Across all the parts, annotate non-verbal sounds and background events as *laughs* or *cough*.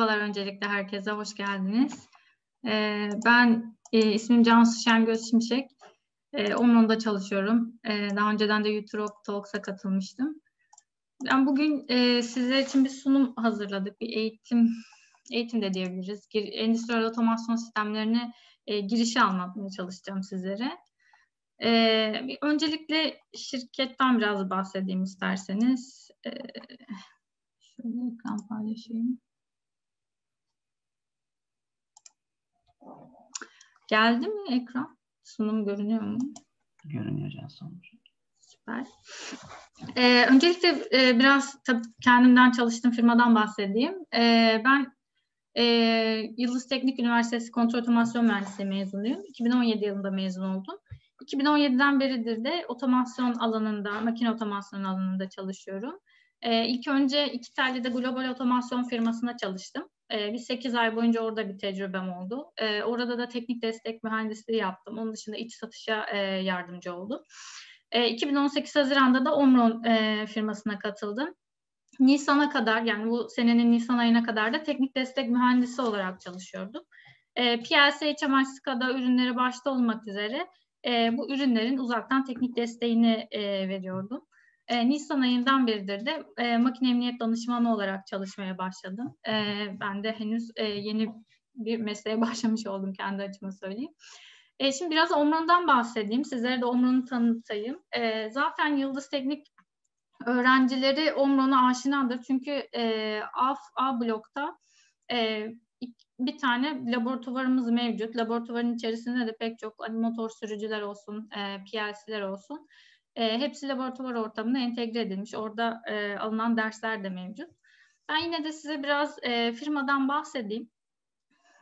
Merhabalar öncelikle herkese, hoş geldiniz. Ee, ben e, ismim Cansu Şengöz Şimşek. E, Omron'da çalışıyorum. E, daha önceden de YouTube Talks'a katılmıştım. Ben bugün e, sizler için bir sunum hazırladık. Bir eğitim, eğitim de diyebiliriz. Gir, endüstriyel otomasyon sistemlerine e, girişi anlatmaya çalışacağım sizlere. E, öncelikle şirketten biraz bahsedeyim isterseniz. E, şöyle ekran paylaşayım. Geldi mi ekran? Sunum görünüyor mu? Görünüyor Cansu. Süper. Ee, öncelikle e, biraz tabii kendimden çalıştığım firmadan bahsedeyim. Ee, ben e, Yıldız Teknik Üniversitesi Kontrol Otomasyon Mühendisliği mezunuyum. 2017 yılında mezun oldum. 2017'den beridir de otomasyon alanında, makine otomasyon alanında çalışıyorum. Ee, ilk önce iki tane de global otomasyon firmasında çalıştım. Ee, bir 8 ay boyunca orada bir tecrübem oldu. Ee, orada da teknik destek mühendisliği yaptım. Onun dışında iç satışa e, yardımcı oldum. E, 2018 Haziran'da da Omron e, firmasına katıldım. Nisan'a kadar yani bu senenin Nisan ayına kadar da teknik destek mühendisi olarak çalışıyordum. E, PLC, HMI, ürünleri başta olmak üzere e, bu ürünlerin uzaktan teknik desteğini e, veriyordum. E, Nisan ayından beridir de e, makine emniyet danışmanı olarak çalışmaya başladım. E, ben de henüz e, yeni bir mesleğe *laughs* başlamış oldum kendi açıma söyleyeyim. E, şimdi biraz Omron'dan bahsedeyim. Sizlere de Omron'u tanıtayım. E, zaten Yıldız Teknik öğrencileri Omron'a aşinadır. Çünkü e, A, A blokta e, bir tane laboratuvarımız mevcut. Laboratuvarın içerisinde de pek çok hani motor sürücüler olsun, e, PLC'ler olsun. E, hepsi laboratuvar ortamına entegre edilmiş. Orada e, alınan dersler de mevcut. Ben yine de size biraz e, firmadan bahsedeyim.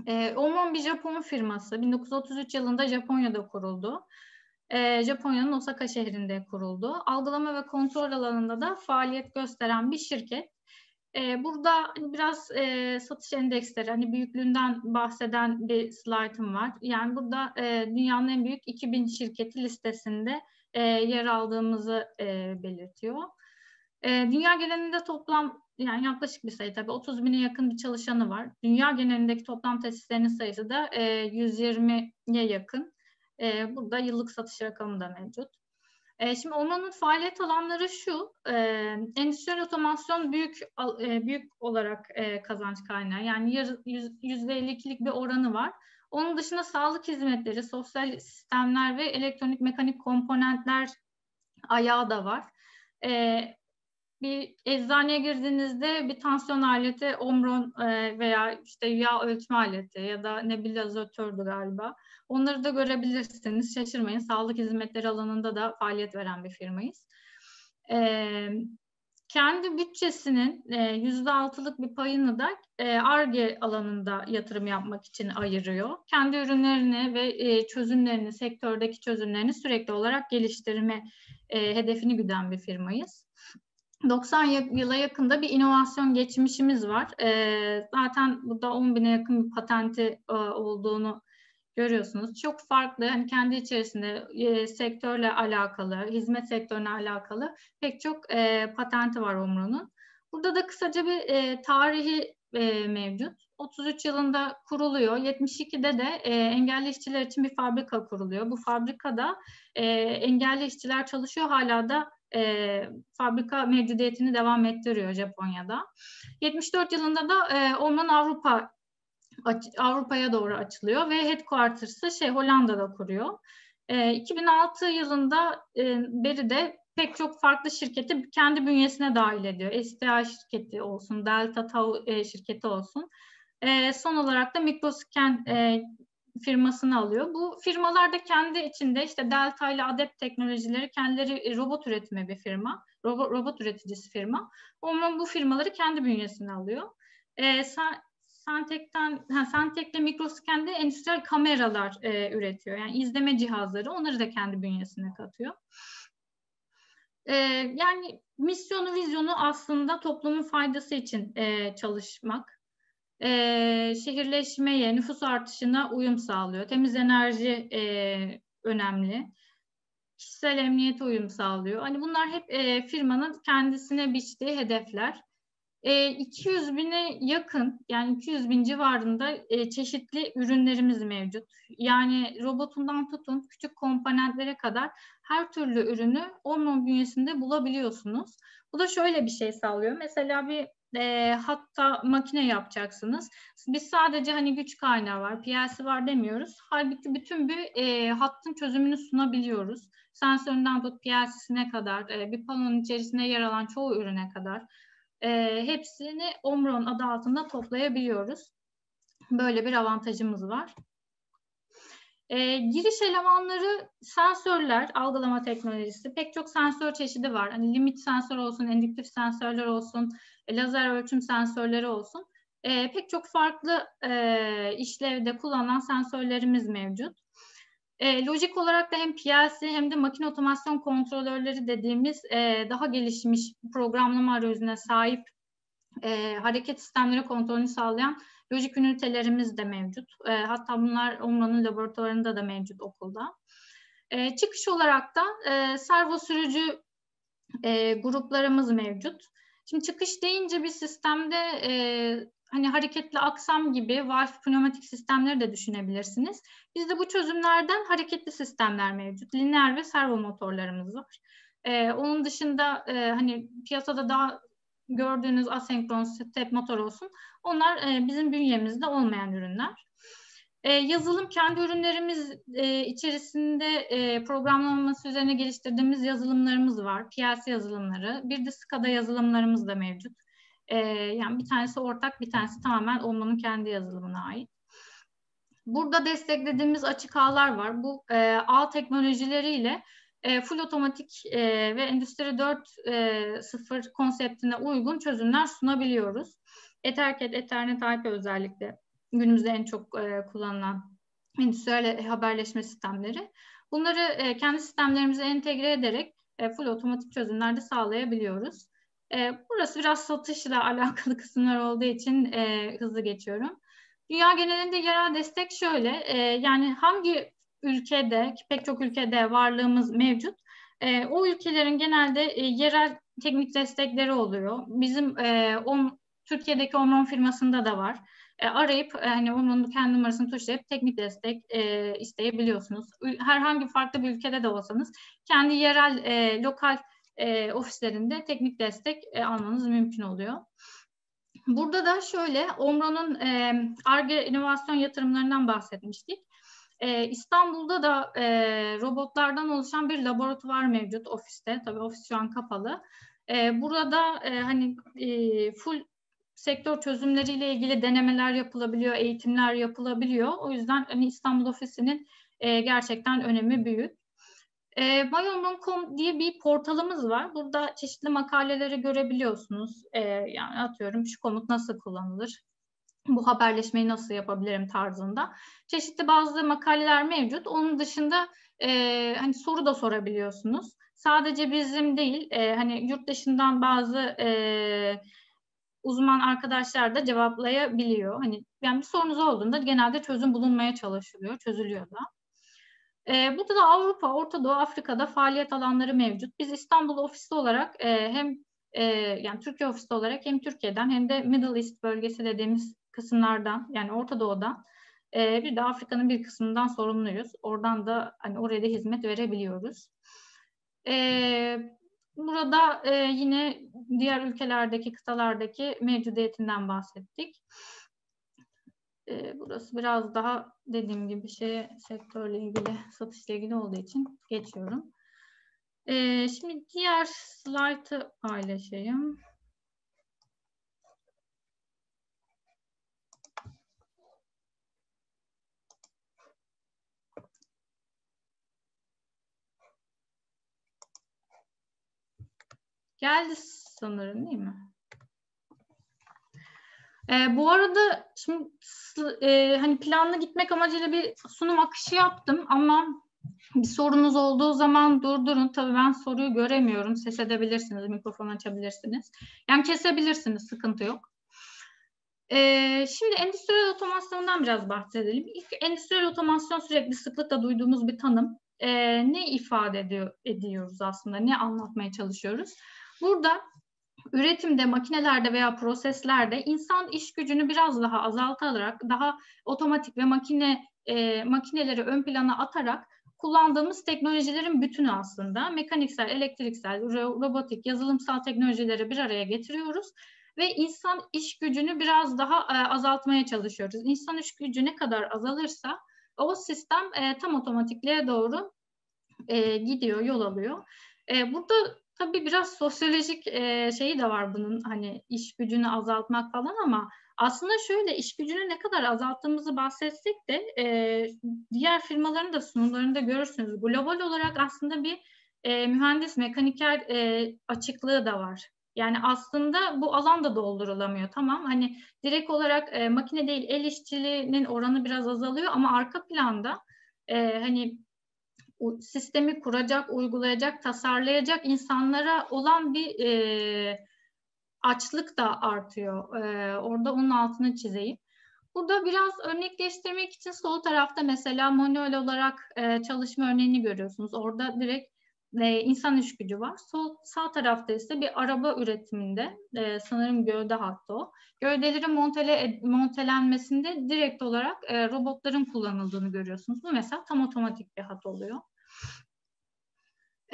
E, Omron bir Japon firması. 1933 yılında Japonya'da kuruldu. E, Japonya'nın Osaka şehrinde kuruldu. Algılama ve kontrol alanında da faaliyet gösteren bir şirket. E, burada biraz e, satış endeksleri, hani büyüklüğünden bahseden bir slaytım var. Yani burada e, dünyanın en büyük 2000 şirketi listesinde e, yer aldığımızı e, belirtiyor. E, dünya genelinde toplam yani yaklaşık bir sayı tabii 30 bine yakın bir çalışanı var. Dünya genelindeki toplam tesislerinin sayısı da e, 120'ye yakın. E, burada yıllık satış rakamı da mevcut. E, şimdi onların faaliyet alanları şu, e, endüstriyel otomasyon büyük e, büyük olarak e, kazanç kaynağı. Yani yüzde 52'lik bir oranı var. Onun dışında sağlık hizmetleri, sosyal sistemler ve elektronik mekanik komponentler ayağı da var. E, bir eczaneye girdiğinizde bir tansiyon aleti, omron e, veya işte yağ ölçme aleti ya da nebulizatördü galiba. Onları da görebilirsiniz. Şaşırmayın. Sağlık hizmetleri alanında da faaliyet veren bir firmayız. E, kendi bütçesinin yüzde altılık bir payını da ARGE e alanında yatırım yapmak için ayırıyor. Kendi ürünlerini ve e, çözümlerini, sektördeki çözümlerini sürekli olarak geliştirme e, hedefini güden bir firmayız. 90 yıla yakında bir inovasyon geçmişimiz var. E, zaten burada 10 bine yakın bir patenti e, olduğunu görüyorsunuz. Çok farklı hani kendi içerisinde e, sektörle alakalı, hizmet sektörüne alakalı pek çok e, patenti var Omro'nun. Burada da kısaca bir e, tarihi e, mevcut. 33 yılında kuruluyor. 72'de de e, engelli işçiler için bir fabrika kuruluyor. Bu fabrikada e, engelli işçiler çalışıyor. Hala da e, fabrika mevcudiyetini devam ettiriyor Japonya'da. 74 yılında da e, Orman Avrupa Avrupa'ya doğru açılıyor ve headquarters'ı şey Hollanda'da kuruyor. E, 2006 yılında e, beri de pek çok farklı şirketi kendi bünyesine dahil ediyor. STA şirketi olsun, Delta Tau e, şirketi olsun. E, son olarak da Microscan e, firmasını alıyor. Bu firmalar da kendi içinde işte Delta ile Adept teknolojileri kendileri robot üretimi bir firma. Robot, robot üreticisi firma. Onun bu firmaları kendi bünyesine alıyor. E, Santek'ten, ha, Santek'le Mikroscan'de endüstriyel kameralar e, üretiyor. Yani izleme cihazları onları da kendi bünyesine katıyor. E, yani misyonu, vizyonu aslında toplumun faydası için e, çalışmak. E, şehirleşmeye, nüfus artışına uyum sağlıyor. Temiz enerji e, önemli. Kişisel emniyete uyum sağlıyor. Hani bunlar hep e, firmanın kendisine biçtiği hedefler. E, 200 bine yakın yani 200 bin civarında e, çeşitli ürünlerimiz mevcut. Yani robotundan tutun küçük komponentlere kadar her türlü ürünü Omron bünyesinde bulabiliyorsunuz. Bu da şöyle bir şey sağlıyor. Mesela bir e, hatta makine yapacaksınız. Biz sadece hani güç kaynağı var, PLC var demiyoruz. Halbuki bütün bir e, hattın çözümünü sunabiliyoruz. Sensöründen tut PLC'sine kadar, e, bir panonun içerisinde yer alan çoğu ürüne kadar e, hepsini Omron adı altında toplayabiliyoruz. Böyle bir avantajımız var. E, giriş elemanları sensörler, algılama teknolojisi. Pek çok sensör çeşidi var. Hani limit sensör olsun, endüktif sensörler olsun, e, lazer ölçüm sensörleri olsun. E, pek çok farklı e, işlevde kullanılan sensörlerimiz mevcut. E, lojik olarak da hem PLC hem de makine otomasyon kontrolörleri dediğimiz e, daha gelişmiş programlama arayüzüne sahip e, hareket sistemleri kontrolünü sağlayan lojik ünitelerimiz de mevcut. E, hatta bunlar Omra'nın laboratuvarında da mevcut okulda. E, çıkış olarak da e, servo sürücü e, gruplarımız mevcut. Şimdi çıkış deyince bir sistemde e, hani hareketli aksam gibi valve pneumatik sistemleri de düşünebilirsiniz. Bizde bu çözümlerden hareketli sistemler mevcut. Lineer ve servo motorlarımız var. Ee, onun dışında e, hani piyasada daha gördüğünüz asenkron step motor olsun. Onlar e, bizim bünyemizde olmayan ürünler. E, yazılım kendi ürünlerimiz e, içerisinde e, programlanması üzerine geliştirdiğimiz yazılımlarımız var. PLC yazılımları. Bir de SCADA yazılımlarımız da mevcut. E, yani bir tanesi ortak, bir tanesi tamamen Omno'nun kendi yazılımına ait. Burada desteklediğimiz açık ağlar var. Bu e, ağ teknolojileriyle e, full otomatik e, ve Endüstri 4.0 e, konseptine uygun çözümler sunabiliyoruz. Ethercat, Ethernet IP özellikle günümüzde en çok e, kullanılan endüstriyel haberleşme sistemleri. Bunları e, kendi sistemlerimize entegre ederek e, full otomatik çözümler de sağlayabiliyoruz. E, burası biraz satışla *laughs* alakalı kısımlar olduğu için e, hızlı geçiyorum. Dünya genelinde yerel destek şöyle, e, yani hangi ülkede, pek çok ülkede varlığımız mevcut, e, o ülkelerin genelde e, yerel teknik destekleri oluyor. Bizim e, on, Türkiye'deki Omron firmasında da var. E, arayıp e, hani onun kendi numarasını tuşlayıp teknik destek e, isteyebiliyorsunuz. Herhangi farklı bir ülkede de olsanız kendi yerel, e, lokal e, ofislerinde teknik destek e, almanız mümkün oluyor. Burada da şöyle Omro'nun ARGE e, inovasyon yatırımlarından bahsetmiştik. E, İstanbul'da da e, robotlardan oluşan bir laboratuvar mevcut ofiste. Tabii ofis şu an kapalı. E, burada e, hani e, full sektör çözümleriyle ilgili denemeler yapılabiliyor, eğitimler yapılabiliyor. O yüzden hani İstanbul ofisinin e, gerçekten önemi büyük. E, Mayomron.com diye bir portalımız var. Burada çeşitli makaleleri görebiliyorsunuz. E, yani atıyorum şu komut nasıl kullanılır, bu haberleşmeyi nasıl yapabilirim tarzında. Çeşitli bazı makaleler mevcut. Onun dışında e, hani soru da sorabiliyorsunuz. Sadece bizim değil, e, hani yurt dışından bazı e, uzman arkadaşlar da cevaplayabiliyor. Hani yani bir sorunuz olduğunda genelde çözüm bulunmaya çalışılıyor, çözülüyor da. E, burada da Avrupa, Orta Doğu, Afrika'da faaliyet alanları mevcut. Biz İstanbul ofisi olarak e, hem e, yani Türkiye ofisi olarak hem Türkiye'den hem de Middle East bölgesi dediğimiz kısımlardan yani Orta Doğu'dan e, bir de Afrika'nın bir kısmından sorumluyuz. Oradan da hani oraya da hizmet verebiliyoruz. Burada yine diğer ülkelerdeki, kıtalardaki mevcudiyetinden bahsettik. E, burası biraz daha dediğim gibi şey sektörle ilgili, satışla ilgili olduğu için geçiyorum. E, şimdi diğer slaytı paylaşayım. Geldi sanırım değil mi? E, bu arada şimdi e, hani planlı gitmek amacıyla bir sunum akışı yaptım ama bir sorunuz olduğu zaman durdurun. Tabii ben soruyu göremiyorum. Ses edebilirsiniz, mikrofon açabilirsiniz. Yani kesebilirsiniz, sıkıntı yok. Ee, şimdi endüstriyel otomasyondan biraz bahsedelim. İlk endüstriyel otomasyon sürekli sıklıkla duyduğumuz bir tanım. Ee, ne ifade ediyor ediyoruz aslında, ne anlatmaya çalışıyoruz? Burada üretimde, makinelerde veya proseslerde insan iş gücünü biraz daha azaltarak, daha otomatik ve makine e, makineleri ön plana atarak kullandığımız teknolojilerin bütünü aslında. Mekaniksel, elektriksel, robotik, yazılımsal teknolojileri bir araya getiriyoruz ve insan iş gücünü biraz daha e, azaltmaya çalışıyoruz. İnsan iş gücü ne kadar azalırsa o sistem e, tam otomatikliğe doğru e, gidiyor, yol alıyor. E, burada tabii biraz sosyolojik e, şeyi de var bunun hani iş gücünü azaltmak falan ama aslında şöyle iş gücünü ne kadar azalttığımızı bahsetsek de e, diğer firmaların da sunumlarında görürsünüz. Global olarak aslında bir e, mühendis, mekaniker e, açıklığı da var. Yani aslında bu alan da doldurulamıyor. Tamam hani direkt olarak e, makine değil el işçiliğinin oranı biraz azalıyor ama arka planda e, hani sistemi kuracak, uygulayacak, tasarlayacak insanlara olan bir e, açlık da artıyor. E, orada onun altını çizeyim. Burada biraz örnekleştirmek için sol tarafta mesela manuel olarak e, çalışma örneğini görüyorsunuz. Orada direkt e, insan iş gücü var. Sol sağ tarafta ise bir araba üretiminde e, sanırım gövde hattı o. Gövdelerin montele, montelenmesinde direkt olarak e, robotların kullanıldığını görüyorsunuz. Bu mesela tam otomatik bir hat oluyor.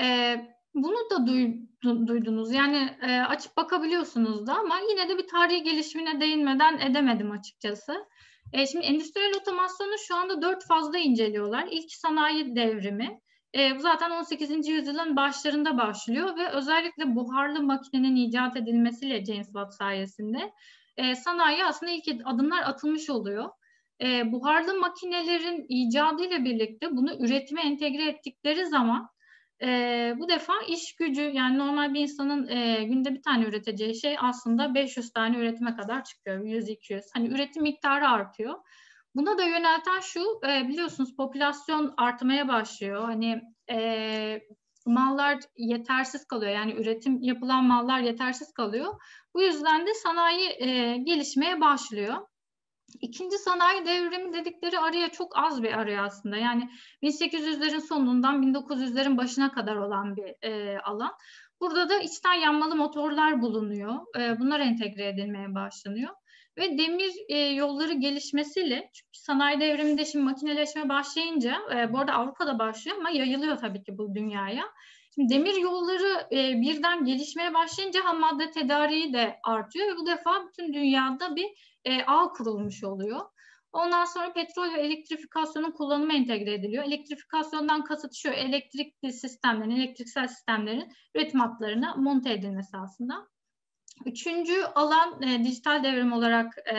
E, bunu da duy, du, duydunuz. Yani e, açıp bakabiliyorsunuz da ama yine de bir tarihi gelişimine değinmeden edemedim açıkçası. E, şimdi endüstriyel otomasyonu şu anda dört fazla inceliyorlar. İlk sanayi devrimi. E, zaten 18. yüzyılın başlarında başlıyor ve özellikle buharlı makinenin icat edilmesiyle James Watt sayesinde e, sanayi aslında ilk adımlar atılmış oluyor. E, buharlı makinelerin icadıyla birlikte bunu üretime entegre ettikleri zaman e, bu defa iş gücü yani normal bir insanın e, günde bir tane üreteceği şey aslında 500 tane üretime kadar çıkıyor. 100-200. Hani üretim miktarı artıyor. Buna da yönelten şu e, biliyorsunuz popülasyon artmaya başlıyor. Hani e, mallar yetersiz kalıyor. Yani üretim yapılan mallar yetersiz kalıyor. Bu yüzden de sanayi e, gelişmeye başlıyor. İkinci sanayi devrimi dedikleri araya çok az bir araya aslında. Yani 1800'lerin sonundan 1900'lerin başına kadar olan bir e, alan. Burada da içten yanmalı motorlar bulunuyor. E, bunlar entegre edilmeye başlanıyor. Ve demir e, yolları gelişmesiyle, çünkü sanayi devriminde şimdi makineleşme başlayınca, e, bu arada Avrupa'da başlıyor ama yayılıyor tabii ki bu dünyaya. Şimdi demir yolları e, birden gelişmeye başlayınca ham madde tedariği de artıyor ve bu defa bütün dünyada bir e, ağ kurulmuş oluyor. Ondan sonra petrol ve elektrifikasyonun kullanımı entegre ediliyor. Elektrifikasyondan kasıt şu, elektrikli sistemlerin, elektriksel sistemlerin üretim hatlarına monte edilmesi aslında. Üçüncü alan e, dijital devrim olarak e,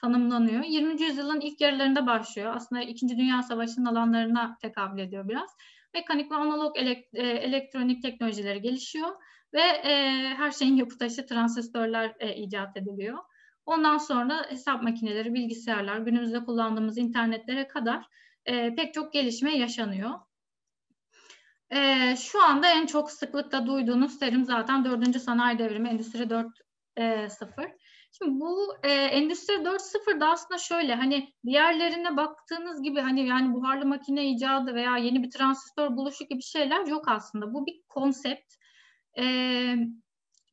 tanımlanıyor. 20. yüzyılın ilk yarılarında başlıyor. Aslında İkinci Dünya Savaşı'nın alanlarına tekabül ediyor biraz. Mekanik ve analog elek, e, elektronik teknolojileri gelişiyor ve e, her şeyin yapı taşı transistörler e, icat ediliyor. Ondan sonra hesap makineleri, bilgisayarlar, günümüzde kullandığımız internetlere kadar e, pek çok gelişme yaşanıyor. E, şu anda en çok sıklıkla duyduğunuz terim zaten dördüncü sanayi devrimi, Endüstri 4.0. E, Şimdi bu e, Endüstri 4.0'da aslında şöyle hani diğerlerine baktığınız gibi hani yani buharlı makine icadı veya yeni bir transistör buluşu gibi şeyler yok aslında. Bu bir konsept. E,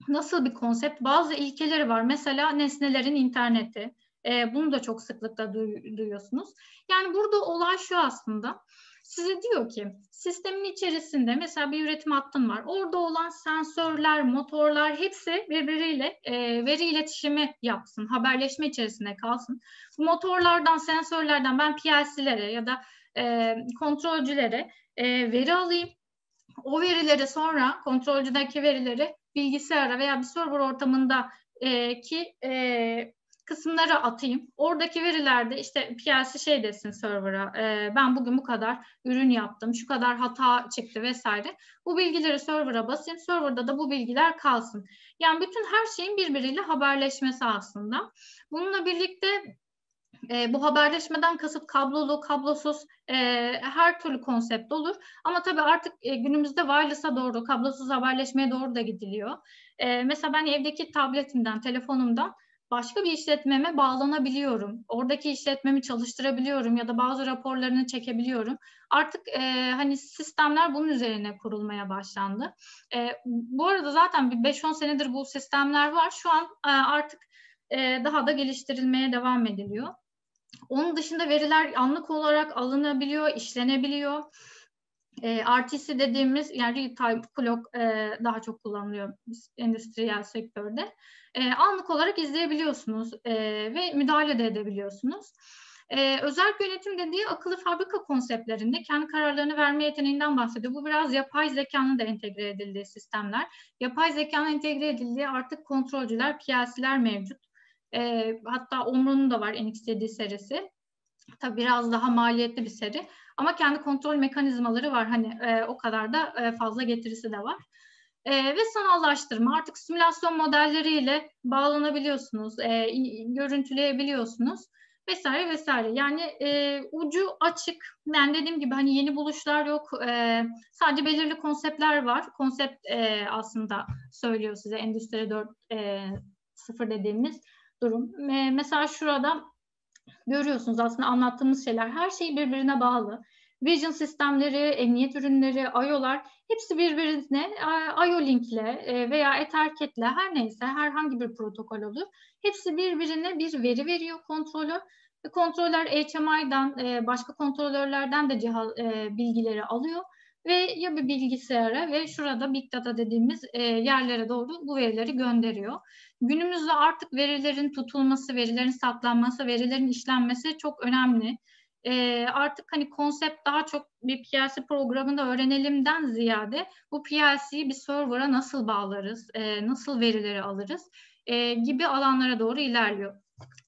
nasıl bir konsept? Bazı ilkeleri var. Mesela nesnelerin interneti. E, bunu da çok sıklıkla duy- duyuyorsunuz. Yani burada olay şu aslında. Size diyor ki sistemin içerisinde mesela bir üretim hattın var. Orada olan sensörler, motorlar hepsi birbiriyle e, veri iletişimi yapsın, haberleşme içerisinde kalsın. Bu motorlardan, sensörlerden ben PLC'lere ya da e, kontrolcülere e, veri alayım. O verileri sonra kontrolcüdeki verileri bilgisayara veya bir server ortamında e, ki e, kısımlara atayım. Oradaki verilerde işte PLC şey desin server'a e, ben bugün bu kadar ürün yaptım, şu kadar hata çıktı vesaire. Bu bilgileri server'a basayım. Server'da da bu bilgiler kalsın. Yani bütün her şeyin birbiriyle haberleşmesi aslında. Bununla birlikte e, bu haberleşmeden kasıt kablolu, kablosuz e, her türlü konsept olur. Ama tabii artık e, günümüzde wireless'a doğru, kablosuz haberleşmeye doğru da gidiliyor. E, mesela ben evdeki tabletimden, telefonumdan başka bir işletmeme bağlanabiliyorum. Oradaki işletmemi çalıştırabiliyorum ya da bazı raporlarını çekebiliyorum. Artık e, hani sistemler bunun üzerine kurulmaya başlandı. E, bu arada zaten bir 5-10 senedir bu sistemler var. Şu an e, artık e, daha da geliştirilmeye devam ediliyor. Onun dışında veriler anlık olarak alınabiliyor, işlenebiliyor. E, RTC dediğimiz yani real-time clock e, daha çok kullanılıyor endüstriyel sektörde. E, anlık olarak izleyebiliyorsunuz e, ve müdahale de edebiliyorsunuz. Ee, özel yönetim dediği akıllı fabrika konseptlerinde kendi kararlarını verme yeteneğinden bahsediyor. Bu biraz yapay zekanın da entegre edildiği sistemler. Yapay zekanın entegre edildiği artık kontrolcüler, PLC'ler mevcut. Ee, hatta Omru'nun da var NX7 serisi. Tabii biraz daha maliyetli bir seri ama kendi kontrol mekanizmaları var. Hani e, o kadar da e, fazla getirisi de var. E, ve sanallaştırma artık simülasyon modelleriyle bağlanabiliyorsunuz, e, görüntüleyebiliyorsunuz vesaire vesaire. Yani e, ucu açık. Yani dediğim gibi hani yeni buluşlar yok. E, sadece belirli konseptler var. Konsept e, aslında söylüyor size Endüstri 4 e, 0 dediğimiz durum. E, mesela şurada görüyorsunuz aslında anlattığımız şeyler her şey birbirine bağlı. Vision sistemleri, emniyet ürünleri, IO'lar hepsi birbirine IO linkle e, veya Ethercat'le her neyse herhangi bir protokol olur. Hepsi birbirine bir veri veriyor kontrolör. Kontroller HMI'dan, e, başka kontrolörlerden de cihaz, e, bilgileri alıyor ve ya bir bilgisayara ve şurada Big Data dediğimiz yerlere doğru bu verileri gönderiyor. Günümüzde artık verilerin tutulması, verilerin saklanması, verilerin işlenmesi çok önemli e, artık hani konsept daha çok bir PLC programında öğrenelimden ziyade bu PLC'yi bir server'a nasıl bağlarız, e, nasıl verileri alırız e, gibi alanlara doğru ilerliyor.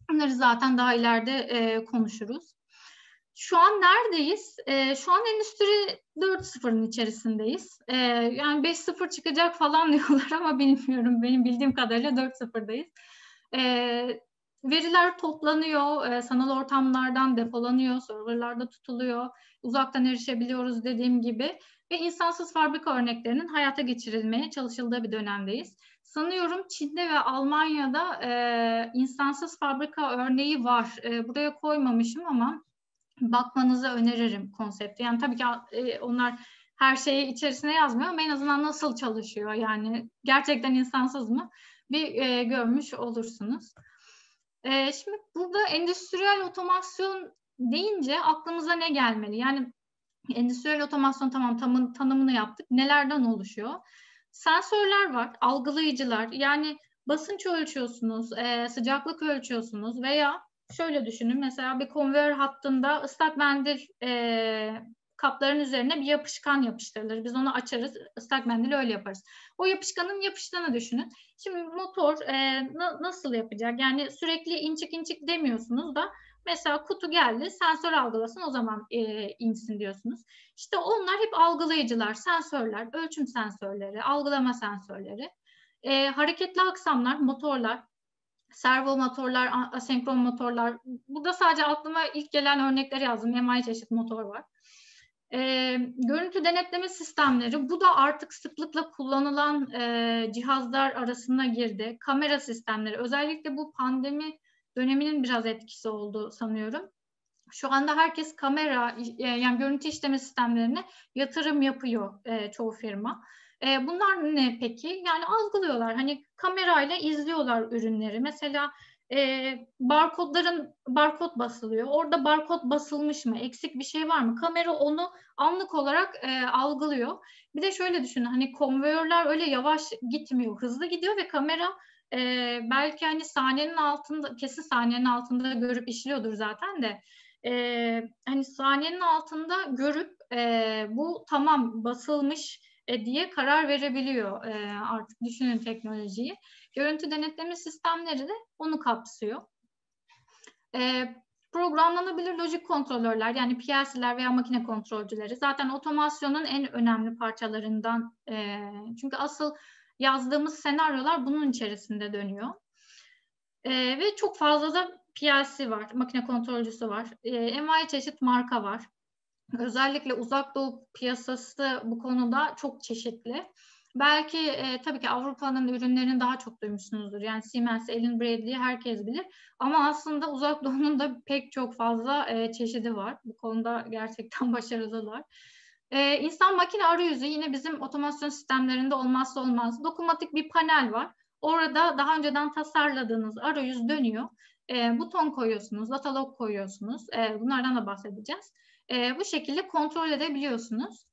Bunları zaten daha ileride e, konuşuruz. Şu an neredeyiz? E, şu an Endüstri 4.0'ın içerisindeyiz. E, yani 5.0 çıkacak falan *laughs* diyorlar ama bilmiyorum. Benim bildiğim kadarıyla 4.0'dayız. E, Veriler toplanıyor, e, sanal ortamlardan depolanıyor, serverlarda tutuluyor, uzaktan erişebiliyoruz dediğim gibi ve insansız fabrika örneklerinin hayata geçirilmeye çalışıldığı bir dönemdeyiz. Sanıyorum Çin'de ve Almanya'da e, insansız fabrika örneği var. E, buraya koymamışım ama bakmanızı öneririm konsepti. Yani tabii ki e, onlar her şeyi içerisine yazmıyor ama en azından nasıl çalışıyor yani gerçekten insansız mı bir e, görmüş olursunuz. E, şimdi burada endüstriyel otomasyon deyince aklımıza ne gelmeli? Yani endüstriyel otomasyon tamam tam, tanımını yaptık. Nelerden oluşuyor? Sensörler var, algılayıcılar. Yani basınç ölçüyorsunuz, e, sıcaklık ölçüyorsunuz veya şöyle düşünün mesela bir konveyör hattında ıslak mendil e, kapların üzerine bir yapışkan yapıştırılır. Biz onu açarız, ıslak mendil öyle yaparız. O yapışkanın yapıştığını düşünün. Şimdi motor e, na, nasıl yapacak? Yani sürekli inçik inçik demiyorsunuz da mesela kutu geldi, sensör algılasın o zaman e, insin diyorsunuz. İşte onlar hep algılayıcılar, sensörler, ölçüm sensörleri, algılama sensörleri. E, hareketli aksamlar, motorlar, servo motorlar, asenkron motorlar. Burada sadece aklıma ilk gelen örnekleri yazdım. MI çeşit motor var. E, görüntü denetleme sistemleri bu da artık sıklıkla kullanılan e, cihazlar arasına girdi. Kamera sistemleri özellikle bu pandemi döneminin biraz etkisi oldu sanıyorum. Şu anda herkes kamera yani görüntü işleme sistemlerine yatırım yapıyor e, çoğu firma. E, bunlar ne peki? Yani algılıyorlar. Hani kamerayla izliyorlar ürünleri. Mesela e, barkodların barkod basılıyor. Orada barkod basılmış mı? Eksik bir şey var mı? Kamera onu anlık olarak e, algılıyor. Bir de şöyle düşünün hani konveyörler öyle yavaş gitmiyor. Hızlı gidiyor ve kamera e, belki hani saniyenin altında kesin saniyenin altında görüp işliyordur zaten de e, hani saniyenin altında görüp e, bu tamam basılmış e, diye karar verebiliyor e, artık düşünün teknolojiyi. Görüntü denetleme sistemleri de onu kapsıyor. E, programlanabilir lojik kontrolörler yani PLC'ler veya makine kontrolcüleri zaten otomasyonun en önemli parçalarından. Çünkü asıl yazdığımız senaryolar bunun içerisinde dönüyor. Ve çok fazla da PLC var, makine kontrolcüsü var. E, envai çeşit marka var. Özellikle uzak doğu piyasası bu konuda çok çeşitli. Belki e, tabii ki Avrupa'nın ürünlerini daha çok duymuşsunuzdur. Yani Siemens, Allen Bradley'i herkes bilir. Ama aslında Uzak *laughs* Doğu'nun da pek çok fazla e, çeşidi var. Bu konuda gerçekten *laughs* başarılılar. E, insan makine arayüzü yine bizim otomasyon sistemlerinde olmazsa olmaz. Dokunmatik bir panel var. Orada daha önceden tasarladığınız arayüz dönüyor. E, buton koyuyorsunuz, datalog koyuyorsunuz. E, bunlardan da bahsedeceğiz. E, bu şekilde kontrol edebiliyorsunuz.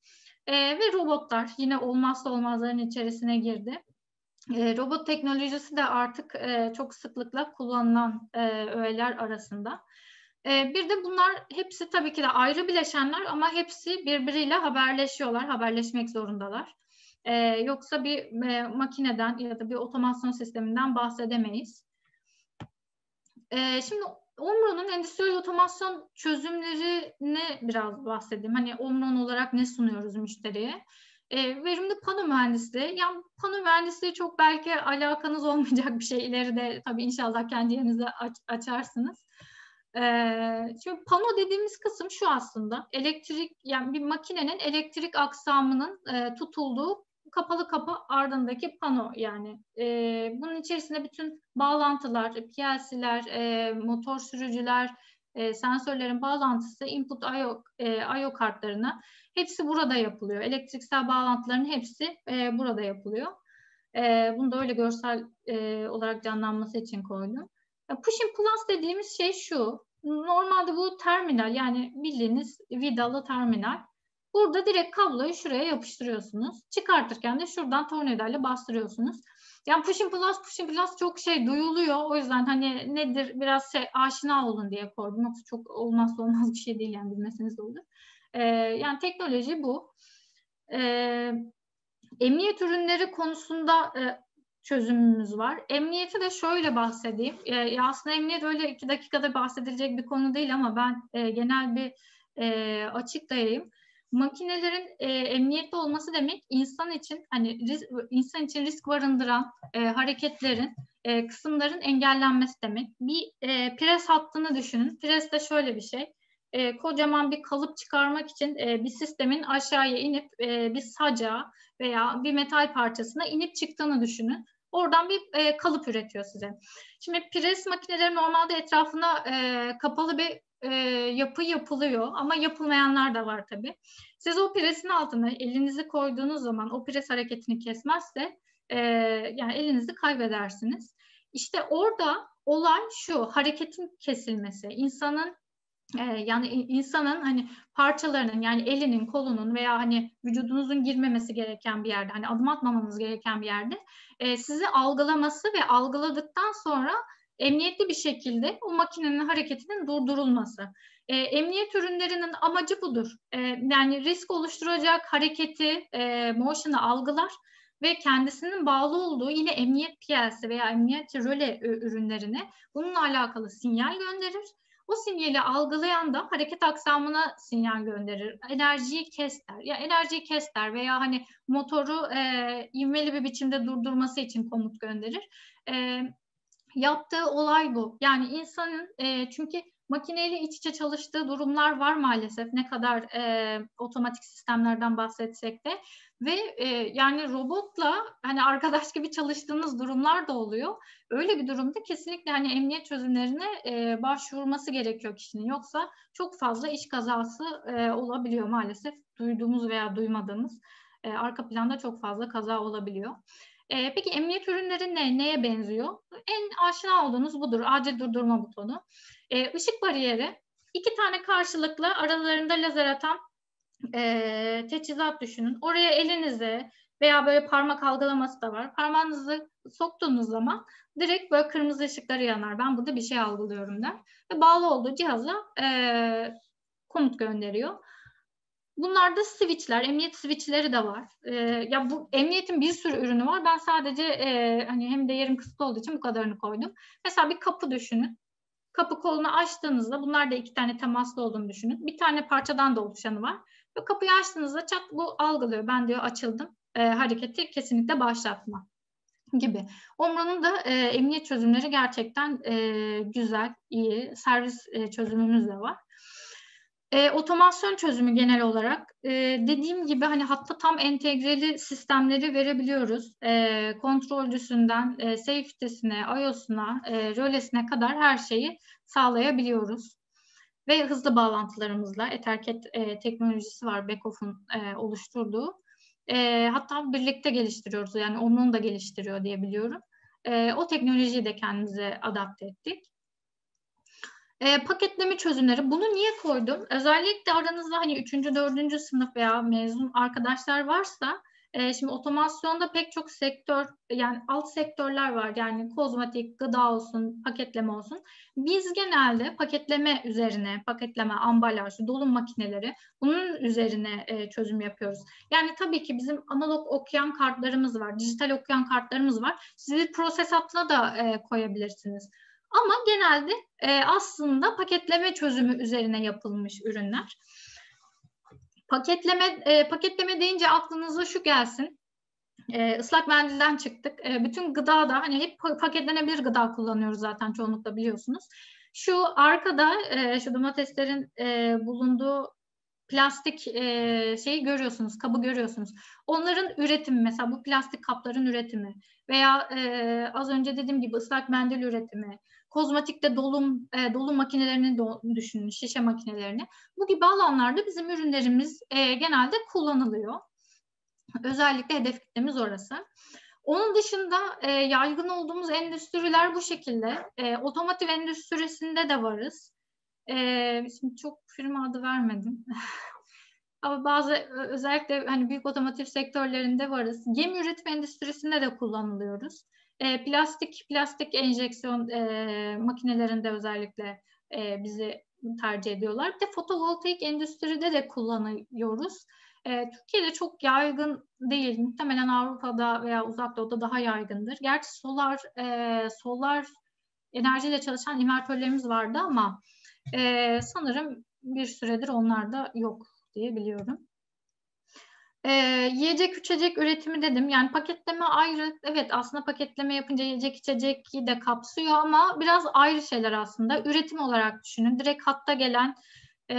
E, ve robotlar yine olmazsa olmazların içerisine girdi. E, robot teknolojisi de artık e, çok sıklıkla kullanılan e, öğeler arasında. E, bir de bunlar hepsi tabii ki de ayrı bileşenler ama hepsi birbiriyle haberleşiyorlar, haberleşmek zorundalar. E, yoksa bir e, makineden ya da bir otomasyon sisteminden bahsedemeyiz. E, şimdi Omron'un endüstriyel otomasyon çözümlerini biraz bahsedeyim. Hani Omron olarak ne sunuyoruz müşteriye? E, verimli pano mühendisliği. Yani pano mühendisliği çok belki alakanız olmayacak bir şey. İleride tabii inşallah kendi yerinize aç, açarsınız. E, şimdi pano dediğimiz kısım şu aslında. Elektrik yani bir makinenin elektrik aksamının e, tutulduğu kapalı kapı ardındaki pano yani. E, bunun içerisinde bütün bağlantılar, PLC'ler, e, motor sürücüler, e, sensörlerin bağlantısı, input I.O. E, I.O. kartlarına hepsi burada yapılıyor. Elektriksel bağlantıların hepsi e, burada yapılıyor. E, bunu da öyle görsel e, olarak canlanması için koydum. Pushing Plus dediğimiz şey şu. Normalde bu terminal yani bildiğiniz vidalı terminal. Burada direkt kabloyu şuraya yapıştırıyorsunuz. Çıkartırken de şuradan tornavidayla bastırıyorsunuz. Yani pushing plus, pushing plus çok şey duyuluyor. O yüzden hani nedir biraz şey aşina olun diye koydum. Yoksa çok olmazsa olmaz bir şey değil yani bilmeseniz de olur. Ee, yani teknoloji bu. Ee, emniyet ürünleri konusunda e, çözümümüz var. Emniyeti de şöyle bahsedeyim. E, aslında emniyet öyle iki dakikada bahsedilecek bir konu değil ama ben e, genel bir e, açıklayayım makinelerin e, emniyetli olması demek insan için hani risk, insan için risk barındıran e, hareketlerin e, kısımların engellenmesi demek. Bir e, pres hattını düşünün. Pres de şöyle bir şey. E, kocaman bir kalıp çıkarmak için e, bir sistemin aşağıya inip e, bir saca veya bir metal parçasına inip çıktığını düşünün. Oradan bir e, kalıp üretiyor size. Şimdi pres makineleri normalde etrafına e, kapalı bir e, yapı yapılıyor ama yapılmayanlar da var tabii. Siz o presin altına elinizi koyduğunuz zaman o pres hareketini kesmezse e, yani elinizi kaybedersiniz. İşte orada olay şu hareketin kesilmesi. insanın e, yani insanın hani parçalarının yani elinin, kolunun veya hani vücudunuzun girmemesi gereken bir yerde, hani adım atmamanız gereken bir yerde e, sizi algılaması ve algıladıktan sonra emniyetli bir şekilde o makinenin hareketinin durdurulması. E, emniyet ürünlerinin amacı budur. E, yani risk oluşturacak hareketi, e, motion'ı algılar ve kendisinin bağlı olduğu yine emniyet piyası veya emniyet röle ürünlerine bununla alakalı sinyal gönderir. O sinyali algılayan da hareket aksamına sinyal gönderir. Enerjiyi kes der. Ya enerjiyi kes der veya hani motoru e, ivmeli bir biçimde durdurması için komut gönderir. E, yaptığı olay bu. Yani insanın e, çünkü makineyle iç içe çalıştığı durumlar var maalesef ne kadar e, otomatik sistemlerden bahsetsek de ve e, yani robotla hani arkadaş gibi çalıştığınız durumlar da oluyor. Öyle bir durumda kesinlikle hani emniyet çözümlerine e, başvurması gerekiyor kişinin yoksa çok fazla iş kazası e, olabiliyor maalesef duyduğumuz veya duymadığımız e, arka planda çok fazla kaza olabiliyor. E, peki emniyet ürünleri ne? Neye benziyor? En aşina olduğunuz budur. Acil durdurma butonu. E, ışık bariyeri. iki tane karşılıklı aralarında lazer atan e, teçhizat düşünün. Oraya elinizi veya böyle parmak algılaması da var. Parmağınızı soktuğunuz zaman direkt böyle kırmızı ışıkları yanar. Ben burada bir şey algılıyorum der. Ve bağlı olduğu cihaza e, komut gönderiyor. Bunlarda switchler, emniyet switchleri de var. Ee, ya bu emniyetin bir sürü ürünü var. Ben sadece e, hani hem de yerim kısıtlı olduğu için bu kadarını koydum. Mesela bir kapı düşünün. Kapı kolunu açtığınızda bunlar da iki tane temaslı olduğunu düşünün. Bir tane parçadan da oluşanı var. Ve kapıyı açtığınızda çat bu algılıyor. Ben diyor açıldım. E, hareketi kesinlikle başlatma gibi. Omro'nun da e, emniyet çözümleri gerçekten e, güzel, iyi. Servis e, çözümümüz de var. E, otomasyon çözümü genel olarak e, dediğim gibi hani hatta tam entegreli sistemleri verebiliyoruz. E, kontrolcüsünden e, safety'sine, iOS'una, e, rölesine kadar her şeyi sağlayabiliyoruz. Ve hızlı bağlantılarımızla Ethercat e, teknolojisi var Beckhoff'un e, oluşturduğu. E, hatta birlikte geliştiriyoruz yani onun da geliştiriyor diye biliyorum. E, o teknolojiyi de kendimize adapte ettik. E, paketleme çözümleri. Bunu niye koydum? Özellikle aranızda hani 3. 4. sınıf veya mezun arkadaşlar varsa e, şimdi otomasyonda pek çok sektör yani alt sektörler var. Yani kozmetik, gıda olsun, paketleme olsun. Biz genelde paketleme üzerine, paketleme, ambalaj, dolum makineleri bunun üzerine e, çözüm yapıyoruz. Yani tabii ki bizim analog okuyan kartlarımız var, dijital okuyan kartlarımız var. Sizi proses hattına da e, koyabilirsiniz. Ama genelde e, aslında paketleme çözümü üzerine yapılmış ürünler. Paketleme e, paketleme deyince aklınıza şu gelsin. E, ıslak mendilden çıktık. E, bütün gıda da hani hep paketlenebilir gıda kullanıyoruz zaten çoğunlukla biliyorsunuz. Şu arkada e, şu domateslerin e, bulunduğu plastik e, şeyi görüyorsunuz, kabı görüyorsunuz. Onların üretimi mesela bu plastik kapların üretimi veya e, az önce dediğim gibi ıslak mendil üretimi, kozmetikte dolum e, dolum makinelerini do, düşünün, şişe makinelerini. Bu gibi alanlarda bizim ürünlerimiz e, genelde kullanılıyor. Özellikle hedef kitlemiz orası. Onun dışında e, yaygın olduğumuz endüstriler bu şekilde. E, otomotiv endüstrisinde de varız. E, şimdi çok firma adı vermedim. *laughs* Ama bazı özellikle hani büyük otomotiv sektörlerinde varız. Gemi üretim endüstrisinde de kullanılıyoruz. E, plastik plastik enjeksiyon e, makinelerinde özellikle e, bizi tercih ediyorlar. Bir de fotovoltaik endüstride de kullanıyoruz. E, Türkiye'de çok yaygın değil. Muhtemelen Avrupa'da veya Uzak Doğu'da daha yaygındır. Gerçi solar e, solar enerjiyle çalışan invertörlerimiz vardı ama e, sanırım bir süredir onlar da yok diye biliyorum. E, yiyecek içecek üretimi dedim. Yani paketleme ayrı. Evet aslında paketleme yapınca yiyecek içecek de kapsıyor ama biraz ayrı şeyler aslında. Üretim olarak düşünün. Direkt hatta gelen e,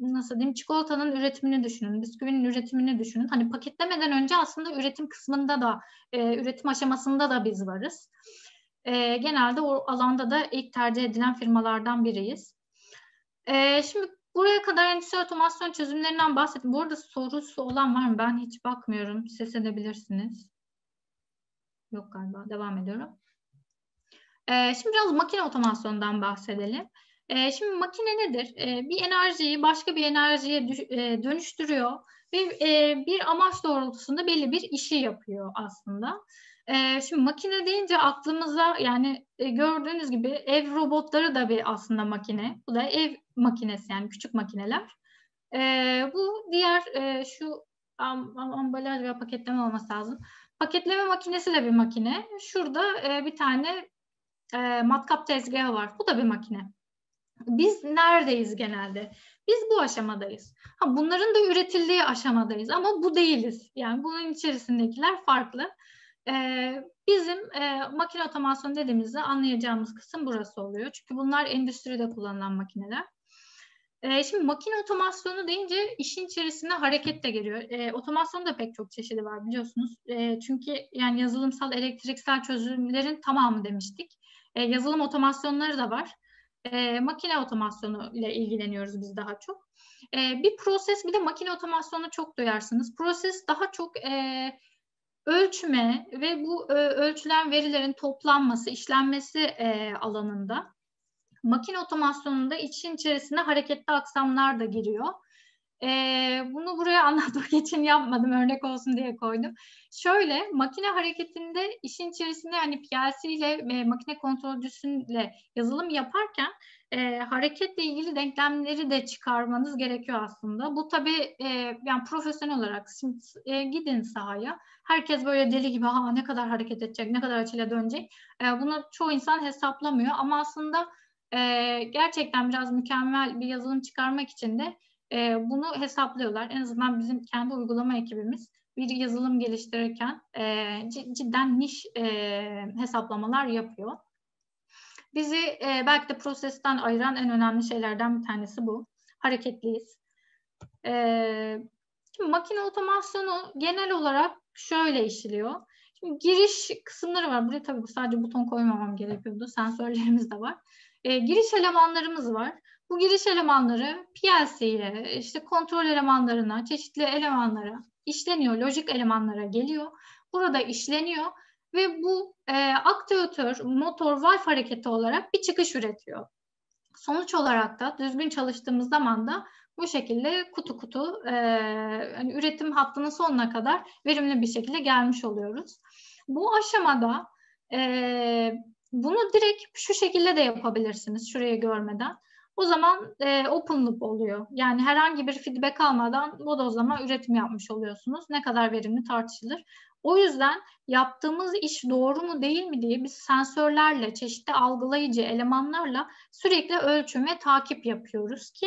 nasıl diyeyim çikolatanın üretimini düşünün. Bisküvinin üretimini düşünün. Hani paketlemeden önce aslında üretim kısmında da e, üretim aşamasında da biz varız. E, genelde o alanda da ilk tercih edilen firmalardan biriyiz. E, şimdi Buraya kadar endüstri otomasyon çözümlerinden bahsettim. Bu arada sorusu olan var mı? Ben hiç bakmıyorum. Ses edebilirsiniz. Yok galiba. Devam ediyorum. Ee, şimdi biraz makine otomasyondan bahsedelim. Ee, şimdi makine nedir? Ee, bir enerjiyi başka bir enerjiye e, dönüştürüyor ve e, bir amaç doğrultusunda belli bir işi yapıyor aslında. E, şimdi makine deyince aklımıza yani e, gördüğünüz gibi ev robotları da bir aslında makine. Bu da ev makinesi yani küçük makineler. E, bu diğer e, şu am, am, ambalaj veya paketleme olması lazım. Paketleme makinesi de bir makine. Şurada e, bir tane e, matkap tezgahı var. Bu da bir makine. Biz neredeyiz genelde? Biz bu aşamadayız. Ha, bunların da üretildiği aşamadayız ama bu değiliz. Yani bunun içerisindekiler farklı. E, bizim e, makine otomasyon dediğimizde anlayacağımız kısım burası oluyor. Çünkü bunlar endüstride kullanılan makineler. E, şimdi makine otomasyonu deyince işin içerisine hareket de geliyor. E, otomasyon da pek çok çeşidi var biliyorsunuz. E, çünkü yani yazılımsal elektriksel çözümlerin tamamı demiştik. E, yazılım otomasyonları da var. E, makine otomasyonu ile ilgileniyoruz biz daha çok. E, bir proses bir de makine otomasyonu çok duyarsınız. Proses daha çok e, ölçme ve bu e, ölçülen verilerin toplanması, işlenmesi e, alanında makine otomasyonunda için içerisinde hareketli aksamlar da giriyor. E, bunu buraya *laughs* anlatmak için yapmadım, örnek olsun diye koydum. Şöyle, makine hareketinde işin içerisinde yani PLC ile e, makine kontrolcüsüyle yazılım yaparken e, hareketle ilgili denklemleri de çıkarmanız gerekiyor aslında. Bu tabii e, yani profesyonel olarak şimdi e, gidin sahaya. Herkes böyle deli gibi ha ne kadar hareket edecek, ne kadar açıyla dönecek. E, bunu çoğu insan hesaplamıyor ama aslında e, gerçekten biraz mükemmel bir yazılım çıkarmak için de e, bunu hesaplıyorlar. En azından bizim kendi uygulama ekibimiz bir yazılım geliştirirken e, cidden niş e, hesaplamalar yapıyor. Bizi e, belki de prosesten ayıran en önemli şeylerden bir tanesi bu. hareketliyiz. E, şimdi makine otomasyonu genel olarak şöyle işliyor. Şimdi giriş kısımları var. Buraya tabii sadece buton koymamam gerekiyordu. Sensörlerimiz de var. E, giriş elemanlarımız var. Bu giriş elemanları PLC'ye, işte kontrol elemanlarına, çeşitli elemanlara işleniyor, lojik elemanlara geliyor. Burada işleniyor ve bu e, aktüatör, motor, valve hareketi olarak bir çıkış üretiyor. Sonuç olarak da düzgün çalıştığımız zaman da bu şekilde kutu kutu e, hani üretim hattının sonuna kadar verimli bir şekilde gelmiş oluyoruz. Bu aşamada e, bunu direkt şu şekilde de yapabilirsiniz şurayı görmeden. O zaman e, open loop oluyor. Yani herhangi bir feedback almadan bodozlama üretim yapmış oluyorsunuz. Ne kadar verimli tartışılır. O yüzden yaptığımız iş doğru mu değil mi diye biz sensörlerle, çeşitli algılayıcı elemanlarla sürekli ölçüm ve takip yapıyoruz ki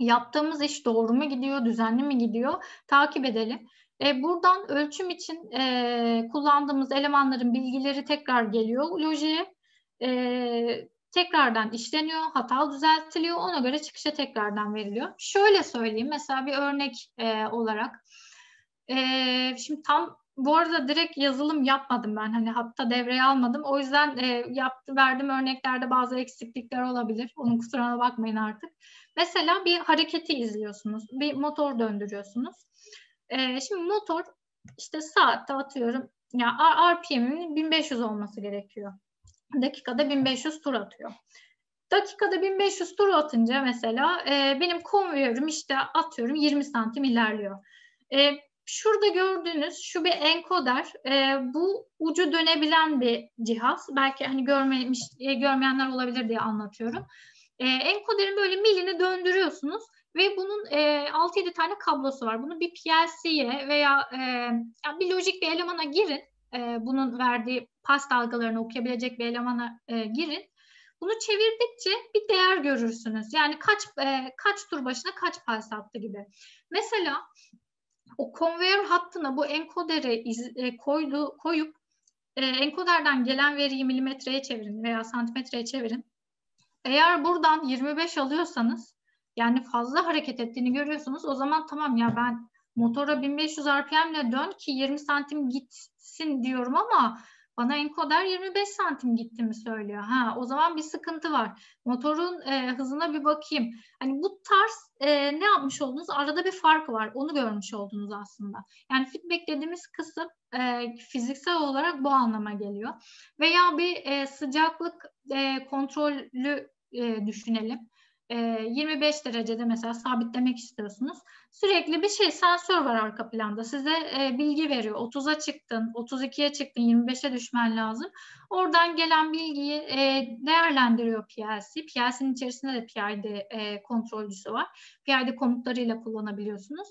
yaptığımız iş doğru mu gidiyor, düzenli mi gidiyor takip edelim. E, buradan ölçüm için e, kullandığımız elemanların bilgileri tekrar geliyor lojiye. E, tekrardan işleniyor, hata düzeltiliyor, ona göre çıkışa tekrardan veriliyor. Şöyle söyleyeyim, mesela bir örnek e, olarak. E, şimdi tam bu arada direkt yazılım yapmadım ben. Hani hatta devreye almadım. O yüzden e, yaptı, verdim örneklerde bazı eksiklikler olabilir. Onun kusuruna bakmayın artık. Mesela bir hareketi izliyorsunuz. Bir motor döndürüyorsunuz. E, şimdi motor işte saatte atıyorum ya RPM'in 1500 olması gerekiyor. Dakikada 1500 tur atıyor. Dakikada 1500 tur atınca mesela e, benim konveyörüm işte atıyorum 20 santim ilerliyor. E, şurada gördüğünüz şu bir enkoder. E, bu ucu dönebilen bir cihaz. Belki hani görmemiş, e, görmeyenler olabilir diye anlatıyorum. E, enkoderin böyle milini döndürüyorsunuz ve bunun e, 6-7 tane kablosu var. Bunu bir PLC'ye veya e, yani bir lojik bir elemana girin. E, bunun verdiği pas dalgalarını okuyabilecek bir elemana e, girin. Bunu çevirdikçe bir değer görürsünüz. Yani kaç e, kaç tur başına kaç pas attı gibi. Mesela o konveyör hattına bu enkoderi iz, e, koydu, koyup e, enkoderden gelen veriyi milimetreye çevirin veya santimetreye çevirin. Eğer buradan 25 alıyorsanız yani fazla hareket ettiğini görüyorsunuz. O zaman tamam ya ben motora 1500 RPM ile dön ki 20 santim gitsin diyorum ama bana enkoder 25 santim gitti mi söylüyor. Ha o zaman bir sıkıntı var. Motorun e, hızına bir bakayım. Hani bu tarz e, ne yapmış oldunuz? Arada bir fark var. Onu görmüş oldunuz aslında. Yani feedback dediğimiz kısım e, fiziksel olarak bu anlama geliyor. Veya bir e, sıcaklık e, kontrolü e, düşünelim. 25 derecede mesela sabitlemek istiyorsunuz. Sürekli bir şey sensör var arka planda. Size e, bilgi veriyor. 30'a çıktın, 32'ye çıktın, 25'e düşmen lazım. Oradan gelen bilgiyi e, değerlendiriyor PLC. PLC'nin içerisinde de PID e, kontrolcüsü var. PID komutlarıyla kullanabiliyorsunuz.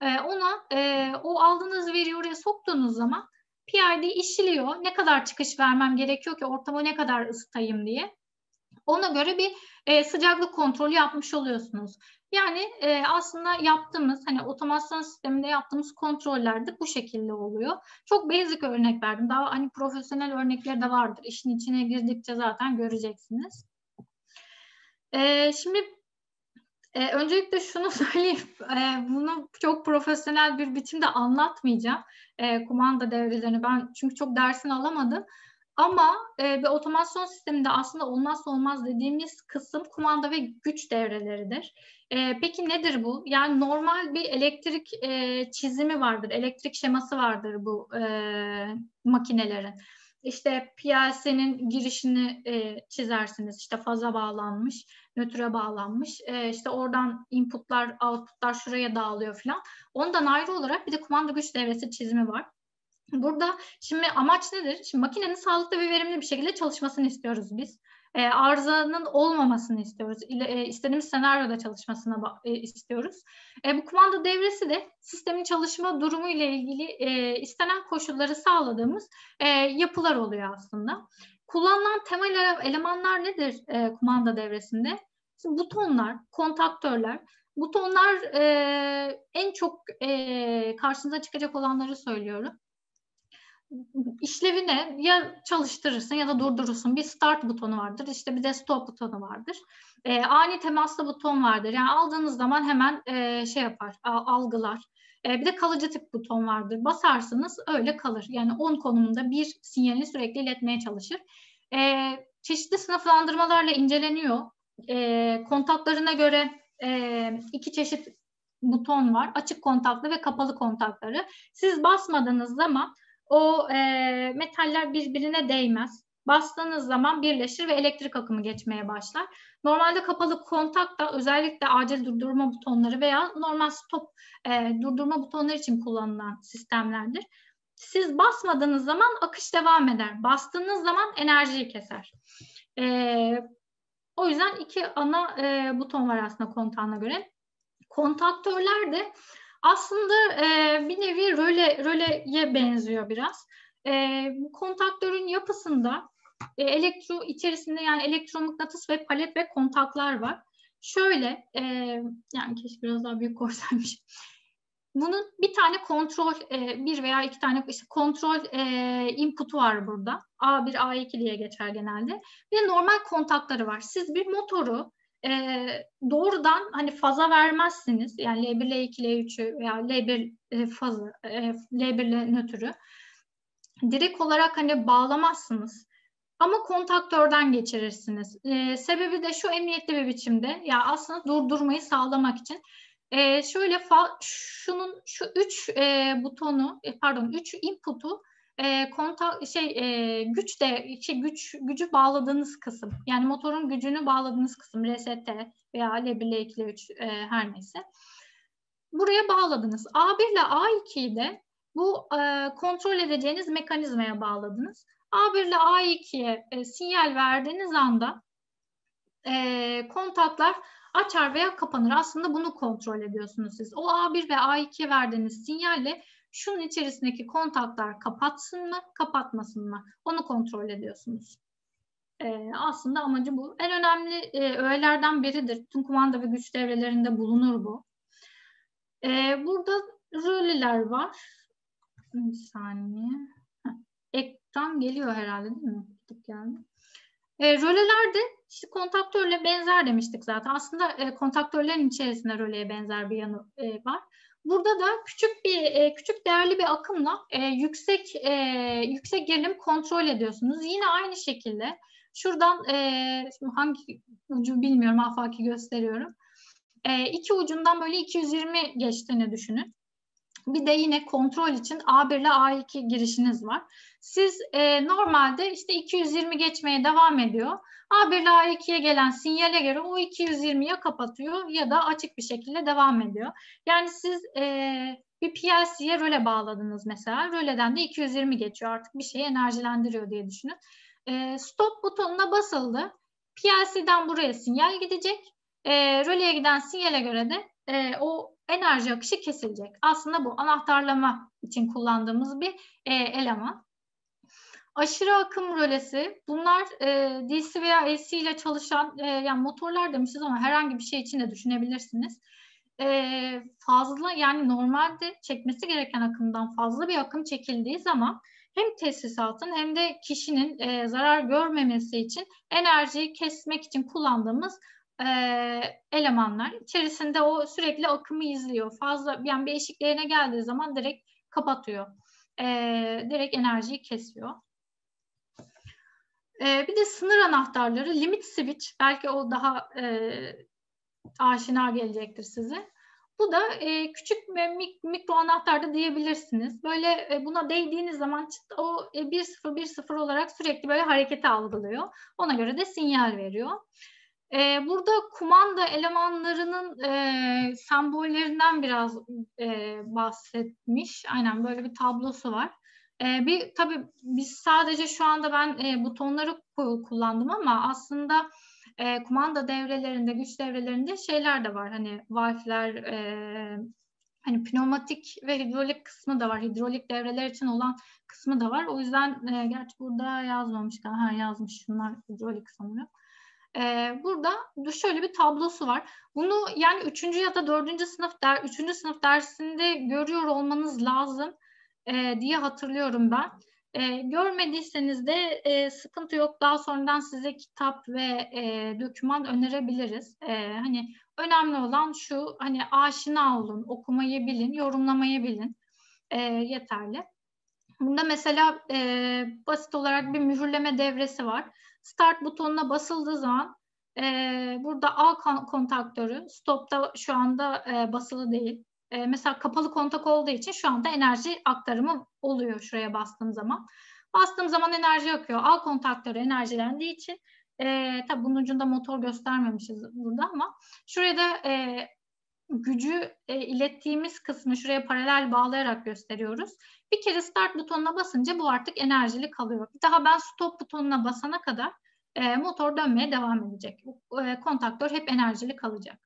E, ona e, o aldığınız veriyi oraya soktuğunuz zaman PID işliyor. Ne kadar çıkış vermem gerekiyor ki ortamı ne kadar ısıtayım diye. Ona göre bir e, sıcaklık kontrolü yapmış oluyorsunuz. Yani e, aslında yaptığımız hani otomasyon sisteminde yaptığımız kontroller de bu şekilde oluyor. Çok basic örnek verdim. Daha hani profesyonel örnekleri de vardır. İşin içine girdikçe zaten göreceksiniz. E, şimdi e, öncelikle şunu *laughs* söyleyeyim. E, bunu çok profesyonel bir biçimde anlatmayacağım. E, kumanda devrelerini ben çünkü çok dersini alamadım. Ama e, bir otomasyon sisteminde aslında olmazsa olmaz dediğimiz kısım kumanda ve güç devreleridir. E, peki nedir bu? Yani normal bir elektrik e, çizimi vardır, elektrik şeması vardır bu e, makinelerin. İşte PLC'nin girişini e, çizersiniz. İşte faza bağlanmış, nötre bağlanmış. E, işte oradan inputlar, outputlar şuraya dağılıyor falan. Ondan ayrı olarak bir de kumanda güç devresi çizimi var. Burada şimdi amaç nedir? Şimdi makinenin sağlıklı ve verimli bir şekilde çalışmasını istiyoruz biz. E, arızanın olmamasını istiyoruz. E, istediğimiz senaryoda çalışmasını e, istiyoruz. E, bu kumanda devresi de sistemin çalışma durumu ile ilgili e, istenen koşulları sağladığımız e, yapılar oluyor aslında. Kullanılan temel elemanlar nedir e, kumanda devresinde? Şimdi butonlar, kontaktörler. Butonlar e, en çok e, karşınıza çıkacak olanları söylüyorum. İşlevi ne? Ya çalıştırırsın ya da durdurursun. Bir start butonu vardır. İşte bir de stop butonu vardır. E, ani temaslı buton vardır. Yani aldığınız zaman hemen e, şey yapar, algılar. E, bir de kalıcı tip buton vardır. Basarsınız öyle kalır. Yani on konumunda bir sinyalini sürekli iletmeye çalışır. E, çeşitli sınıflandırmalarla inceleniyor. E, kontaklarına göre e, iki çeşit buton var. Açık kontaklı ve kapalı kontakları. Siz basmadığınız zaman o e, metaller birbirine değmez. Bastığınız zaman birleşir ve elektrik akımı geçmeye başlar. Normalde kapalı kontakta özellikle acil durdurma butonları veya normal stop e, durdurma butonları için kullanılan sistemlerdir. Siz basmadığınız zaman akış devam eder. Bastığınız zaman enerjiyi keser. E, o yüzden iki ana e, buton var aslında kontağına göre. Kontaktörler de aslında e, bir nevi röle, röleye benziyor biraz. E, kontaktörün yapısında e, elektro içerisinde yani elektromıknatıs ve palet ve kontaklar var. Şöyle e, yani keşke biraz daha büyük koysaymış. Bunun bir tane kontrol, e, bir veya iki tane işte kontrol e, input'u var burada. A1, A2 diye geçer genelde. Bir de normal kontakları var. Siz bir motoru e, doğrudan hani faza vermezsiniz. Yani L1, L2, L3'ü veya L1 e, fazı, e, L1 ile nötrü. Direkt olarak hani bağlamazsınız. Ama kontaktörden geçirirsiniz. E, sebebi de şu emniyetli bir biçimde. Ya yani aslında durdurmayı sağlamak için. E, şöyle fa, şunun şu üç e, butonu, e, pardon üç input'u e, kontak şey e, güç de şey, güç gücü bağladığınız kısım. Yani motorun gücünü bağladığınız kısım RST veya L1, L2, L3 e, her neyse. Buraya bağladınız. A1 ile A2'yi de bu e, kontrol edeceğiniz mekanizmaya bağladınız. A1 ile A2'ye e, sinyal verdiğiniz anda e, kontaklar açar veya kapanır. Aslında bunu kontrol ediyorsunuz siz. O A1 ve A2'ye verdiğiniz sinyalle şunun içerisindeki kontaklar kapatsın mı, kapatmasın mı? Onu kontrol ediyorsunuz. Ee, aslında amacı bu. En önemli e, öğelerden biridir. Tüm kumanda ve güç devrelerinde bulunur bu. Ee, burada röleler var. Bir saniye. Heh, ekran geliyor herhalde değil mi? Geldi. E, röleler de işte kontaktörle benzer demiştik zaten. Aslında e, kontaktörlerin içerisinde röleye benzer bir yanı e, var. Burada da küçük bir e, küçük değerli bir akımla e, yüksek e, yüksek gerilim kontrol ediyorsunuz. Yine aynı şekilde şuradan şimdi hangi ucu bilmiyorum afaki gösteriyorum. E, iki ucundan böyle 220 geçtiğini düşünün. Bir de yine kontrol için A1 ile A2 girişiniz var. Siz e, normalde işte 220 geçmeye devam ediyor. A1 ile A2'ye gelen sinyale göre o 220'ye kapatıyor ya da açık bir şekilde devam ediyor. Yani siz e, bir PLC'ye röle bağladınız mesela. Röleden de 220 geçiyor artık bir şeyi enerjilendiriyor diye düşünün. E, stop butonuna basıldı. PLC'den buraya sinyal gidecek. E, röleye giden sinyale göre de e, o enerji akışı kesilecek. Aslında bu anahtarlama için kullandığımız bir e, eleman. Aşırı akım rölesi bunlar e, DC veya AC ile çalışan e, yani motorlar demişiz ama herhangi bir şey için de düşünebilirsiniz. E, fazla yani normalde çekmesi gereken akımdan fazla bir akım çekildiği zaman hem tesisatın hem de kişinin e, zarar görmemesi için enerjiyi kesmek için kullandığımız e, elemanlar. İçerisinde o sürekli akımı izliyor. Fazla yani bir eşiklerine geldiği zaman direkt kapatıyor. E, direkt enerjiyi kesiyor. E, bir de sınır anahtarları, limit switch. Belki o daha e, aşina gelecektir size. Bu da e, küçük ve mik, mikro anahtar da diyebilirsiniz. Böyle e, buna değdiğiniz zaman o e, 1-0-1-0 olarak sürekli böyle hareketi algılıyor. Ona göre de sinyal veriyor. E, burada kumanda elemanlarının e, sembollerinden biraz e, bahsetmiş. Aynen böyle bir tablosu var. E, bir tabii biz sadece şu anda ben e, butonları kullandım ama aslında e, kumanda devrelerinde, güç devrelerinde şeyler de var. Hani valfler, e, hani pneumatik ve hidrolik kısmı da var. Hidrolik devreler için olan kısmı da var. O yüzden e, gerçi burada yazmamış. Ha yazmış şunlar hidrolik sanırım. Ee, burada şöyle bir tablosu var. Bunu yani üçüncü ya da dördüncü sınıf der, üçüncü sınıf dersinde görüyor olmanız lazım e, diye hatırlıyorum ben. E, görmediyseniz de e, sıkıntı yok. Daha sonradan size kitap ve e, doküman önerebiliriz. E, hani önemli olan şu hani aşina olun, okumayı bilin, yorumlamayı bilin. E, yeterli. Bunda mesela e, basit olarak bir mühürleme devresi var. Start butonuna basıldığı zaman e, burada A kontaktörü, stopta şu anda e, basılı değil. E, mesela kapalı kontak olduğu için şu anda enerji aktarımı oluyor şuraya bastığım zaman. Bastığım zaman enerji akıyor. A kontaktörü enerjilendiği için e, tabi bunun ucunda motor göstermemişiz burada ama şuraya da e, gücü e, ilettiğimiz kısmı şuraya paralel bağlayarak gösteriyoruz. Bir kere start butonuna basınca bu artık enerjili kalıyor. Bir daha ben stop butonuna basana kadar e, motor dönmeye devam edecek. E, kontaktör hep enerjili kalacak.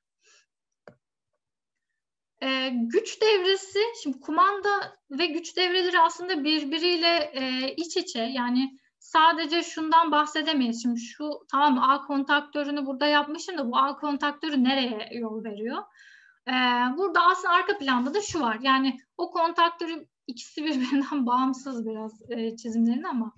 E, güç devresi, şimdi kumanda ve güç devreleri aslında birbiriyle e, iç içe. Yani sadece şundan bahsedemeyiz. Şimdi şu tamam A kontaktörünü burada yapmışım da bu A kontaktörü nereye yol veriyor? Ee, burada aslında arka planda da şu var. Yani o kontaktörü ikisi *laughs* birbirinden bağımsız biraz e, çizimlerin ama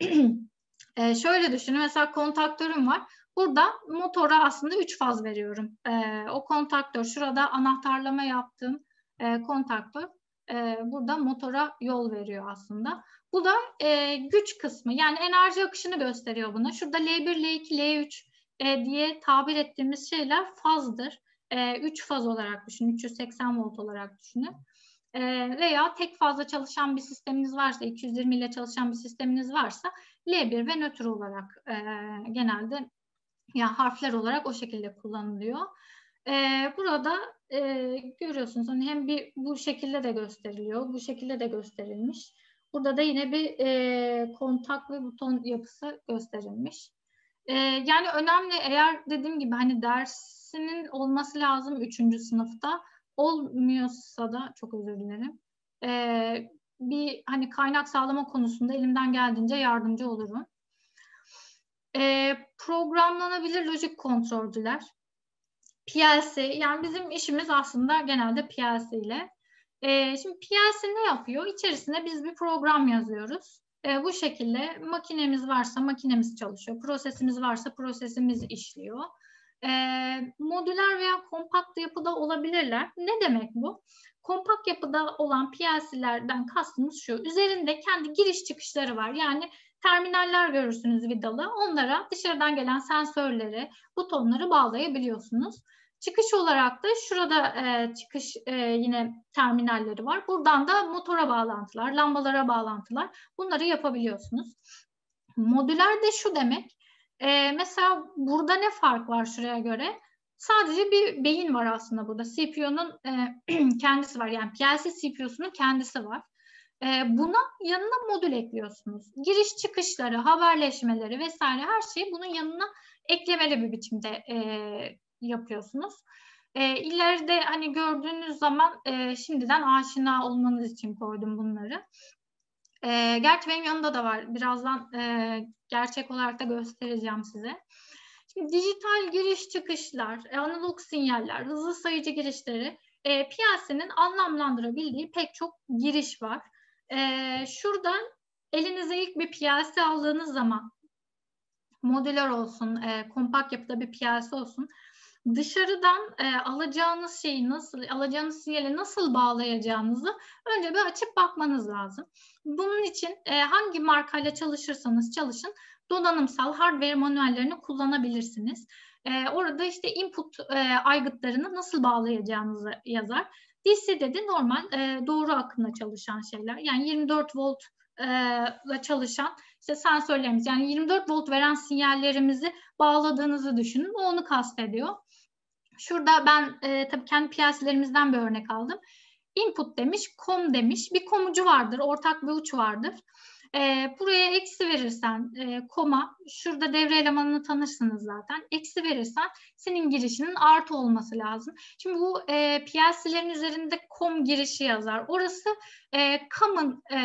*clears throat* e, şöyle düşünün. Mesela kontaktörüm var. Burada motora aslında üç faz veriyorum. E, o kontaktör şurada anahtarlama yaptığım e, kontaktör e, burada motora yol veriyor aslında. Bu da e, güç kısmı yani enerji akışını gösteriyor buna. Şurada L1, L2, L3 e, diye tabir ettiğimiz şeyler fazdır. E, 3 faz olarak düşünün, 380 volt olarak düşünün. E, veya tek fazla çalışan bir sisteminiz varsa, 220 ile çalışan bir sisteminiz varsa L1 ve nötr olarak e, genelde yani harfler olarak o şekilde kullanılıyor. Ee, burada e, görüyorsunuz hani hem bir bu şekilde de gösteriliyor, bu şekilde de gösterilmiş. Burada da yine bir e, kontak ve buton yapısı gösterilmiş. E, yani önemli eğer dediğim gibi hani dersinin olması lazım üçüncü sınıfta. Olmuyorsa da çok özür dilerim. E, bir hani kaynak sağlama konusunda elimden geldiğince yardımcı olurum. E, programlanabilir lojik kontrolcüler. PLC yani bizim işimiz aslında genelde PLC ile. E, şimdi PLC ne yapıyor? İçerisine biz bir program yazıyoruz. E, bu şekilde makinemiz varsa makinemiz çalışıyor. Prosesimiz varsa prosesimiz işliyor. E, modüler veya kompakt yapıda olabilirler. Ne demek bu? Kompakt yapıda olan PLC'lerden kastımız şu. Üzerinde kendi giriş çıkışları var. Yani terminaller görürsünüz vidalı. Onlara dışarıdan gelen sensörleri, butonları bağlayabiliyorsunuz. Çıkış olarak da şurada e, çıkış e, yine terminalleri var. Buradan da motora bağlantılar, lambalara bağlantılar bunları yapabiliyorsunuz. Modüler de şu demek. E, mesela burada ne fark var şuraya göre? Sadece bir beyin var aslında burada. CPU'nun e, *clears throat* kendisi var. Yani PLC CPU'sunun kendisi var. E, buna yanına modül ekliyorsunuz. Giriş çıkışları, haberleşmeleri vesaire her şeyi bunun yanına eklemeli bir biçimde e, yapıyorsunuz. E, ileride hani gördüğünüz zaman e, şimdiden aşina olmanız için koydum bunları. E, gerçi benim yanımda da var. Birazdan e, gerçek olarak da göstereceğim size. Şimdi dijital giriş çıkışlar, analog sinyaller, hızlı sayıcı girişleri e, PLC'nin anlamlandırabildiği pek çok giriş var. E, şuradan elinize ilk bir PLC aldığınız zaman modüler olsun, e, kompakt yapıda bir PLC olsun dışarıdan e, alacağınız şeyi nasıl, alacağınız sinyali nasıl bağlayacağınızı önce bir açıp bakmanız lazım. Bunun için e, hangi markayla çalışırsanız çalışın donanımsal hardware manuellerini kullanabilirsiniz. E, orada işte input e, aygıtlarını nasıl bağlayacağınızı yazar. DC'de de normal e, doğru akımla çalışan şeyler. Yani 24 volt ile çalışan işte sensörlerimiz yani 24 volt veren sinyallerimizi bağladığınızı düşünün. O onu kastediyor. Şurada ben e, tabii kendi piyaselerimizden bir örnek aldım. Input demiş, com demiş. Bir komucu vardır, ortak bir uç vardır. E, buraya eksi verirsen e, koma, şurada devre elemanını tanırsınız zaten. Eksi verirsen senin girişinin artı olması lazım. Şimdi bu e, PLC'lerin üzerinde com girişi yazar. Orası e, common, e,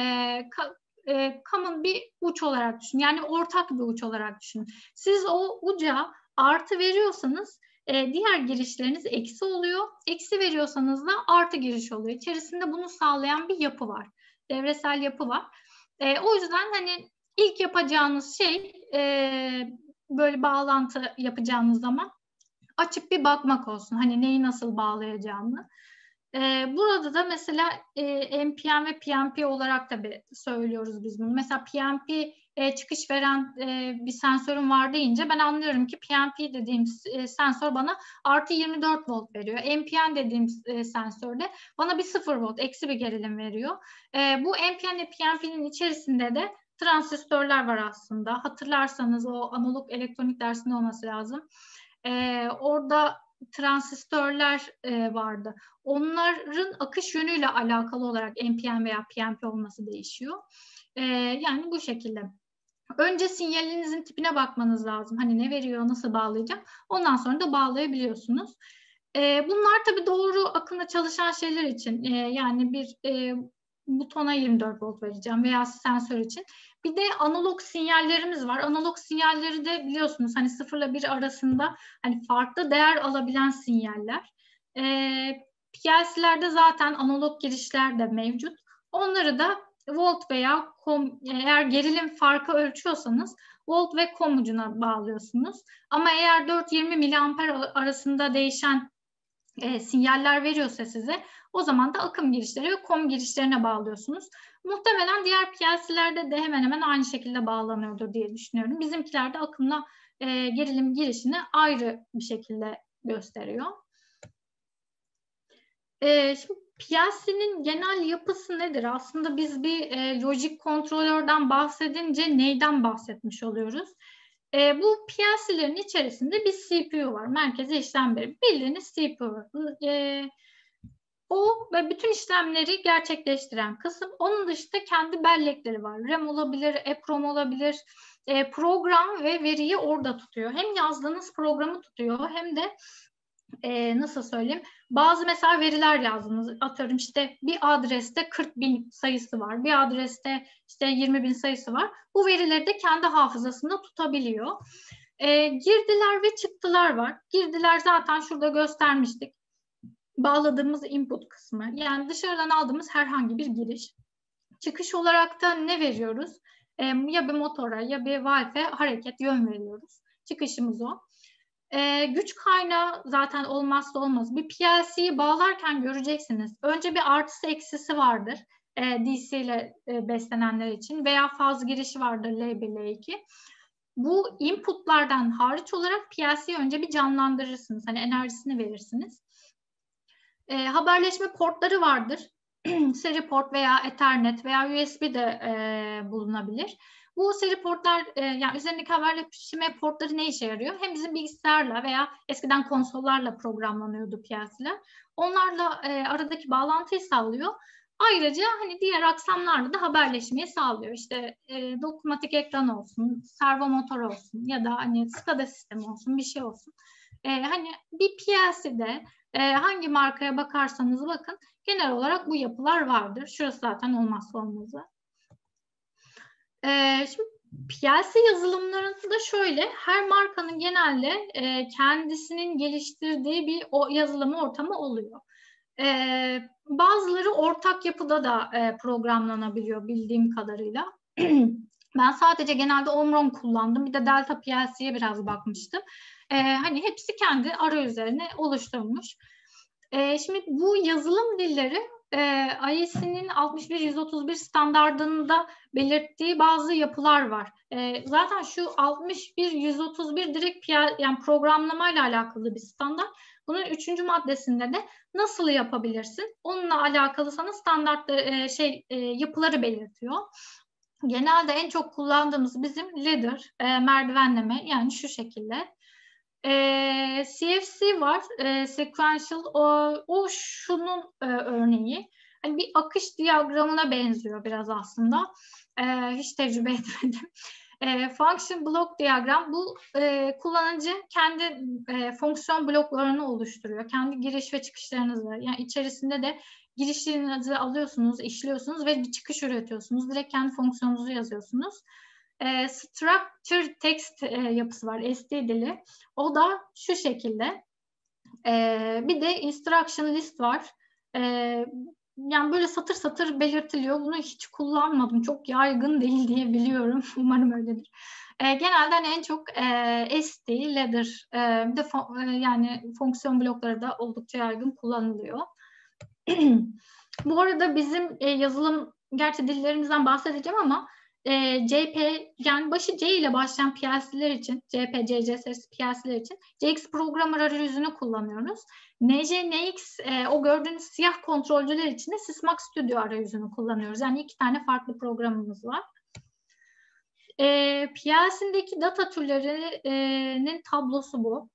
ka, e, common bir uç olarak düşün. Yani ortak bir uç olarak düşün. Siz o uca artı veriyorsanız e, diğer girişleriniz eksi oluyor. Eksi veriyorsanız da artı giriş oluyor. İçerisinde bunu sağlayan bir yapı var. Devresel yapı var. E, o yüzden hani ilk yapacağınız şey e, böyle bağlantı yapacağınız zaman açıp bir bakmak olsun. Hani neyi nasıl bağlayacağını. Ee, burada da mesela e, NPM ve PNP olarak da bir söylüyoruz biz bunu. Mesela PNP e, çıkış veren e, bir sensörüm var deyince ben anlıyorum ki PNP dediğim e, sensör bana artı 24 volt veriyor. NPN dediğim e, sensörde bana bir 0 volt, eksi bir gerilim veriyor. E, bu NPN ve PNP'nin içerisinde de transistörler var aslında. Hatırlarsanız o analog elektronik dersinde olması lazım. E, orada transistörler e, vardı. Onların akış yönüyle alakalı olarak NPN veya PNP olması değişiyor. E, yani bu şekilde. Önce sinyalinizin tipine bakmanız lazım. Hani ne veriyor, nasıl bağlayacağım. Ondan sonra da bağlayabiliyorsunuz. E, bunlar tabii doğru akımda çalışan şeyler için. E, yani bir e, butona 24 volt vereceğim veya sensör için. Bir de analog sinyallerimiz var. Analog sinyalleri de biliyorsunuz hani 0 ile 1 arasında hani farklı değer alabilen sinyaller. E, PLC'lerde zaten analog girişler de mevcut. Onları da volt veya kom, eğer gerilim farkı ölçüyorsanız volt ve kom ucuna bağlıyorsunuz. Ama eğer 4-20 miliamper arasında değişen e, sinyaller veriyorsa size o zaman da akım girişleri ve kom girişlerine bağlıyorsunuz. Muhtemelen diğer PLC'lerde de hemen hemen aynı şekilde bağlanıyordur diye düşünüyorum. Bizimkilerde akımla e, gerilim girişini ayrı bir şekilde gösteriyor. E, şimdi PLC'nin genel yapısı nedir? Aslında biz bir e, lojik kontrolörden bahsedince neyden bahsetmiş oluyoruz? E, bu PLC'lerin içerisinde bir CPU var. Merkezi işlem birimi. Bildiğiniz CPU. E, o ve bütün işlemleri gerçekleştiren kısım. Onun dışında kendi bellekleri var. RAM olabilir, EPROM olabilir. E, program ve veriyi orada tutuyor. Hem yazdığınız programı tutuyor hem de e, nasıl söyleyeyim bazı mesela veriler yazdınız atıyorum işte bir adreste 40 bin sayısı var bir adreste işte 20 bin sayısı var bu verileri de kendi hafızasında tutabiliyor e, girdiler ve çıktılar var girdiler zaten şurada göstermiştik bağladığımız input kısmı. Yani dışarıdan aldığımız herhangi bir giriş. Çıkış olarak da ne veriyoruz? E, ya bir motora ya bir valve hareket yön veriyoruz. Çıkışımız o. E, güç kaynağı zaten olmazsa olmaz. Bir PLC'yi bağlarken göreceksiniz. Önce bir artısı eksisi vardır. E, DC ile e, beslenenler için veya faz girişi vardır L1, L2. Bu inputlardan hariç olarak PLC'yi önce bir canlandırırsınız. Hani enerjisini verirsiniz. E, haberleşme portları vardır. *clears throat* seri port veya Ethernet veya USB de e, bulunabilir. Bu seri portlar e, yani üzerindeki haberleşme portları ne işe yarıyor? Hem bizim bilgisayarla veya eskiden konsollarla programlanıyordu PLC'ler. Onlarla e, aradaki bağlantıyı sağlıyor. Ayrıca hani diğer aksamlarla da haberleşmeyi sağlıyor. İşte e, dokunmatik ekran olsun, servo motor olsun ya da hani SCADA sistemi olsun bir şey olsun. E, hani bir PLC'de e, hangi markaya bakarsanız bakın genel olarak bu yapılar vardır. Şurası zaten olmazsa olmazı. E, şimdi PLC yazılımlarında şöyle her markanın genelde e, kendisinin geliştirdiği bir o yazılımı ortamı oluyor. E, bazıları ortak yapıda da e, programlanabiliyor bildiğim kadarıyla. *clears throat* ben sadece genelde Omron kullandım. Bir de Delta PLC'ye biraz bakmıştım. E, hani hepsi kendi ara üzerine oluşturmuş. E, şimdi bu yazılım dilleri e, IEC'nin 61131 standartında belirttiği bazı yapılar var. E, zaten şu 61131 direkt yani programlamayla alakalı bir standart. Bunun üçüncü maddesinde de nasıl yapabilirsin? Onunla alakalı sana standart e, şey e, yapıları belirtiyor. Genelde en çok kullandığımız bizim ladder, e, merdivenleme yani şu şekilde. E, CFC var, e, sequential. O, o şunun e, örneği. Hani bir akış diyagramına benziyor biraz aslında. E, hiç tecrübe *laughs* etmedim. E, function block diyagram bu e, kullanıcı kendi e, fonksiyon bloklarını oluşturuyor. Kendi giriş ve çıkışlarınızı yani içerisinde de girişlerinizi alıyorsunuz, işliyorsunuz ve bir çıkış üretiyorsunuz. Direkt kendi fonksiyonunuzu yazıyorsunuz e, structure text e, yapısı var SD dili. O da şu şekilde. E, bir de instruction list var. E, yani böyle satır satır belirtiliyor. Bunu hiç kullanmadım. Çok yaygın değil *laughs* diye biliyorum. Umarım öyledir. E, genelde hani en çok e, ST, ladder, e, bir de fon, e, yani fonksiyon blokları da oldukça yaygın kullanılıyor. *clears throat* Bu arada bizim e, yazılım, gerçi dillerimizden bahsedeceğim ama e, CP yani başı C ile başlayan PLC'ler için CP, CC serisi PLC'ler için CX Programmer arayüzünü kullanıyoruz. NJ, NX e, o gördüğünüz siyah kontrolcüler için de Sysmax Studio arayüzünü kullanıyoruz. Yani iki tane farklı programımız var. E, PLC'deki data türlerinin tablosu bu.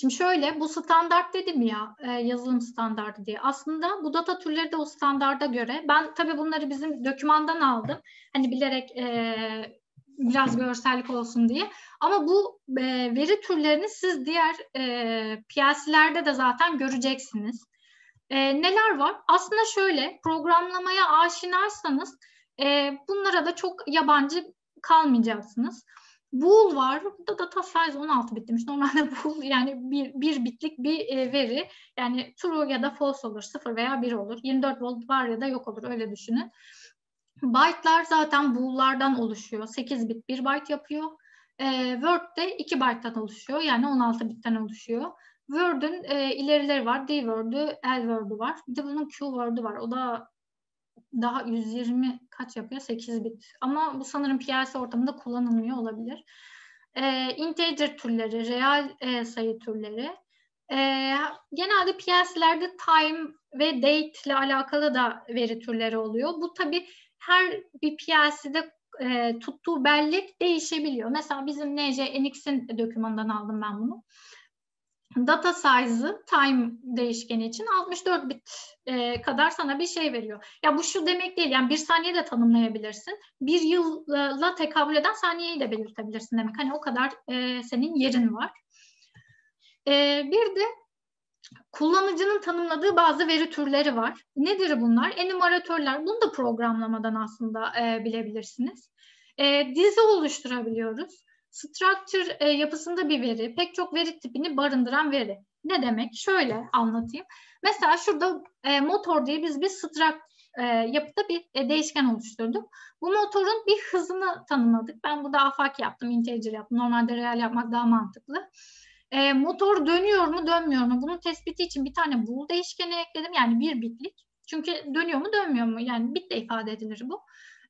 Şimdi şöyle bu standart dedim ya e, yazılım standartı diye. Aslında bu data türleri de o standarda göre. Ben tabii bunları bizim dokümandan aldım. Hani bilerek e, biraz görsellik olsun diye. Ama bu e, veri türlerini siz diğer e, PLC'lerde de zaten göreceksiniz. E, neler var? Aslında şöyle programlamaya aşinaysanız e, bunlara da çok yabancı kalmayacaksınız. Bool var. Burada data size 16 bit demiş. Normalde *laughs* bool yani bir, bir bitlik bir e, veri. Yani true ya da false olur. 0 veya 1 olur. 24 volt var ya da yok olur. Öyle düşünün. Byte'lar zaten bool'lardan oluşuyor. 8 bit 1 byte yapıyor. E, Word de 2 byte'dan oluşuyor. Yani 16 bitten oluşuyor. Word'ün e, ilerileri var. D-Word'ü, L-Word'ü var. Bir de bunun Q-Word'ü var. O da daha 120 kaç yapıyor? 8 bit. Ama bu sanırım PLC ortamında kullanılmıyor olabilir. E, integer türleri, reel e, sayı türleri. E, genelde PLC'lerde time ve date ile alakalı da veri türleri oluyor. Bu tabii her bir PLC'de e, tuttuğu bellek değişebiliyor. Mesela bizim NC NX'in dokümanından aldım ben bunu data size'ı time değişkeni için 64 bit e, kadar sana bir şey veriyor. Ya bu şu demek değil yani bir saniye de tanımlayabilirsin. Bir yılla tekabül eden saniyeyi de belirtebilirsin demek. Hani o kadar e, senin yerin var. E, bir de kullanıcının tanımladığı bazı veri türleri var. Nedir bunlar? Enumeratörler. Bunu da programlamadan aslında e, bilebilirsiniz. E, dizi oluşturabiliyoruz structure e, yapısında bir veri, pek çok veri tipini barındıran veri. Ne demek? Şöyle anlatayım. Mesela şurada e, motor diye biz bir struct e, yapıda bir e, değişken oluşturduk. Bu motorun bir hızını tanımladık. Ben burada afak yaptım, integer yaptım. Normalde reel yapmak daha mantıklı. E, motor dönüyor mu, dönmüyor mu? Bunun tespiti için bir tane bool değişkeni ekledim. Yani bir bitlik. Çünkü dönüyor mu, dönmüyor mu? Yani bitle ifade edilir bu.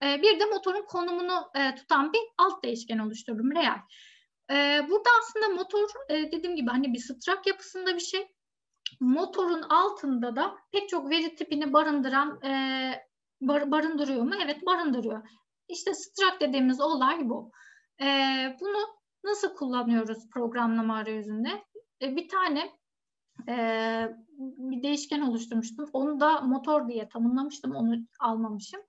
Ee, bir de motorun konumunu e, tutan bir alt değişken oluşturdum reel. Ee, burada aslında motor e, dediğim gibi hani bir strak yapısında bir şey. Motorun altında da pek çok veri tipini barındıran e, barındırıyor mu? Evet barındırıyor. İşte strak dediğimiz olay bu. bunu nasıl kullanıyoruz programlama arayüzünde? bir tane bir değişken oluşturmuştum. Onu da motor diye tanımlamıştım. Onu almamışım.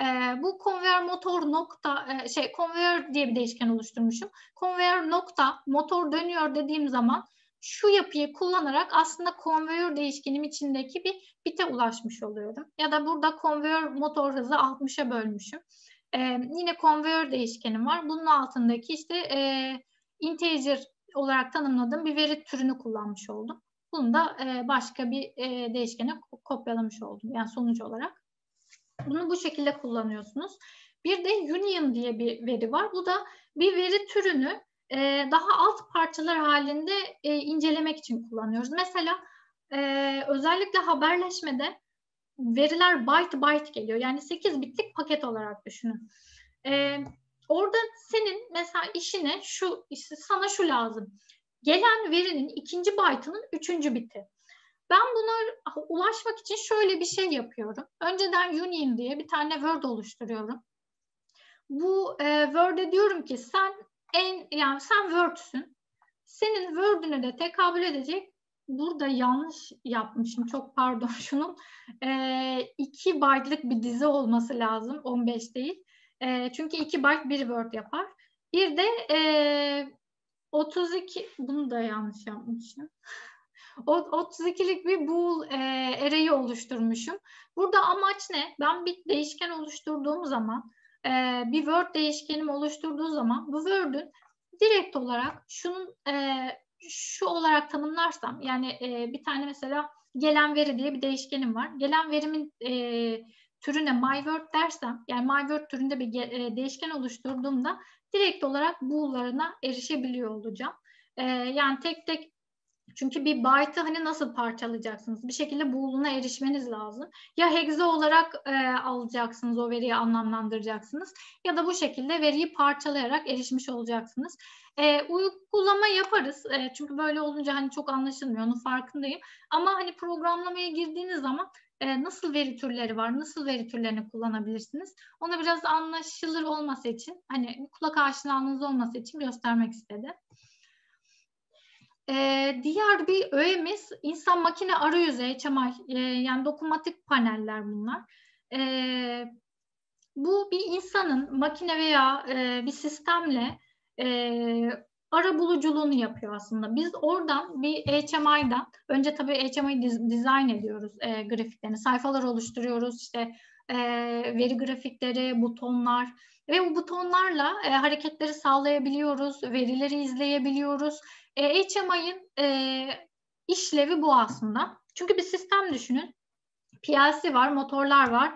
E, bu conveyor motor nokta e, şey conveyor diye bir değişken oluşturmuşum. Conveyor nokta motor dönüyor dediğim zaman şu yapıyı kullanarak aslında conveyor değişkenim içindeki bir bite ulaşmış oluyorum. Ya da burada conveyor motor hızı 60'a bölmüşüm. E, yine conveyor değişkenim var. Bunun altındaki işte e, integer olarak tanımladığım bir veri türünü kullanmış oldum. Bunu da e, başka bir e, değişkene kopyalamış oldum. Yani sonuç olarak. Bunu bu şekilde kullanıyorsunuz. Bir de union diye bir veri var. Bu da bir veri türünü e, daha alt parçalar halinde e, incelemek için kullanıyoruz. Mesela e, özellikle haberleşmede veriler byte byte geliyor. Yani 8 bitlik paket olarak düşünün. Orada senin mesela işine şu işte sana şu lazım. Gelen verinin ikinci byte'ının üçüncü biti. Ben buna ulaşmak için şöyle bir şey yapıyorum. Önceden Union diye bir tane Word oluşturuyorum. Bu e, Word'e diyorum ki sen en yani sen Word'sün. Senin Word'üne de tekabül edecek burada yanlış yapmışım. Çok pardon *laughs* şunun e, 2 byte'lık bir dizi olması lazım. 15 değil. E, çünkü 2 byte bir Word yapar. Bir de e, 32 bunu da yanlış yapmışım. *laughs* O 32'lik bir bool e, array'i oluşturmuşum. Burada amaç ne? Ben bir değişken oluşturduğum zaman, e, bir Word değişkenim oluşturduğu zaman bu Word'ün direkt olarak şunun e, şu olarak tanımlarsam yani e, bir tane mesela gelen veri diye bir değişkenim var. Gelen verimin e, türüne myWord dersem, yani myWord türünde bir e, değişken oluşturduğumda direkt olarak bool'larına erişebiliyor olacağım. E, yani tek tek çünkü bir byte'ı hani nasıl parçalayacaksınız? Bir şekilde bool'una erişmeniz lazım. Ya hexe olarak e, alacaksınız, o veriyi anlamlandıracaksınız ya da bu şekilde veriyi parçalayarak erişmiş olacaksınız. E, uygulama yaparız. E, çünkü böyle olunca hani çok anlaşılmıyor. Onun farkındayım. Ama hani programlamaya girdiğiniz zaman e, nasıl veri türleri var, nasıl veri türlerini kullanabilirsiniz? Ona biraz anlaşılır olması için, hani kulak aşinalığınız olması için göstermek istedim. Ee, diğer bir öğemiz insan makine arayüzü HMI e, yani dokunmatik paneller bunlar. Ee, bu bir insanın makine veya e, bir sistemle e, ara buluculuğunu yapıyor aslında. Biz oradan bir HMI'dan önce tabii HMI dizayn ediyoruz e, grafiklerini, sayfalar oluşturuyoruz işte e, veri grafikleri, butonlar ve bu butonlarla e, hareketleri sağlayabiliyoruz, verileri izleyebiliyoruz. E, HMI'ın e, işlevi bu aslında. Çünkü bir sistem düşünün. PLC var, motorlar var.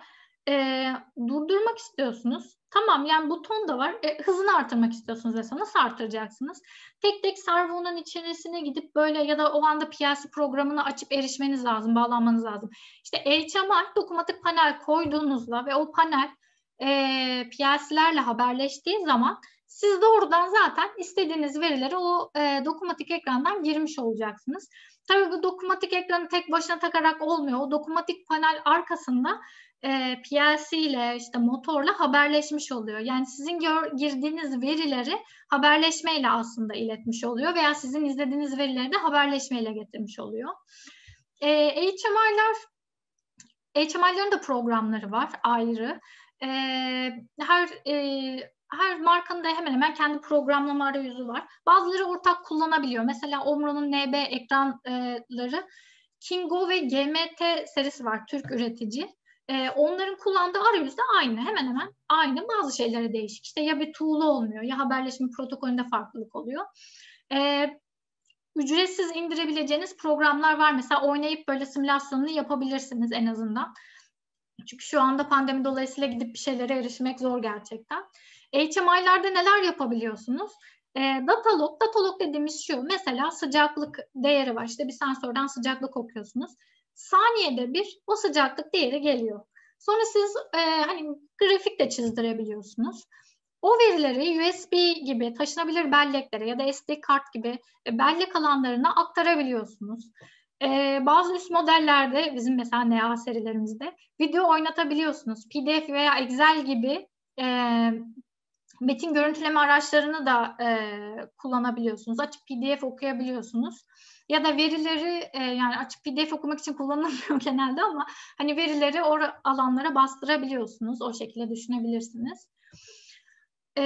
E, durdurmak istiyorsunuz. Tamam yani buton da var. E, hızını artırmak istiyorsunuz mesela. Nasıl artıracaksınız? Tek tek servonun içerisine gidip böyle ya da o anda PLC programını açıp erişmeniz lazım, bağlanmanız lazım. İşte HMI dokunmatik panel koyduğunuzda ve o panel e, PLC'lerle haberleştiği zaman siz doğrudan zaten istediğiniz verileri o e, dokunmatik ekrandan girmiş olacaksınız. Tabii bu dokunmatik ekranı tek başına takarak olmuyor. O dokunmatik panel arkasında e, PLC ile işte motorla haberleşmiş oluyor. Yani sizin gör, girdiğiniz verileri haberleşmeyle aslında iletmiş oluyor veya sizin izlediğiniz verileri de haberleşmeyle getirmiş oluyor. E, HMI'ler HMI'lerin de programları var ayrı. E, her e, her markanın da hemen hemen kendi programlama arayüzü var. Bazıları ortak kullanabiliyor. Mesela Omro'nun NB ekranları Kingo ve GMT serisi var Türk üretici. Ee, onların kullandığı arayüz de aynı. Hemen hemen aynı. Bazı şeyleri değişik. İşte ya bir tool olmuyor ya haberleşme protokolünde farklılık oluyor. Ee, ücretsiz indirebileceğiniz programlar var. Mesela oynayıp böyle simülasyonunu yapabilirsiniz en azından. Çünkü şu anda pandemi dolayısıyla gidip bir şeylere erişmek zor gerçekten. HMI'lerde neler yapabiliyorsunuz? E, datalog, datalog dediğimiz şu. Mesela sıcaklık değeri var. İşte bir sensörden sıcaklık okuyorsunuz. Saniyede bir o sıcaklık değeri geliyor. Sonra siz e, hani grafik de çizdirebiliyorsunuz. O verileri USB gibi taşınabilir belleklere ya da SD kart gibi e, bellek alanlarına aktarabiliyorsunuz. Ee, bazı üst modellerde bizim mesela NA serilerimizde video oynatabiliyorsunuz. PDF veya Excel gibi e, metin görüntüleme araçlarını da e, kullanabiliyorsunuz. Açıp PDF okuyabiliyorsunuz. Ya da verileri e, yani açıp PDF okumak için kullanılmıyor *laughs* genelde ama hani verileri o alanlara bastırabiliyorsunuz. O şekilde düşünebilirsiniz. E,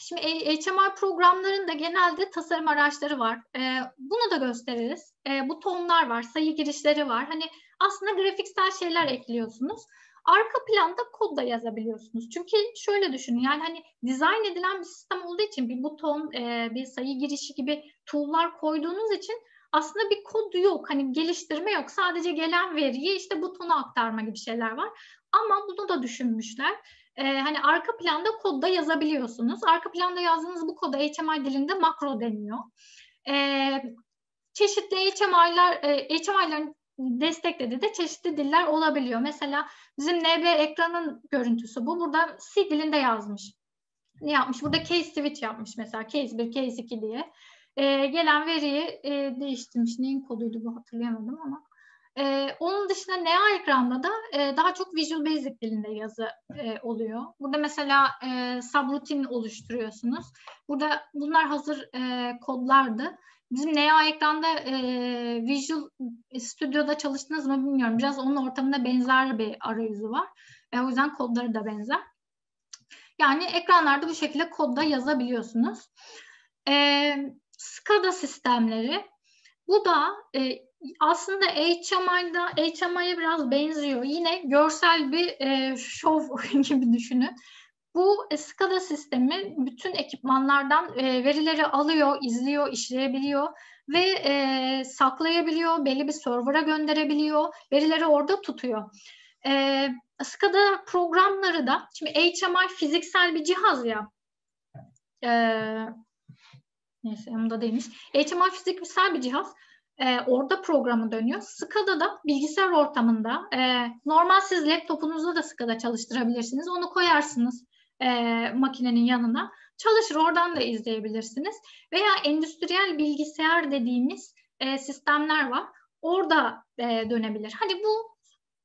şimdi HMI programlarında genelde tasarım araçları var. E, bunu da gösteririz. E, butonlar var, sayı girişleri var. Hani aslında grafiksel şeyler ekliyorsunuz arka planda kod da yazabiliyorsunuz. Çünkü şöyle düşünün yani hani dizayn edilen bir sistem olduğu için bir buton, e, bir sayı girişi gibi tool'lar koyduğunuz için aslında bir kod yok. Hani geliştirme yok. Sadece gelen veriyi işte butona aktarma gibi şeyler var. Ama bunu da düşünmüşler. Ee, hani arka planda kodda yazabiliyorsunuz. Arka planda yazdığınız bu koda HTML dilinde makro deniyor. Ee, çeşitli HTML'ler, e, HTML'lerin desteklediği de çeşitli diller olabiliyor. Mesela bizim NB ekranın görüntüsü bu. Burada C dilinde yazmış. Ne yapmış? Burada case switch yapmış mesela. Case 1, case 2 diye. Ee, gelen veriyi e, değiştirmiş. Neyin koduydu bu hatırlayamadım ama. Ee, onun dışında NEA ekranda da e, daha çok Visual Basic dilinde yazı e, oluyor. Burada mesela e, subroutine oluşturuyorsunuz. Burada bunlar hazır e, kodlardı. Bizim Neo ekranda e, Visual Studio'da çalıştınız mı bilmiyorum. Biraz onun ortamında benzer bir arayüzü var. E, o yüzden kodları da benzer. Yani ekranlarda bu şekilde kodda yazabiliyorsunuz. E, SCADA sistemleri. Bu da e, aslında HMI'da HMI'ye biraz benziyor. Yine görsel bir e, şov *laughs* gibi düşünün. Bu SCADA sistemi bütün ekipmanlardan e, verileri alıyor, izliyor, işleyebiliyor ve e, saklayabiliyor, belli bir server'a gönderebiliyor, verileri orada tutuyor. E, SCADA programları da, şimdi HMI fiziksel bir cihaz ya, e, neyse yanımda değilmiş, HMI fiziksel bir cihaz, e, orada programı dönüyor. SCADA da bilgisayar ortamında, e, normal siz laptopunuzda da SCADA çalıştırabilirsiniz, onu koyarsınız e, makinenin yanına çalışır. Oradan da izleyebilirsiniz. Veya endüstriyel bilgisayar dediğimiz e, sistemler var. Orada e, dönebilir. Hani bu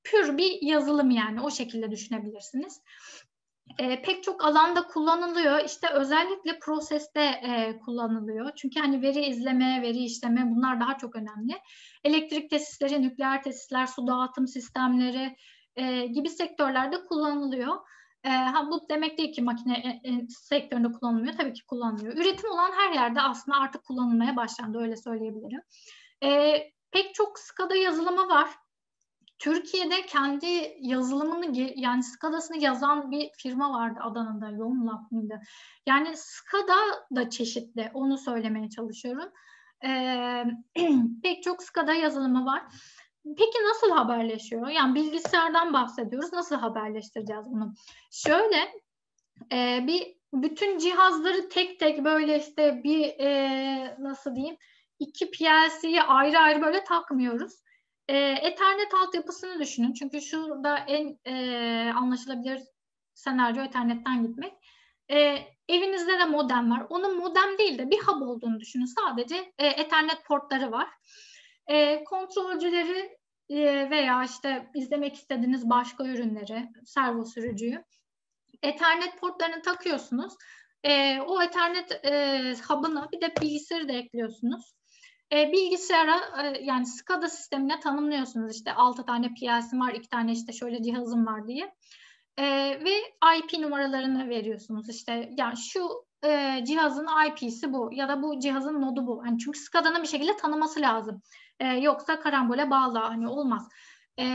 pür bir yazılım yani o şekilde düşünebilirsiniz. E, pek çok alanda kullanılıyor. İşte özellikle proseste e, kullanılıyor. Çünkü hani veri izleme, veri işleme bunlar daha çok önemli. Elektrik tesisleri, nükleer tesisler, su dağıtım sistemleri e, gibi sektörlerde kullanılıyor. E, ha, bu demek değil ki makine e, e, sektöründe kullanılmıyor. Tabii ki kullanılıyor. Üretim olan her yerde aslında artık kullanılmaya başlandı. Öyle söyleyebilirim. E, pek çok SCADA yazılımı var. Türkiye'de kendi yazılımını yani SCADA'sını yazan bir firma vardı Adana'da. Yomlap mıydı? Yani SCADA da çeşitli. Onu söylemeye çalışıyorum. E, *clears throat* pek çok SCADA yazılımı var. Peki nasıl haberleşiyor? Yani bilgisayardan bahsediyoruz. Nasıl haberleştireceğiz bunu? Şöyle e, bir bütün cihazları tek tek böyle işte bir e, nasıl diyeyim iki PLC'yi ayrı ayrı böyle takmıyoruz. E, Ethernet altyapısını düşünün. Çünkü şurada en e, anlaşılabilir senaryo Ethernet'ten gitmek. E, evinizde de modem var. Onun modem değil de bir hub olduğunu düşünün. Sadece e, Ethernet portları var e, kontrolcüleri e, veya işte izlemek istediğiniz başka ürünleri, servo sürücüyü Ethernet portlarını takıyorsunuz. E, o Ethernet e, hub'ına bir de bilgisayarı da ekliyorsunuz. E, bilgisayara e, yani SCADA sistemine tanımlıyorsunuz işte 6 tane PLC'm var, 2 tane işte şöyle cihazım var diye. E, ve IP numaralarını veriyorsunuz. İşte yani şu e, cihazın IP'si bu ya da bu cihazın nodu bu. Yani çünkü SCADA'nın bir şekilde tanıması lazım. E, yoksa karambole bağlı hani olmaz. E,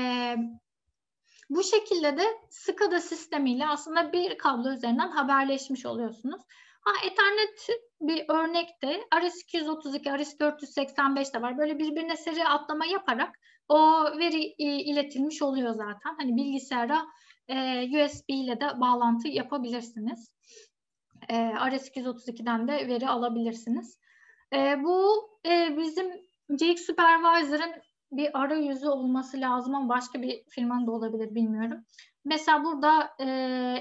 bu şekilde de SCADA sistemiyle aslında bir kablo üzerinden haberleşmiş oluyorsunuz. Ha, Ethernet bir örnekte RS-232, RS-485 de var. Böyle birbirine seri atlama yaparak o veri iletilmiş oluyor zaten. Hani bilgisayara e, USB ile de bağlantı yapabilirsiniz. E, RS-232'den de veri alabilirsiniz. E, bu e, bizim CX Supervisor'ın bir arayüzü olması lazım ama başka bir firmanın da olabilir bilmiyorum. Mesela burada e,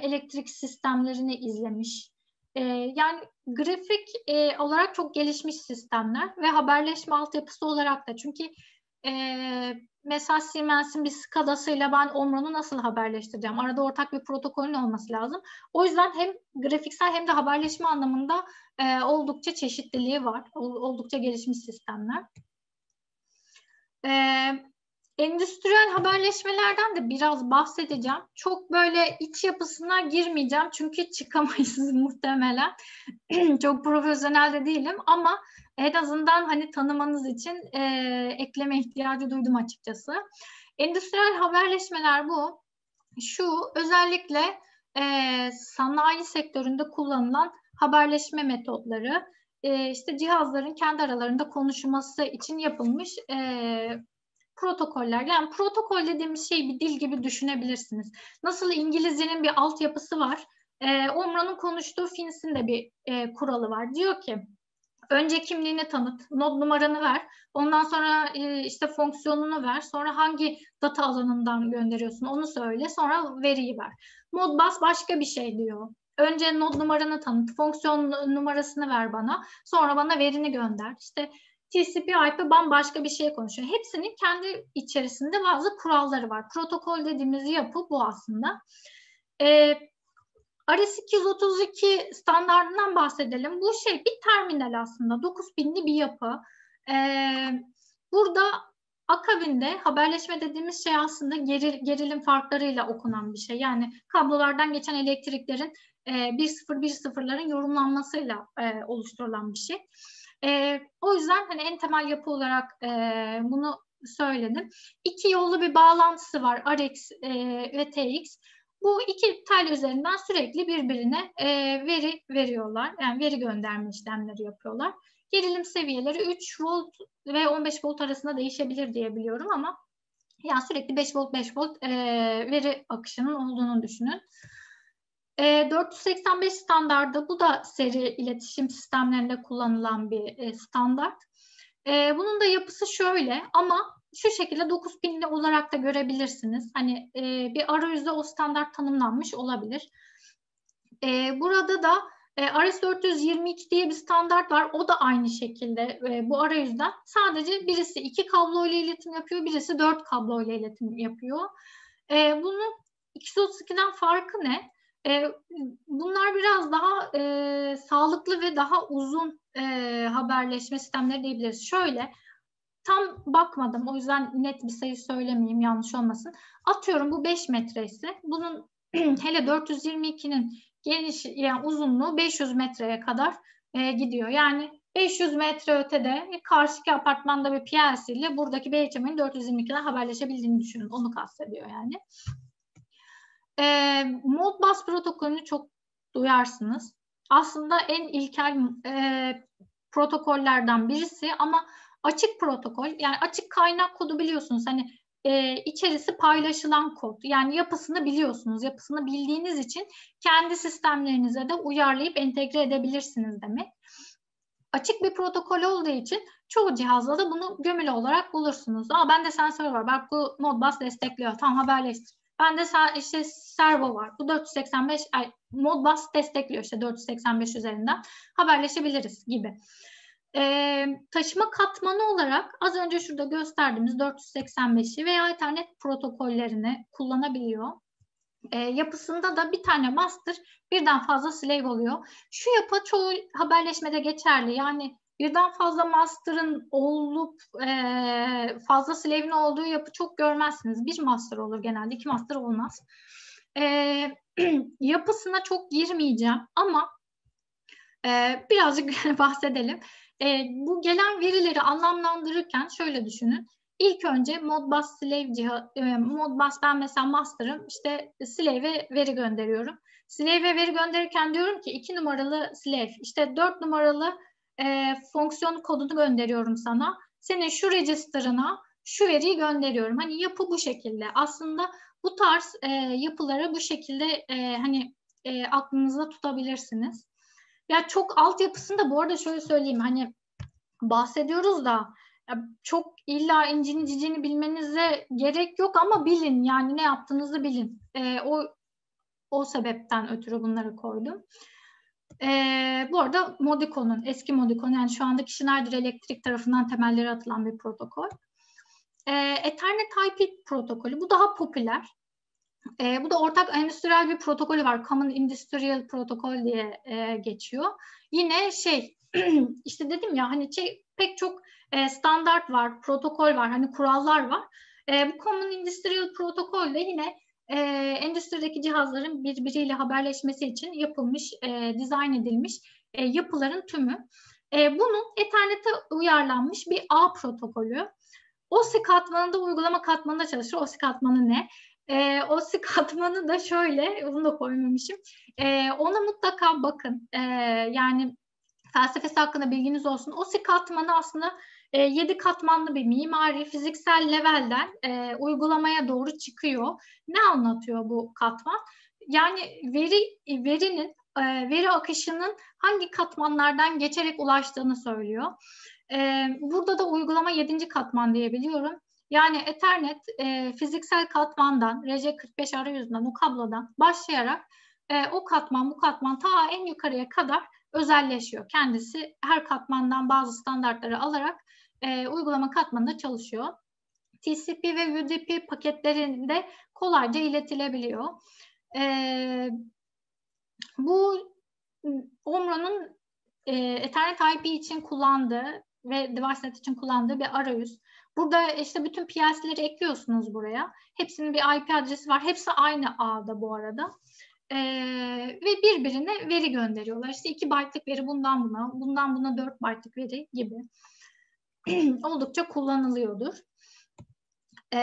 elektrik sistemlerini izlemiş. E, yani grafik e, olarak çok gelişmiş sistemler ve haberleşme altyapısı olarak da çünkü e, mesela Siemens'in bir SCADA'sıyla ben Omron'u nasıl haberleştireceğim? Arada ortak bir protokolün olması lazım. O yüzden hem grafiksel hem de haberleşme anlamında e, oldukça çeşitliliği var. Oldukça gelişmiş sistemler. Ee, endüstriyel haberleşmelerden de biraz bahsedeceğim. Çok böyle iç yapısına girmeyeceğim çünkü çıkamayız *laughs* muhtemelen. *clears throat* Çok profesyonel de değilim ama en azından hani tanımanız için e, ekleme ihtiyacı duydum açıkçası. Endüstriyel haberleşmeler bu. Şu özellikle e, sanayi sektöründe kullanılan haberleşme metotları e, işte cihazların kendi aralarında konuşması için yapılmış e, protokoller. Yani protokol dediğimiz şey bir dil gibi düşünebilirsiniz. Nasıl İngilizcenin bir altyapısı var. E, Omra'nın konuştuğu Fins'in de bir e, kuralı var. Diyor ki önce kimliğini tanıt, nod numaranı ver. Ondan sonra e, işte fonksiyonunu ver. Sonra hangi data alanından gönderiyorsun onu söyle. Sonra veriyi ver. Modbus başka bir şey diyor. Önce node numaranı tanıt, fonksiyon numarasını ver bana. Sonra bana verini gönder. İşte TCP IP bambaşka bir şey konuşuyor. Hepsinin kendi içerisinde bazı kuralları var. Protokol dediğimiz yapı bu aslında. Ee, RS-232 standartından bahsedelim. Bu şey bir terminal aslında. 9000'li bir yapı. Ee, burada akabinde haberleşme dediğimiz şey aslında geril, gerilim farklarıyla okunan bir şey. Yani kablolardan geçen elektriklerin e, bir sıfır bir sıfırların yorumlanmasıyla e, oluşturulan bir şey. E, o yüzden hani en temel yapı olarak e, bunu söyledim. İki yollu bir bağlantısı var RX e, ve TX. Bu iki tel üzerinden sürekli birbirine e, veri veriyorlar. Yani veri gönderme işlemleri yapıyorlar. Gerilim seviyeleri 3 volt ve 15 volt arasında değişebilir diye biliyorum ama yani sürekli 5 volt 5 volt e, veri akışının olduğunu düşünün. E, 485 standardı bu da seri iletişim sistemlerinde kullanılan bir e, standart. E, bunun da yapısı şöyle ama şu şekilde 9 pinli olarak da görebilirsiniz. Hani e, bir arayüzde o standart tanımlanmış olabilir. E, burada da e, RS422 diye bir standart var. O da aynı şekilde e, bu arayüzden. Sadece birisi iki kablo ile iletim yapıyor, birisi dört kablo ile iletim yapıyor. E, bunun 232'den farkı ne? E, bunlar biraz daha e, sağlıklı ve daha uzun e, haberleşme sistemleri diyebiliriz. Şöyle, tam bakmadım o yüzden net bir sayı söylemeyeyim yanlış olmasın. Atıyorum bu 5 metresi. Bunun *clears throat* hele 422'nin geniş yani uzunluğu 500 metreye kadar e, gidiyor. Yani 500 metre ötede karşıki apartmanda bir PLC ile buradaki BHM'in 422'den haberleşebildiğini düşünün. Onu kastediyor yani. E, Modbus protokolünü çok duyarsınız. Aslında en ilkel e, protokollerden birisi ama açık protokol yani açık kaynak kodu biliyorsunuz hani e, içerisi paylaşılan kod. Yani yapısını biliyorsunuz. Yapısını bildiğiniz için kendi sistemlerinize de uyarlayıp entegre edebilirsiniz demek. Açık bir protokol olduğu için çoğu cihazda da bunu gömülü olarak bulursunuz. Aa bende sensör var. Bak bu Modbus destekliyor. Tamam haberleştir. Bende işte servo var. Bu 485 ay, Modbus destekliyor işte 485 üzerinden haberleşebiliriz gibi. E, taşıma katmanı olarak az önce şurada gösterdiğimiz 485'i veya Ethernet protokollerini kullanabiliyor. E, yapısında da bir tane master birden fazla slave oluyor. Şu yapı çoğu haberleşmede geçerli. Yani birden fazla master'ın olup e, fazla slave'in olduğu yapı çok görmezsiniz. Bir master olur genelde, iki master olmaz. E, *clears throat* yapısına çok girmeyeceğim ama e, birazcık *laughs* bahsedelim. E, bu gelen verileri anlamlandırırken şöyle düşünün. İlk önce Modbus Slave cihaz, e, Modbus ben mesela master'ım işte slave'e veri gönderiyorum. Slave'e veri gönderirken diyorum ki iki numaralı slave işte dört numaralı e, fonksiyon kodunu gönderiyorum sana. Senin şu register'ına şu veriyi gönderiyorum. Hani yapı bu şekilde. Aslında bu tarz e, yapıları bu şekilde e, hani e, aklınızda tutabilirsiniz. Ya çok altyapısında bu arada şöyle söyleyeyim hani bahsediyoruz da çok illa incini cicini bilmenize gerek yok ama bilin yani ne yaptığınızı bilin. E, o o sebepten ötürü bunları koydum. E, bu arada Modico'nun, eski Modicon yani şu andaki Schneider Electric tarafından temelleri atılan bir protokol. E, Ethernet IP protokolü bu daha popüler. E, bu da ortak endüstriyel bir protokolü var. Common Industrial Protocol diye e, geçiyor. Yine şey *clears throat* işte dedim ya hani şey, pek çok e, standart var, protokol var, hani kurallar var. E, bu Common Industrial Protocol de yine e, endüstrideki cihazların birbiriyle haberleşmesi için yapılmış, e, dizayn edilmiş e, yapıların tümü. E, bunun Ethernet'e uyarlanmış bir A protokolü. OSI katmanında uygulama katmanında çalışır. OSI katmanı ne? E, OSI *laughs* katmanı da şöyle, bunu da koymamışım. E, ona mutlaka bakın. E, yani felsefesi hakkında bilginiz olsun. OSI katmanı aslında e, 7 katmanlı bir mimari, fiziksel levelden e, uygulamaya doğru çıkıyor. Ne anlatıyor bu katman? Yani veri verinin e, veri akışının hangi katmanlardan geçerek ulaştığını söylüyor. E, burada da uygulama 7. katman diyebiliyorum. Yani Ethernet e, fiziksel katmandan, RJ45 arayüzünden, o kablodan başlayarak e, o katman, bu katman ta en yukarıya kadar özelleşiyor. Kendisi her katmandan bazı standartları alarak e, uygulama katmanında çalışıyor. TCP ve UDP paketlerinde kolayca iletilebiliyor. E, bu Omro'nun e, Ethernet IP için kullandığı ve DeviceNet için kullandığı bir arayüz. Burada işte bütün PLC'leri ekliyorsunuz buraya. Hepsinin bir IP adresi var. Hepsi aynı ağda bu arada. Ee, ve birbirine veri gönderiyorlar. İşte 2 byte'lık veri bundan buna, bundan buna 4 byte'lık veri gibi. *clears throat* Oldukça kullanılıyordur. E,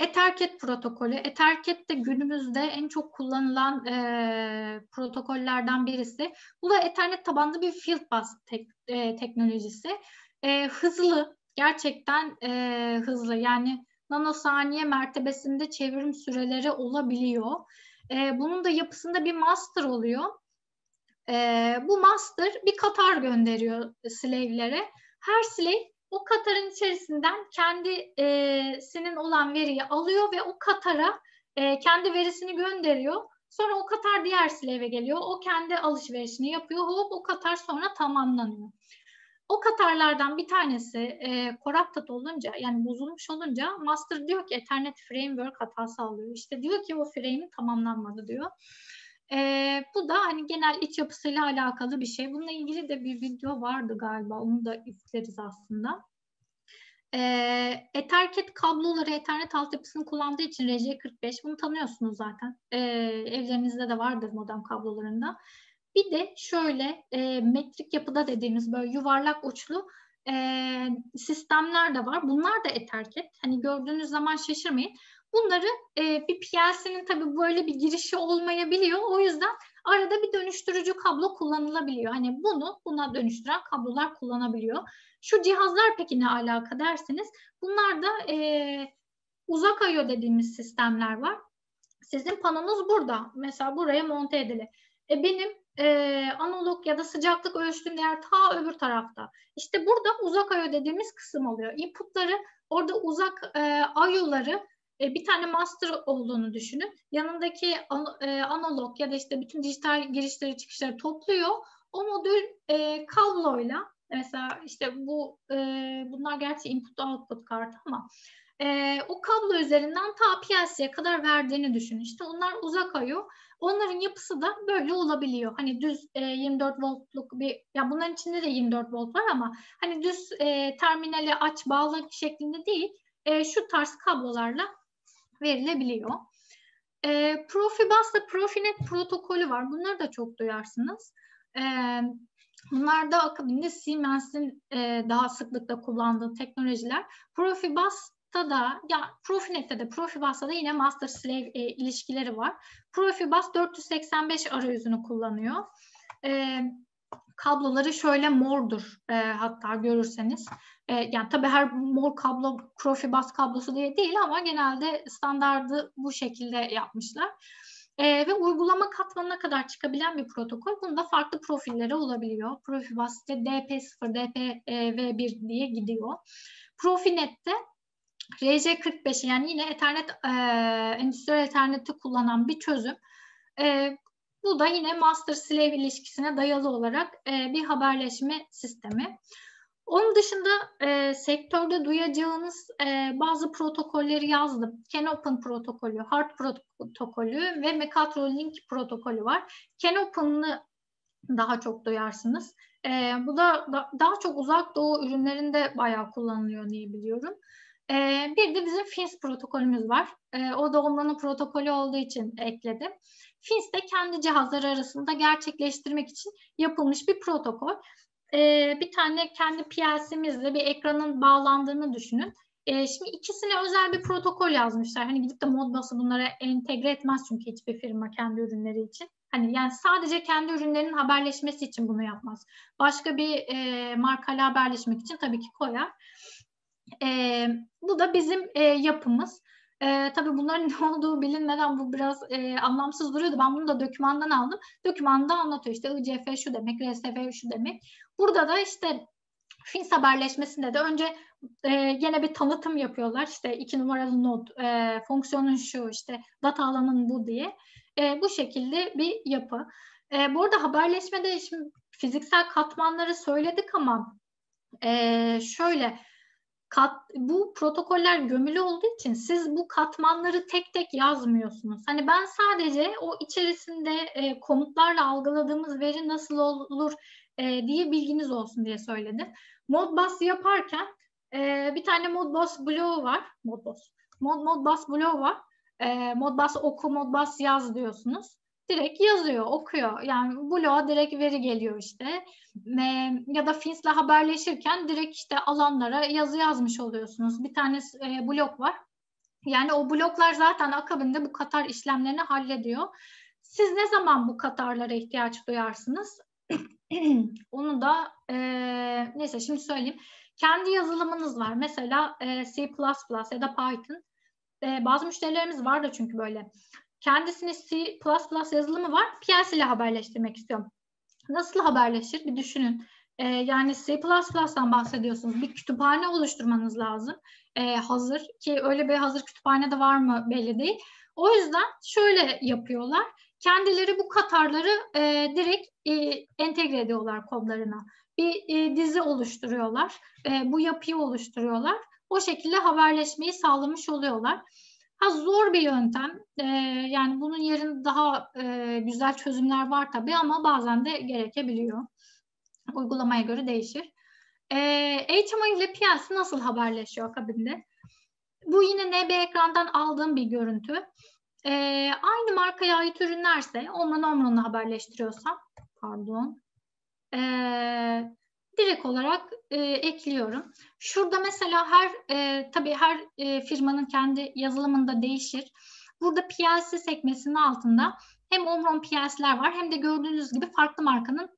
Ethercat protokolü. Ethercat de günümüzde en çok kullanılan e, protokollerden birisi. Bu da Ethernet tabanlı bir field bus tek, e, teknolojisi. E, hızlı, gerçekten e, hızlı. Yani nanosaniye mertebesinde çevrim süreleri olabiliyor. E, bunun da yapısında bir master oluyor. E, bu master bir Katar gönderiyor slave'lere. Her slave o Katar'ın içerisinden kendisinin olan veriyi alıyor ve o Katar'a e, kendi verisini gönderiyor. Sonra o Katar diğer slave'e geliyor. O kendi alışverişini yapıyor. Hop o Katar sonra tamamlanıyor. O Katarlardan bir tanesi e, corrupted olunca yani bozulmuş olunca master diyor ki Ethernet framework hatası alıyor. İşte diyor ki o frame'in tamamlanmadı diyor. E, bu da hani genel iç yapısıyla alakalı bir şey. Bununla ilgili de bir video vardı galiba. Onu da izleriz aslında. E, Ethercat kabloları Ethernet altyapısını kullandığı için RJ45 bunu tanıyorsunuz zaten. E, evlerinizde de vardır modem kablolarında. Bir de şöyle e, metrik yapıda dediğimiz böyle yuvarlak uçlu e, sistemler de var. Bunlar da Ethercat. Hani gördüğünüz zaman şaşırmayın. Bunları e, bir PLC'nin tabii böyle bir girişi olmayabiliyor. O yüzden arada bir dönüştürücü kablo kullanılabiliyor. Hani bunu buna dönüştüren kablolar kullanabiliyor. Şu cihazlar peki ne alaka derseniz bunlar da e, uzak I.O. dediğimiz sistemler var. Sizin panonuz burada. Mesela buraya monte edili. E benim e, analog ya da sıcaklık ölçtüğüm değer ta öbür tarafta. İşte burada uzak I.O. dediğimiz kısım oluyor. Inputları orada uzak e, I.O.'ları e, bir tane master olduğunu düşünün. Yanındaki an, e, analog ya da işte bütün dijital girişleri çıkışları topluyor. O modül e, kabloyla mesela işte bu e, bunlar gerçi input output kartı ama e, o kablo üzerinden ta PLC'ye kadar verdiğini düşün. İşte onlar uzak ayıyor. Onların yapısı da böyle olabiliyor. Hani düz e, 24 voltluk bir, ya bunların içinde de 24 volt var ama hani düz e, terminali aç bağla şeklinde değil, e, şu tarz kablolarla verilebiliyor. E, Profibus ve Profinet protokolü var. Bunları da çok duyarsınız. E, bunlar da akabinde Siemens'in e, daha sıklıkla kullandığı teknolojiler. Profibus'ta da ya Profinet'te de Profibus'ta da yine master slave e, ilişkileri var. Profibus 485 arayüzünü kullanıyor. E, kabloları şöyle mordur e, hatta görürseniz. E, yani tabii her mor kablo Profibus kablosu diye değil ama genelde standardı bu şekilde yapmışlar. E, ve uygulama katmanına kadar çıkabilen bir protokol. Bunda farklı profilleri olabiliyor. Profibus işte DP0, DPV1 diye gidiyor. Profinet'te RJ45 yani yine Ethernet, e, endüstriyel Ethernet'i kullanan bir çözüm. E, bu da yine master-slave ilişkisine dayalı olarak e, bir haberleşme sistemi. Onun dışında e, sektörde duyacağınız e, bazı protokolleri yazdım. CanOpen protokolü, Hard protokolü ve Mechatrolink protokolü var. CanOpen'ı daha çok duyarsınız. E, bu da, da daha çok uzak doğu ürünlerinde bayağı kullanılıyor diye biliyorum. E, bir de bizim FINS protokolümüz var. E, o da onların protokolü olduğu için ekledim. FINS de kendi cihazları arasında gerçekleştirmek için yapılmış bir protokol e, bir tane kendi PLC'mizle bir ekranın bağlandığını düşünün. E, şimdi ikisine özel bir protokol yazmışlar. Hani gidip de Modbus'u bunlara entegre etmez çünkü hiçbir firma kendi ürünleri için. Hani yani sadece kendi ürünlerinin haberleşmesi için bunu yapmaz. Başka bir e, markayla haberleşmek için tabii ki koyar. E, bu da bizim e, yapımız. E, tabii bunların *laughs* ne olduğu bilinmeden bu biraz e, anlamsız duruyordu. Ben bunu da dokümandan aldım. Dokümanda anlatıyor işte ICF şu demek, RSF şu demek. Burada da işte FINS haberleşmesinde de önce e, yine bir tanıtım yapıyorlar. İşte iki numaralı nod, e, fonksiyonun şu, işte data alanın bu diye. E, bu şekilde bir yapı. E, bu arada haberleşmede şimdi fiziksel katmanları söyledik ama e, şöyle kat, bu protokoller gömülü olduğu için siz bu katmanları tek tek yazmıyorsunuz. Hani ben sadece o içerisinde e, komutlarla algıladığımız veri nasıl olur e, diye bilginiz olsun diye söyledim. Modbus yaparken e, bir tane Modbus bloğu var. Modbus. Mod, Modbus bloğu var. E, Modbus oku, Modbus yaz diyorsunuz direkt yazıyor, okuyor. Yani bloğa direkt veri geliyor işte. E, ya da FINS'le haberleşirken direkt işte alanlara yazı yazmış oluyorsunuz. Bir tane e, blok var. Yani o bloklar zaten akabinde bu Katar işlemlerini hallediyor. Siz ne zaman bu Katarlara ihtiyaç duyarsınız? *clears throat* Onu da e, neyse şimdi söyleyeyim. Kendi yazılımınız var. Mesela e, C++ ya da Python. E, bazı müşterilerimiz var da çünkü böyle. Kendisinin C++ yazılımı var. PLC ile haberleştirmek istiyorum. Nasıl haberleşir? Bir düşünün. E, yani C++'dan bahsediyorsunuz. Bir kütüphane oluşturmanız lazım. E, hazır ki öyle bir hazır kütüphane de var mı belli değil. O yüzden şöyle yapıyorlar. Kendileri bu katarları e, direkt e, entegre ediyorlar kodlarına. Bir e, dizi oluşturuyorlar. E, bu yapıyı oluşturuyorlar. O şekilde haberleşmeyi sağlamış oluyorlar. Ha zor bir yöntem. E, yani bunun yerine daha e, güzel çözümler var tabii ama bazen de gerekebiliyor. Uygulamaya göre değişir. E, HMI ile PLC nasıl haberleşiyor akabinde? Bu yine NB ekrandan aldığım bir görüntü. E, aynı markaya ait ürünlerse Omron Omron'la haberleştiriyorsam pardon e, direkt olarak e, ekliyorum. Şurada mesela her e, tabii her e, firmanın kendi yazılımında değişir. Burada PLC sekmesinin altında hem Omron PLC'ler var hem de gördüğünüz gibi farklı markanın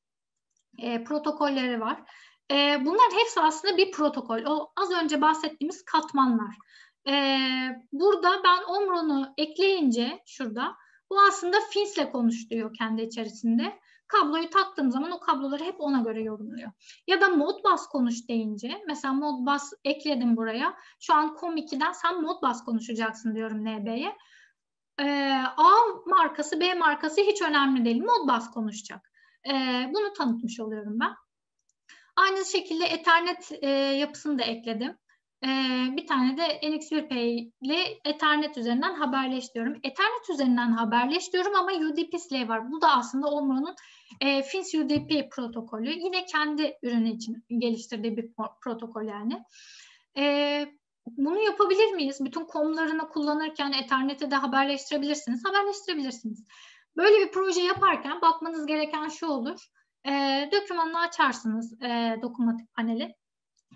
e, protokolleri var. E, bunların hepsi aslında bir protokol. O az önce bahsettiğimiz katmanlar. E, burada ben Omron'u ekleyince şurada bu aslında FINS'le konuş diyor kendi içerisinde. Kabloyu taktığım zaman o kabloları hep ona göre yorumluyor. Ya da Modbus konuş deyince mesela Modbus ekledim buraya. Şu an Com2'den sen Modbus konuşacaksın diyorum NB'ye. Ee, A markası B markası hiç önemli değil. Modbus konuşacak. Ee, bunu tanıtmış oluyorum ben. Aynı şekilde Ethernet e, yapısını da ekledim. E, bir tane de NX1P ile Ethernet üzerinden haberleştiriyorum. Ethernet üzerinden haberleştiriyorum ama UDP slave var. Bu da aslında Omron'un e, FINS UDP protokolü. Yine kendi ürünü için geliştirdiği bir protokol yani. E, bunu yapabilir miyiz? Bütün komlarını kullanırken Ethernet'e de haberleştirebilirsiniz. Haberleştirebilirsiniz. Böyle bir proje yaparken bakmanız gereken şu olur. E, dokümanını açarsınız e, dokunmatik paneli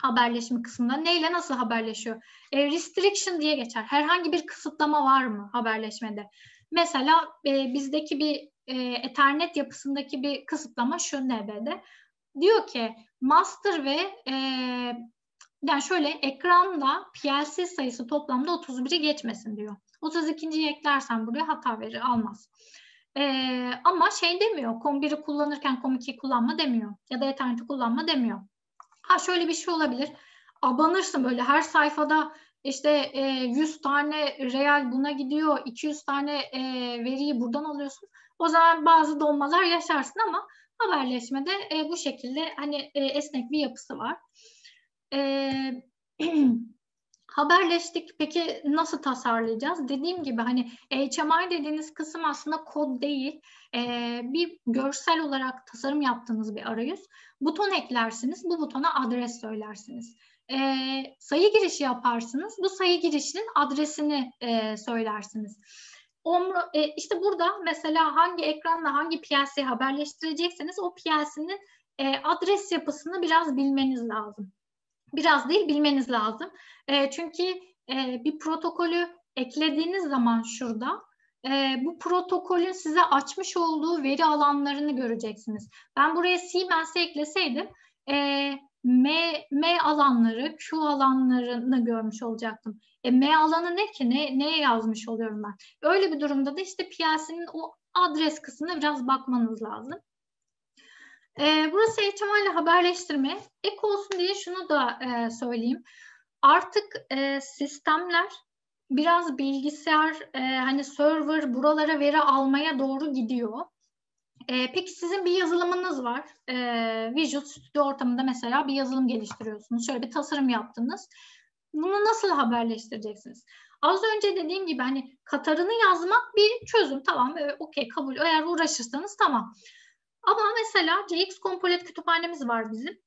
haberleşme kısmında. Neyle nasıl haberleşiyor? E, restriction diye geçer. Herhangi bir kısıtlama var mı haberleşmede? Mesela e, bizdeki bir e, Ethernet yapısındaki bir kısıtlama şu NB'de. Diyor ki master ve e, yani şöyle ekranda PLC sayısı toplamda 31'i geçmesin diyor. 32.yi eklersen buraya hata verir, almaz. Ee, ama şey demiyor, COM1'i kullanırken COM2'yi kullanma demiyor. Ya da Ethernet'i kullanma demiyor. Ha şöyle bir şey olabilir. Abanırsın böyle her sayfada işte e, 100 tane real buna gidiyor, 200 tane e, veriyi buradan alıyorsun. O zaman bazı donmalar yaşarsın ama haberleşmede e, bu şekilde hani e, esnek bir yapısı var. E, *clears throat* haberleştik. Peki nasıl tasarlayacağız? Dediğim gibi hani HMI dediğiniz kısım aslında kod değil. Ee, bir görsel olarak tasarım yaptığınız bir arayüz. Buton eklersiniz. Bu butona adres söylersiniz. Ee, sayı girişi yaparsınız. Bu sayı girişinin adresini e, söylersiniz. Omro, e, işte burada mesela hangi ekranla hangi PLC haberleştirecekseniz o PLC'nin e, adres yapısını biraz bilmeniz lazım biraz değil bilmeniz lazım. E, çünkü e, bir protokolü eklediğiniz zaman şurada e, bu protokolün size açmış olduğu veri alanlarını göreceksiniz. Ben buraya Siemens'i ekleseydim e, M, M alanları, Q alanlarını görmüş olacaktım. E, M alanı ne ki? Ne, neye yazmış oluyorum ben? Öyle bir durumda da işte PLC'nin o adres kısmına biraz bakmanız lazım. E, burası HTML ile haberleştirme. Ek olsun diye şunu da e, söyleyeyim. Artık e, sistemler biraz bilgisayar, e, hani server buralara veri almaya doğru gidiyor. E, peki sizin bir yazılımınız var. E, Visual Studio ortamında mesela bir yazılım geliştiriyorsunuz. Şöyle bir tasarım yaptınız. Bunu nasıl haberleştireceksiniz? Az önce dediğim gibi hani Katar'ını yazmak bir çözüm. Tamam, okey kabul. Eğer uğraşırsanız tamam. Ama mesela CX Component kütüphanemiz var bizim.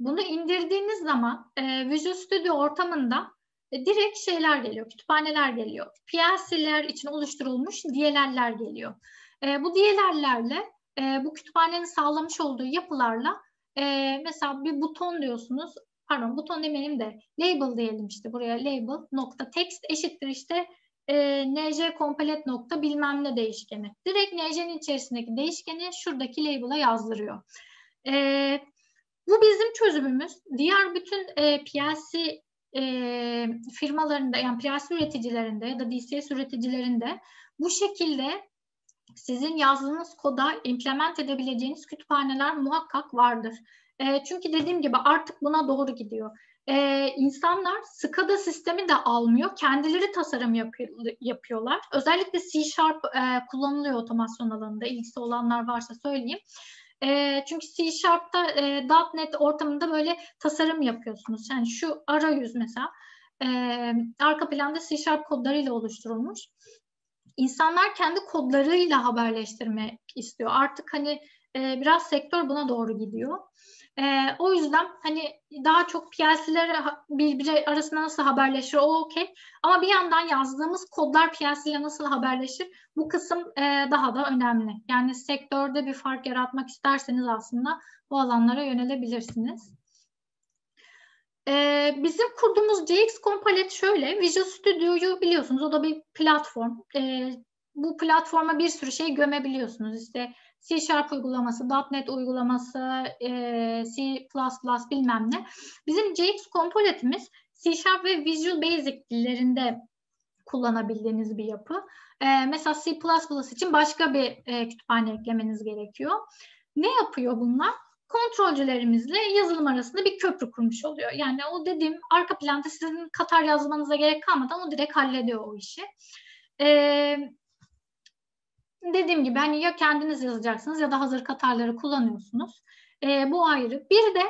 Bunu indirdiğiniz zaman e, Visual Studio ortamında e, direkt şeyler geliyor, kütüphaneler geliyor. PLC'ler için oluşturulmuş DLL'ler geliyor. E, bu DLL'lerle e, bu kütüphanenin sağlamış olduğu yapılarla e, mesela bir buton diyorsunuz. pardon buton demeyelim de label diyelim işte buraya label nokta text eşittir işte e, nj komplet nokta bilmem ne değişkeni. Direkt nj'nin içerisindeki değişkeni şuradaki label'a yazdırıyor. E, bu bizim çözümümüz. Diğer bütün e, PLC e, firmalarında yani PLC üreticilerinde ya da DCS üreticilerinde bu şekilde sizin yazdığınız koda implement edebileceğiniz kütüphaneler muhakkak vardır. E, çünkü dediğim gibi artık buna doğru gidiyor. E, insanlar SCADA sistemi de almıyor. Kendileri tasarım yapıyor, yapıyorlar. Özellikle C Sharp e, kullanılıyor otomasyon alanında. İlgisi olanlar varsa söyleyeyim. E, çünkü C Sharp'ta e, .NET ortamında böyle tasarım yapıyorsunuz. Yani şu arayüz mesela e, arka planda C Sharp kodlarıyla oluşturulmuş. İnsanlar kendi kodlarıyla haberleştirmek istiyor. Artık hani e, biraz sektör buna doğru gidiyor. E, o yüzden hani daha çok PLC'ler birbiri arasında nasıl haberleşir o okey. Ama bir yandan yazdığımız kodlar PLC ile nasıl haberleşir bu kısım e, daha da önemli. Yani sektörde bir fark yaratmak isterseniz aslında bu alanlara yönelebilirsiniz. Ee, bizim kurduğumuz JX Compalet şöyle, Visual Studio'yu biliyorsunuz, o da bir platform. Ee, bu platforma bir sürü şey gömebiliyorsunuz. İşte C Sharp uygulaması, .NET uygulaması, e, C++ bilmem ne. Bizim JX komponentimiz C Sharp ve Visual Basic dillerinde kullanabildiğiniz bir yapı. E, mesela C++ için başka bir e, kütüphane eklemeniz gerekiyor. Ne yapıyor bunlar? kontrolcülerimizle yazılım arasında bir köprü kurmuş oluyor. Yani o dediğim arka planda sizin Katar yazmanıza gerek kalmadan o direkt hallediyor o işi. Ee, dediğim gibi hani ya kendiniz yazacaksınız ya da hazır Katarları kullanıyorsunuz. Ee, bu ayrı. Bir de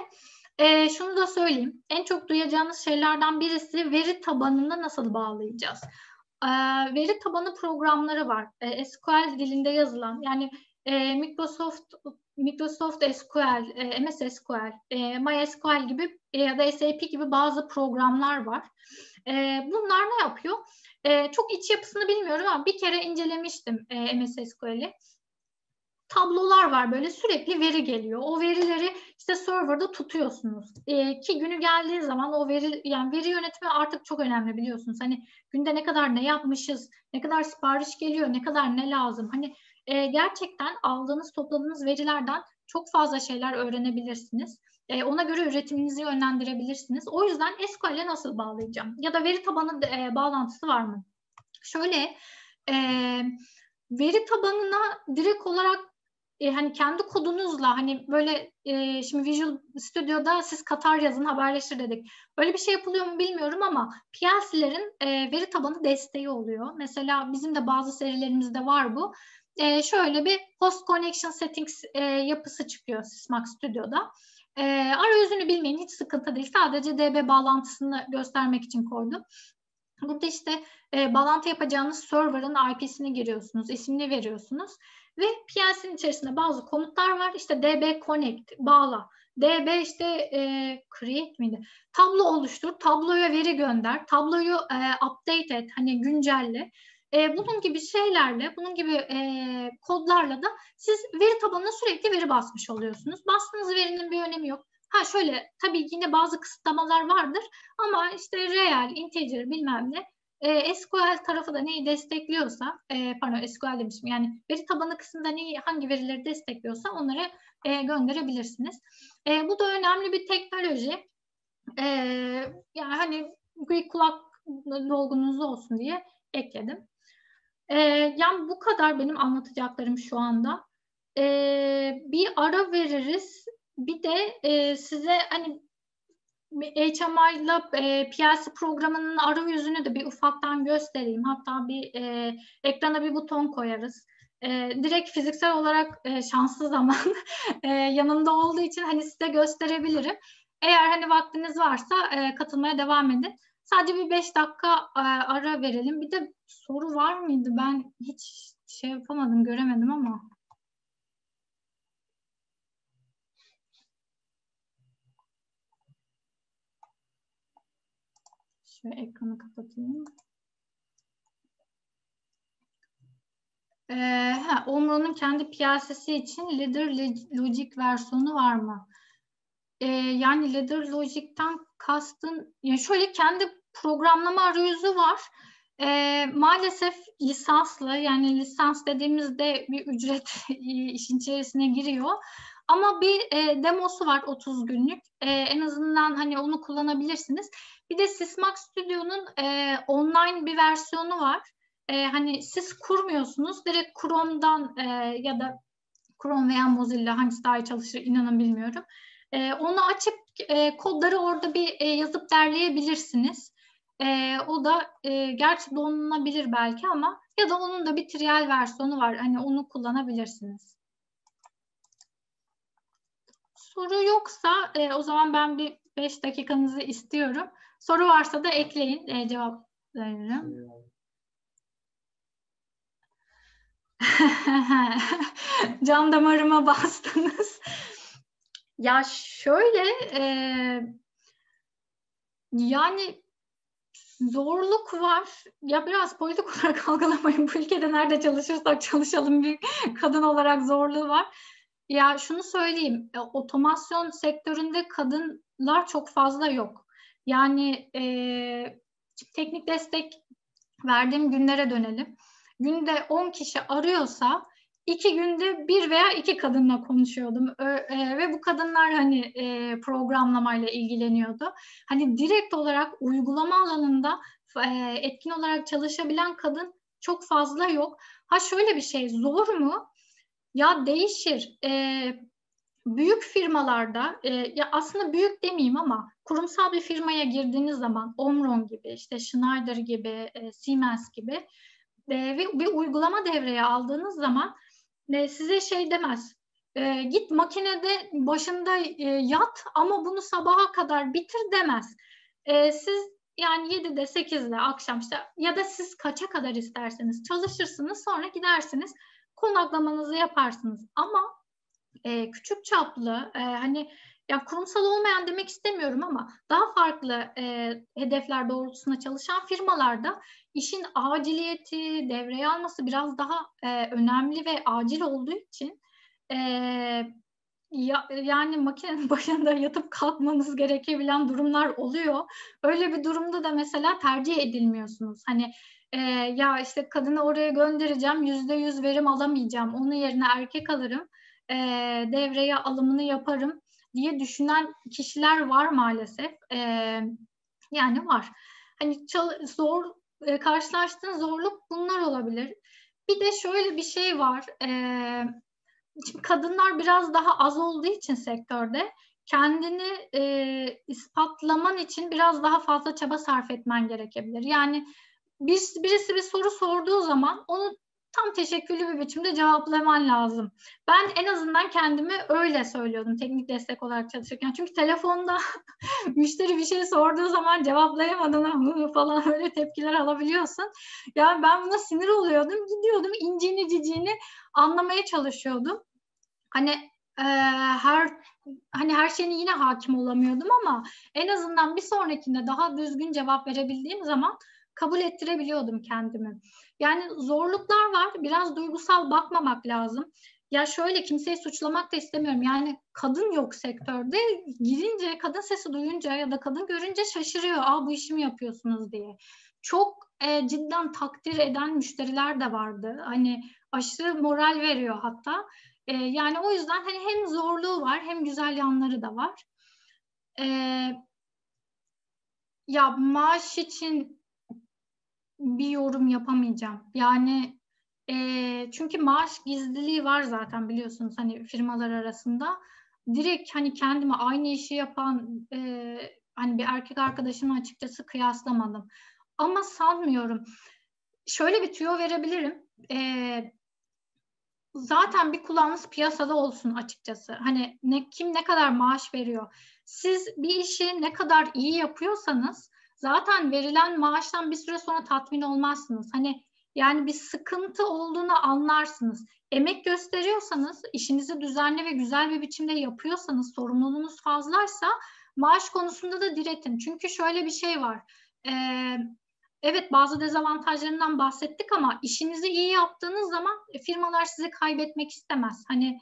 e, şunu da söyleyeyim. En çok duyacağınız şeylerden birisi veri tabanında nasıl bağlayacağız? Ee, veri tabanı programları var. Ee, SQL dilinde yazılan yani e, Microsoft Microsoft SQL, e, MS SQL, e, MySQL gibi e, ya da SAP gibi bazı programlar var. E, bunlar ne yapıyor? E, çok iç yapısını bilmiyorum ama bir kere incelemiştim e, MS SQL'i. Tablolar var böyle sürekli veri geliyor. O verileri işte serverda tutuyorsunuz. E, ki günü geldiği zaman o veri yani veri yönetimi artık çok önemli biliyorsunuz. Hani günde ne kadar ne yapmışız, ne kadar sipariş geliyor, ne kadar ne lazım. Hani e, gerçekten aldığınız, topladığınız verilerden çok fazla şeyler öğrenebilirsiniz. E, ona göre üretiminizi yönlendirebilirsiniz. O yüzden SQL'e nasıl bağlayacağım? Ya da veri tabanı e, bağlantısı var mı? Şöyle, e, veri tabanına direkt olarak e, hani kendi kodunuzla hani böyle e, şimdi Visual Studio'da siz Katar yazın haberleşir dedik. Böyle bir şey yapılıyor mu bilmiyorum ama PLC'lerin e, veri tabanı desteği oluyor. Mesela bizim de bazı serilerimizde var bu e, şöyle bir host connection settings e, yapısı çıkıyor Sysmax Studio'da. E, arayüzünü bilmeyin hiç sıkıntı değil. Sadece DB bağlantısını göstermek için koydum. Burada işte e, bağlantı yapacağınız server'ın IP'sini giriyorsunuz, ismini veriyorsunuz ve PLC'nin içerisinde bazı komutlar var. İşte DB connect, bağla. DB işte e, create miydi? Tablo oluştur, tabloya veri gönder, tabloyu e, update et, hani güncelle. E, bunun gibi şeylerle, bunun gibi e, kodlarla da siz veri tabanına sürekli veri basmış oluyorsunuz. Bastığınız verinin bir önemi yok. Ha şöyle tabii yine bazı kısıtlamalar vardır ama işte real, integer bilmem ne e, SQL tarafı da neyi destekliyorsa, e, pardon SQL demişim yani veri tabanı kısmında neyi, hangi verileri destekliyorsa onları e, gönderebilirsiniz. E, bu da önemli bir teknoloji. E, yani hani bir kulak dolgunuz olsun diye ekledim. E, yani bu kadar benim anlatacaklarım şu anda. E, bir ara veririz. Bir de e, size hani HMI ile e, PLC programının arayüzünü de bir ufaktan göstereyim. Hatta bir e, ekrana bir buton koyarız. E, direkt fiziksel olarak e, şanslı zaman *laughs* e, yanımda olduğu için hani size gösterebilirim. Eğer hani vaktiniz varsa e, katılmaya devam edin. Sadece bir beş dakika e, ara verelim. Bir de soru var mıydı? Ben hiç şey yapamadım, göremedim ama. Şöyle ekranı kapatayım. Ee, ha, Omro'nun kendi piyasası için Leader Logic versiyonu var mı? e, yani ladder logic'ten kastın ya şöyle kendi programlama arayüzü var. E, maalesef lisanslı yani lisans dediğimizde bir ücret *laughs* işin içerisine giriyor. Ama bir e, demosu var 30 günlük. E, en azından hani onu kullanabilirsiniz. Bir de Sysmax Studio'nun e, online bir versiyonu var. E, hani siz kurmuyorsunuz. Direkt Chrome'dan e, ya da Chrome veya Mozilla hangisi daha iyi çalışır inanın bilmiyorum. E, onu açıp e, kodları orada bir e, yazıp derleyebilirsiniz. E, o da e, gerçi donanabilir belki ama ya da onun da bir trial versiyonu var. Hani onu kullanabilirsiniz. Soru yoksa e, o zaman ben bir 5 dakikanızı istiyorum. Soru varsa da ekleyin. E, cevap veririm. *laughs* Can damarıma bastınız. ya şöyle e, yani zorluk var. Ya biraz politik *laughs* olarak algılamayın. Bu ülkede nerede çalışırsak çalışalım bir kadın olarak zorluğu var. Ya şunu söyleyeyim, e, otomasyon sektöründe kadınlar çok fazla yok. Yani e, teknik destek verdiğim günlere dönelim. Günde 10 kişi arıyorsa iki günde bir veya iki kadınla konuşuyordum e, ve bu kadınlar hani e, programlamayla ilgileniyordu. Hani direkt olarak uygulama alanında e, etkin olarak çalışabilen kadın çok fazla yok. Ha şöyle bir şey zor mu? Ya değişir. E, büyük firmalarda e, ya aslında büyük demeyeyim ama kurumsal bir firmaya girdiğiniz zaman Omron gibi işte Schneider gibi e, Siemens gibi e, ve bir uygulama devreye aldığınız zaman e, size şey demez e, git makinede başında e, yat ama bunu sabaha kadar bitir demez. E, siz yani 7'de 8'de akşam işte ya da siz kaça kadar isterseniz çalışırsınız sonra gidersiniz konaklamanızı yaparsınız. Ama e, küçük çaplı e, hani ya kurumsal olmayan demek istemiyorum ama daha farklı e, hedefler doğrultusunda çalışan firmalarda işin aciliyeti, devreye alması biraz daha e, önemli ve acil olduğu için e, ya, yani makinenin *laughs* başında yatıp kalkmanız gerekebilen durumlar oluyor. Öyle bir durumda da mesela tercih edilmiyorsunuz. Hani e, ya işte kadını oraya göndereceğim yüzde yüz verim alamayacağım onun yerine erkek alırım e, devreye alımını yaparım diye düşünen kişiler var maalesef e, yani var hani zor e, karşılaştığın zorluk bunlar olabilir bir de şöyle bir şey var e, şimdi kadınlar biraz daha az olduğu için sektörde kendini e, ispatlaman için biraz daha fazla çaba sarf etmen gerekebilir. Yani bir, birisi bir soru sorduğu zaman onu tam teşekküllü bir biçimde cevaplaman lazım. Ben en azından kendimi öyle söylüyordum teknik destek olarak çalışırken. Çünkü telefonda *laughs* müşteri bir şey sorduğu zaman cevaplayamadığına falan öyle tepkiler alabiliyorsun. Yani ben buna sinir oluyordum. Gidiyordum incini ciciğini anlamaya çalışıyordum. Hani her hani her şeyine yine hakim olamıyordum ama en azından bir sonrakinde daha düzgün cevap verebildiğim zaman kabul ettirebiliyordum kendimi. Yani zorluklar var. Biraz duygusal bakmamak lazım. Ya şöyle kimseyi suçlamak da istemiyorum. Yani kadın yok sektörde. Girince, kadın sesi duyunca ya da kadın görünce şaşırıyor. Aa bu işi mi yapıyorsunuz diye. Çok e, cidden takdir eden müşteriler de vardı. Hani aşırı moral veriyor hatta. E, yani o yüzden hani hem zorluğu var hem güzel yanları da var. E, ya maaş için bir yorum yapamayacağım. Yani e, çünkü maaş gizliliği var zaten biliyorsunuz hani firmalar arasında. Direkt hani kendime aynı işi yapan e, hani bir erkek arkadaşımı açıkçası kıyaslamadım. Ama sanmıyorum. Şöyle bir tüyo verebilirim. E, zaten bir kulağınız piyasada olsun açıkçası. Hani ne kim ne kadar maaş veriyor. Siz bir işi ne kadar iyi yapıyorsanız zaten verilen maaştan bir süre sonra tatmin olmazsınız. Hani yani bir sıkıntı olduğunu anlarsınız. Emek gösteriyorsanız, işinizi düzenli ve güzel bir biçimde yapıyorsanız, sorumluluğunuz fazlaysa maaş konusunda da diretin. Çünkü şöyle bir şey var. Ee, evet bazı dezavantajlarından bahsettik ama işinizi iyi yaptığınız zaman firmalar sizi kaybetmek istemez. Hani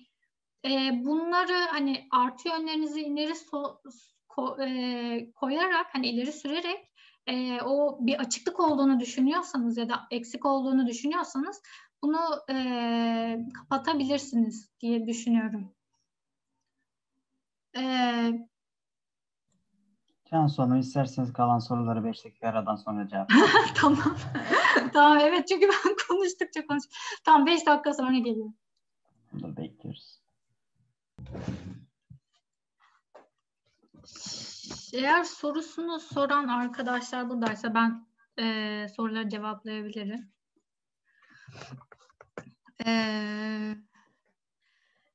e, bunları hani artı yönlerinizi ileri so, ko, e, koyarak hani ileri sürerek e, o bir açıklık olduğunu düşünüyorsanız ya da eksik olduğunu düşünüyorsanız bunu e, kapatabilirsiniz diye düşünüyorum. E, Can sonu isterseniz kalan soruları 5 dakika aradan sonra cevap. *laughs* tamam. tamam evet çünkü ben *laughs* konuştukça konuş. Tamam 5 dakika sonra geliyorum. Burada bekliyoruz. Eğer sorusunu soran arkadaşlar buradaysa ben e, soruları cevaplayabilirim. E,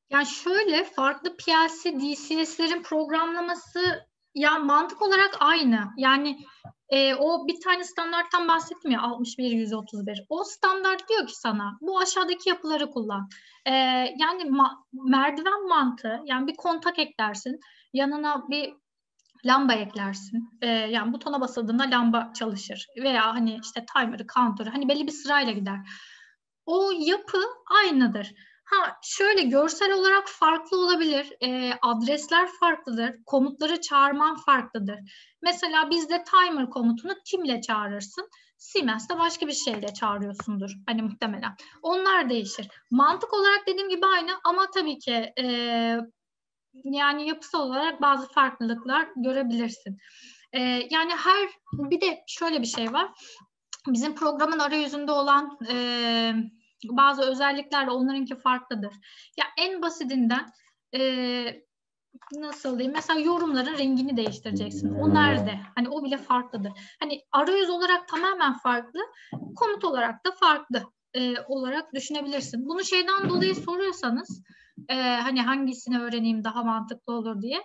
yani şöyle farklı PLC DCS'lerin programlaması ya mantık olarak aynı. Yani e, o bir tane standarttan bahsettim ya 61 131. O standart diyor ki sana bu aşağıdaki yapıları kullan. E, yani ma- merdiven mantığı yani bir kontak eklersin. Yanına bir lamba eklersin. E, yani butona basıldığında lamba çalışır. Veya hani işte timer'ı, counter'ı hani belli bir sırayla gider. O yapı aynıdır. Ha şöyle görsel olarak farklı olabilir. E, adresler farklıdır. Komutları çağırman farklıdır. Mesela bizde timer komutunu timle çağırırsın. Siemens'te başka bir şeyle çağırıyorsundur. Hani muhtemelen. Onlar değişir. Mantık olarak dediğim gibi aynı ama tabii ki e, yani yapısal olarak bazı farklılıklar görebilirsin. E, yani her bir de şöyle bir şey var. Bizim programın arayüzünde olan e, bazı özelliklerle onlarınki farklıdır. Ya en basitinden e, nasıl diyeyim mesela yorumların rengini değiştireceksin. O nerede? Hani o bile farklıdır. Hani arayüz olarak tamamen farklı, komut olarak da farklı e, olarak düşünebilirsin. Bunu şeyden dolayı soruyorsanız e, hani hangisini öğreneyim daha mantıklı olur diye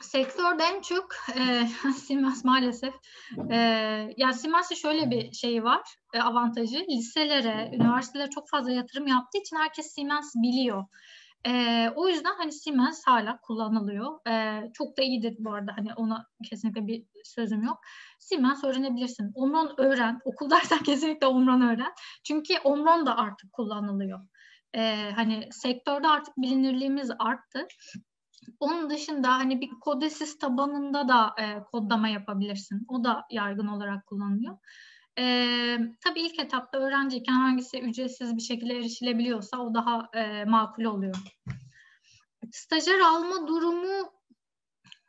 sektörde en çok e, *laughs* Siemens maalesef e, yani Siemens'in şöyle bir şeyi var e, avantajı liselere, üniversitelere çok fazla yatırım yaptığı için herkes Siemens biliyor. E, o yüzden hani Siemens hala kullanılıyor. E, çok da iyidir bu arada hani ona kesinlikle bir sözüm yok. Siemens öğrenebilirsin. Omron öğren. *laughs* Okuldaysan kesinlikle Omron öğren. Çünkü Omron da artık kullanılıyor. E, hani sektörde artık bilinirliğimiz arttı. Onun dışında hani bir kodesis tabanında da e, kodlama yapabilirsin. O da yaygın olarak kullanılıyor. E, tabii ilk etapta öğrenciyken hangisi ücretsiz bir şekilde erişilebiliyorsa o daha e, makul oluyor. Stajyer alma durumu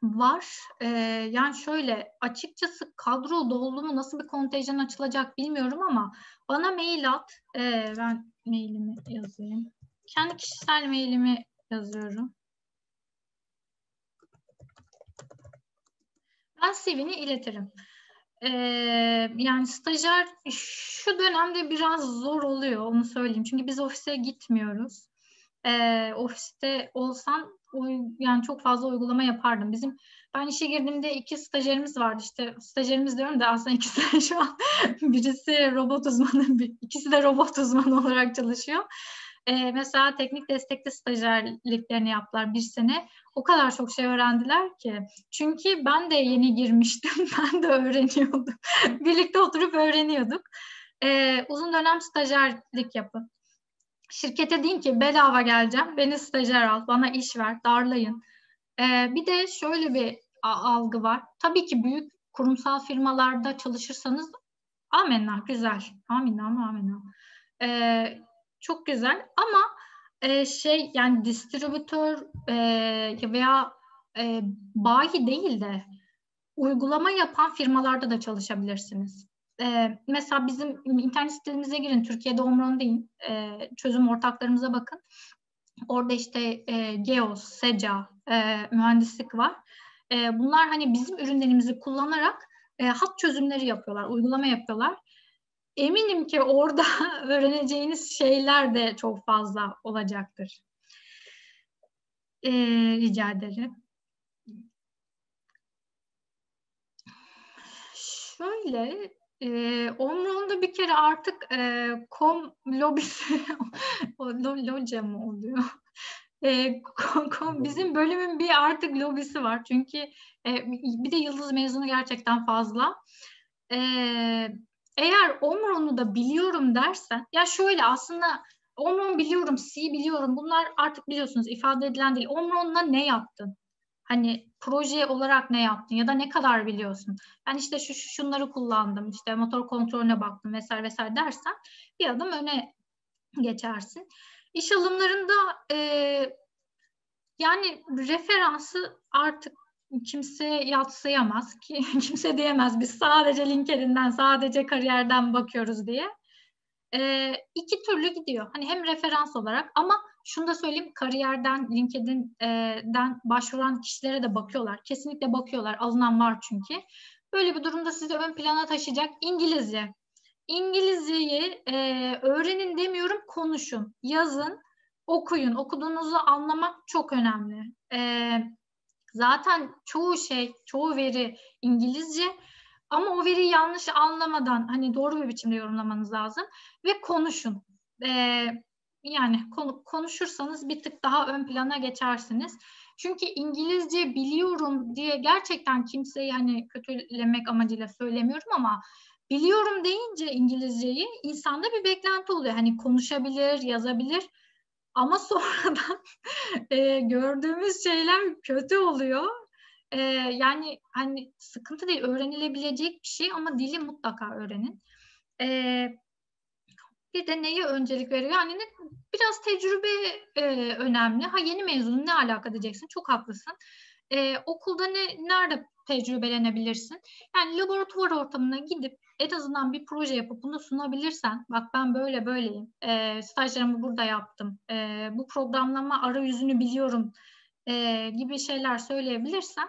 var. E, yani şöyle açıkçası kadro doldu mu nasıl bir kontenjan açılacak bilmiyorum ama bana mail at. E, ben mailimi yazayım. Kendi kişisel mailimi yazıyorum. Ben CV'ni iletirim. Ee, yani stajyer şu dönemde biraz zor oluyor onu söyleyeyim. Çünkü biz ofise gitmiyoruz. Ee, ofiste olsam yani çok fazla uygulama yapardım. Bizim ben işe girdiğimde iki stajyerimiz vardı işte stajyerimiz diyorum da aslında ikisi *laughs* de şu an birisi robot uzmanı, ikisi de robot uzmanı olarak çalışıyor. Ee, mesela teknik destekte stajyerliklerini yaptılar bir sene. O kadar çok şey öğrendiler ki. Çünkü ben de yeni girmiştim. *laughs* Ben de öğreniyordum. *laughs* Birlikte oturup öğreniyorduk. Ee, uzun dönem stajyerlik yapın. Şirkete deyin ki bedava geleceğim. Beni stajyer al. Bana iş ver. Darlayın. Ee, bir de şöyle bir algı var. Tabii ki büyük kurumsal firmalarda çalışırsanız amenna güzel. Amenna amenna. Ee, çok güzel ama e, şey yani distribütör e, veya e, bayi değil de uygulama yapan firmalarda da çalışabilirsiniz. E, mesela bizim internet sitemize girin, Türkiye'de Omron değil, e, çözüm ortaklarımıza bakın. Orada işte e, Geos, Seca, e, mühendislik var. E, bunlar hani bizim ürünlerimizi kullanarak e, hat çözümleri yapıyorlar, uygulama yapıyorlar eminim ki orada *laughs* öğreneceğiniz şeyler de çok fazla olacaktır. Ee, rica ederim. Şöyle, e, Omron'da bir kere artık e, kom lobisi, *laughs* lo, loca mı oluyor? *laughs* E, kom, bizim bölümün bir artık lobisi var. Çünkü e, bir de yıldız mezunu gerçekten fazla. E, eğer Omron'u da biliyorum dersen ya şöyle aslında Omron biliyorum, C biliyorum. Bunlar artık biliyorsunuz ifade edilen değil. Omron'la ne yaptın? Hani proje olarak ne yaptın ya da ne kadar biliyorsun? Ben işte şu, şu şunları kullandım, işte motor kontrolüne baktım vesaire vesaire dersen bir adım öne geçersin. İş alımlarında e, yani referansı artık kimse yatsıyamaz ki *laughs* kimse diyemez biz sadece LinkedIn'den sadece kariyerden bakıyoruz diye. E, iki türlü gidiyor. Hani hem referans olarak ama şunu da söyleyeyim kariyerden LinkedIn'den başvuran kişilere de bakıyorlar. Kesinlikle bakıyorlar. Alınan var çünkü. Böyle bir durumda sizi ön plana taşıyacak İngilizce. İngilizceyi e, öğrenin demiyorum konuşun, yazın, okuyun. Okuduğunuzu anlamak çok önemli. E, zaten çoğu şey, çoğu veri İngilizce ama o veriyi yanlış anlamadan hani doğru bir biçimde yorumlamanız lazım ve konuşun. E, yani konu, konuşursanız bir tık daha ön plana geçersiniz. Çünkü İngilizce biliyorum diye gerçekten kimseyi hani kötülemek amacıyla söylemiyorum ama biliyorum deyince İngilizceyi insanda bir beklenti oluyor. Hani konuşabilir, yazabilir ama *laughs* sonradan e, gördüğümüz şeyler kötü oluyor. E, yani hani sıkıntı değil, öğrenilebilecek bir şey ama dili mutlaka öğrenin. E, bir de neye öncelik veriyor? Yani ne, biraz tecrübe e, önemli. Ha yeni mezun ne alaka diyeceksin. Çok haklısın. E, okulda ne nerede tecrübelenebilirsin? Yani laboratuvar ortamına gidip en azından bir proje yapıp bunu sunabilirsen, bak ben böyle böyleyim, e, stajlarımı burada yaptım, e, bu programlama arayüzünü biliyorum e, gibi şeyler söyleyebilirsen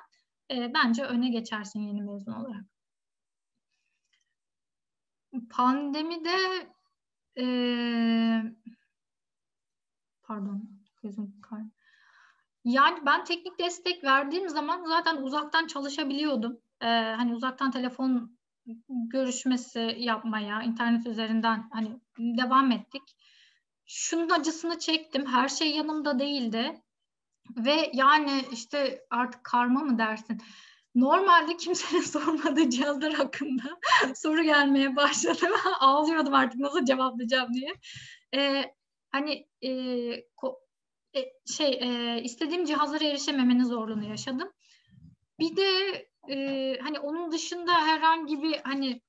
e, bence öne geçersin yeni mezun olarak. Pandemide e, pardon gözüm kar. Yani ben teknik destek verdiğim zaman zaten uzaktan çalışabiliyordum. Ee, hani uzaktan telefon görüşmesi yapmaya, internet üzerinden hani devam ettik. Şunun acısını çektim. Her şey yanımda değildi. Ve yani işte artık karma mı dersin? Normalde kimsenin *laughs* sormadığı cihazlar hakkında *laughs* soru gelmeye başladı. *laughs* Ağlıyordum artık nasıl cevaplayacağım diye. Ee, hani e, ko, e, şey e, istediğim cihazlara erişememenin zorluğunu yaşadım. Bir de e, hani onun dışında herhangi bir hani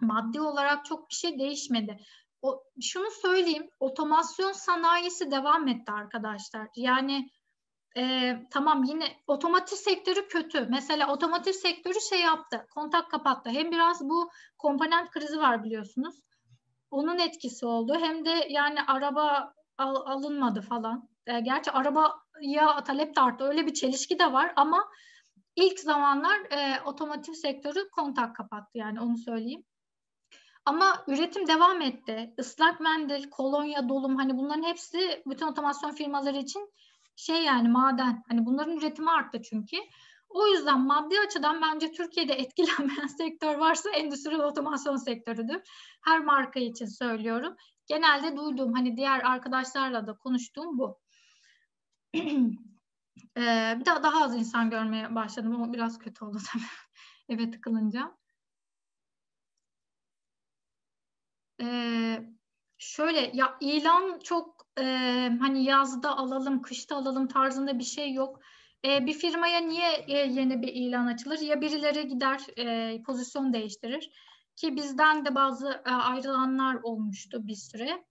maddi olarak çok bir şey değişmedi. O, şunu söyleyeyim, otomasyon sanayisi devam etti arkadaşlar. Yani e, tamam yine otomotiv sektörü kötü. Mesela otomotiv sektörü şey yaptı, kontak kapattı. Hem biraz bu komponent krizi var biliyorsunuz. Onun etkisi oldu. Hem de yani araba al, alınmadı falan. E, gerçi arabaya talep de arttı. Öyle bir çelişki de var ama ilk zamanlar e, otomotiv sektörü kontak kapattı yani onu söyleyeyim. Ama üretim devam etti. Islak mendil, kolonya, dolum hani bunların hepsi bütün otomasyon firmaları için şey yani maden. Hani bunların üretimi arttı çünkü. O yüzden maddi açıdan bence Türkiye'de *laughs* etkilenmeyen sektör varsa endüstri otomasyon sektörüdür. Her marka için söylüyorum. Genelde duyduğum hani diğer arkadaşlarla da konuştuğum bu. *clears throat* Ee, bir daha daha az insan görmeye başladım ama biraz kötü oldu tabii *laughs* eve tıkılınca. Ee, şöyle ya ilan çok e, hani yazda alalım, kışta alalım tarzında bir şey yok. E, bir firmaya niye e, yeni bir ilan açılır? Ya birileri gider e, pozisyon değiştirir ki bizden de bazı e, ayrılanlar olmuştu bir süre.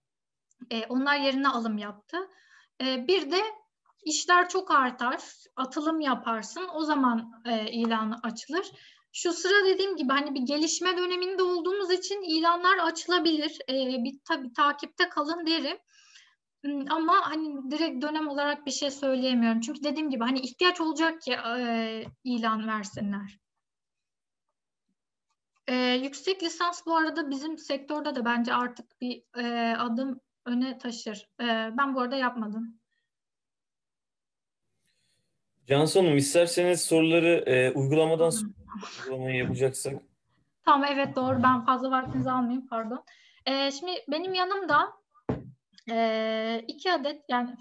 E, onlar yerine alım yaptı. E, bir de işler çok artar, atılım yaparsın, o zaman e, ilan açılır. Şu sıra dediğim gibi hani bir gelişme döneminde olduğumuz için ilanlar açılabilir. E, bir tabii takipte kalın derim. Ama hani direkt dönem olarak bir şey söyleyemiyorum. Çünkü dediğim gibi hani ihtiyaç olacak ki e, ilan versinler. E, yüksek lisans bu arada bizim sektörde de bence artık bir e, adım öne taşır. E, ben bu arada yapmadım. Cansu Hanım isterseniz soruları e, uygulamadan sonra uygulamayı yapacaksak. Tamam evet doğru ben fazla vaktinizi almayayım pardon. E, şimdi benim yanımda e, iki adet yani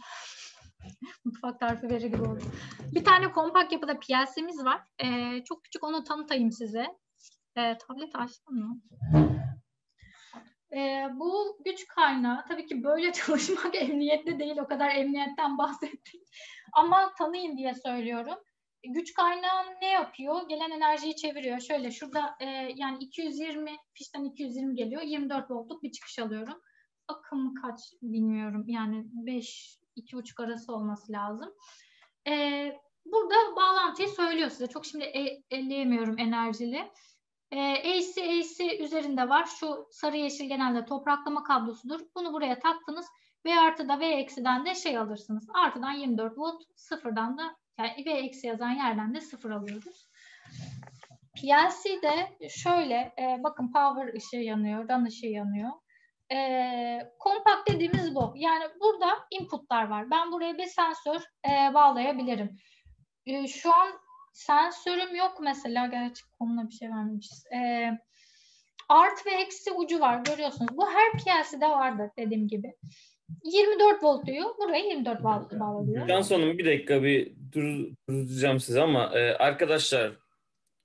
*laughs* mutfak tarifi verir gibi oldu. Bir tane kompakt yapıda PLC'miz var. E, çok küçük onu tanıtayım size. E, tablet açtım mı? E, bu güç kaynağı tabii ki böyle *laughs* çalışmak emniyette değil o kadar emniyetten bahsettik. Ama tanıyın diye söylüyorum. Güç kaynağı ne yapıyor? Gelen enerjiyi çeviriyor. Şöyle şurada e, yani 220 fişten 220 geliyor. 24 voltluk bir çıkış alıyorum. Akım kaç bilmiyorum. Yani 5 2,5 arası olması lazım. E, burada bağlantıyı söylüyor size. Çok şimdi e, elleyemiyorum enerjili. E, AC AC üzerinde var. Şu sarı yeşil genelde topraklama kablosudur. Bunu buraya taktınız. V artıda V eksiden de şey alırsınız. Artıdan 24 volt, sıfırdan da yani V eksi yazan yerden de sıfır alıyoruz. PLC'de şöyle e, bakın power ışığı yanıyor, run ışığı yanıyor. E, kompakt dediğimiz bu. Yani burada inputlar var. Ben buraya bir sensör e, bağlayabilirim. E, şu an sensörüm yok mesela. Gerçi konuna bir şey vermemişiz. E, art ve eksi ucu var görüyorsunuz. Bu her PLC'de vardır dediğim gibi. 24 volt diyor. Buraya 24 volt bağlıyor. Cansu Hanım bir dakika bir dur, duracağım size ama e, arkadaşlar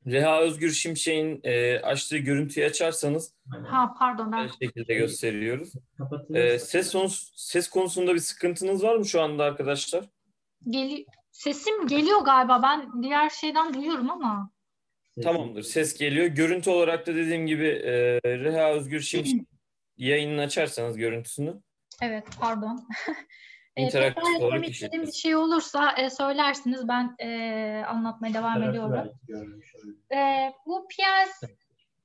Reha Özgür Şimşek'in e, açtığı görüntüyü açarsanız Ha pardon ben şekilde gösteriyoruz. E, ses, konus, ses konusunda bir sıkıntınız var mı şu anda arkadaşlar? geli sesim geliyor galiba. Ben diğer şeyden duyuyorum ama. Tamamdır. Ses geliyor. Görüntü olarak da dediğim gibi e, Reha Özgür Şimşek yayınını açarsanız görüntüsünü. Evet pardon. *laughs* E, İnteraktif tekrar olarak istediğim bir şey olursa e, söylersiniz. Ben e, anlatmaya devam ediyorum. E, bu PLC,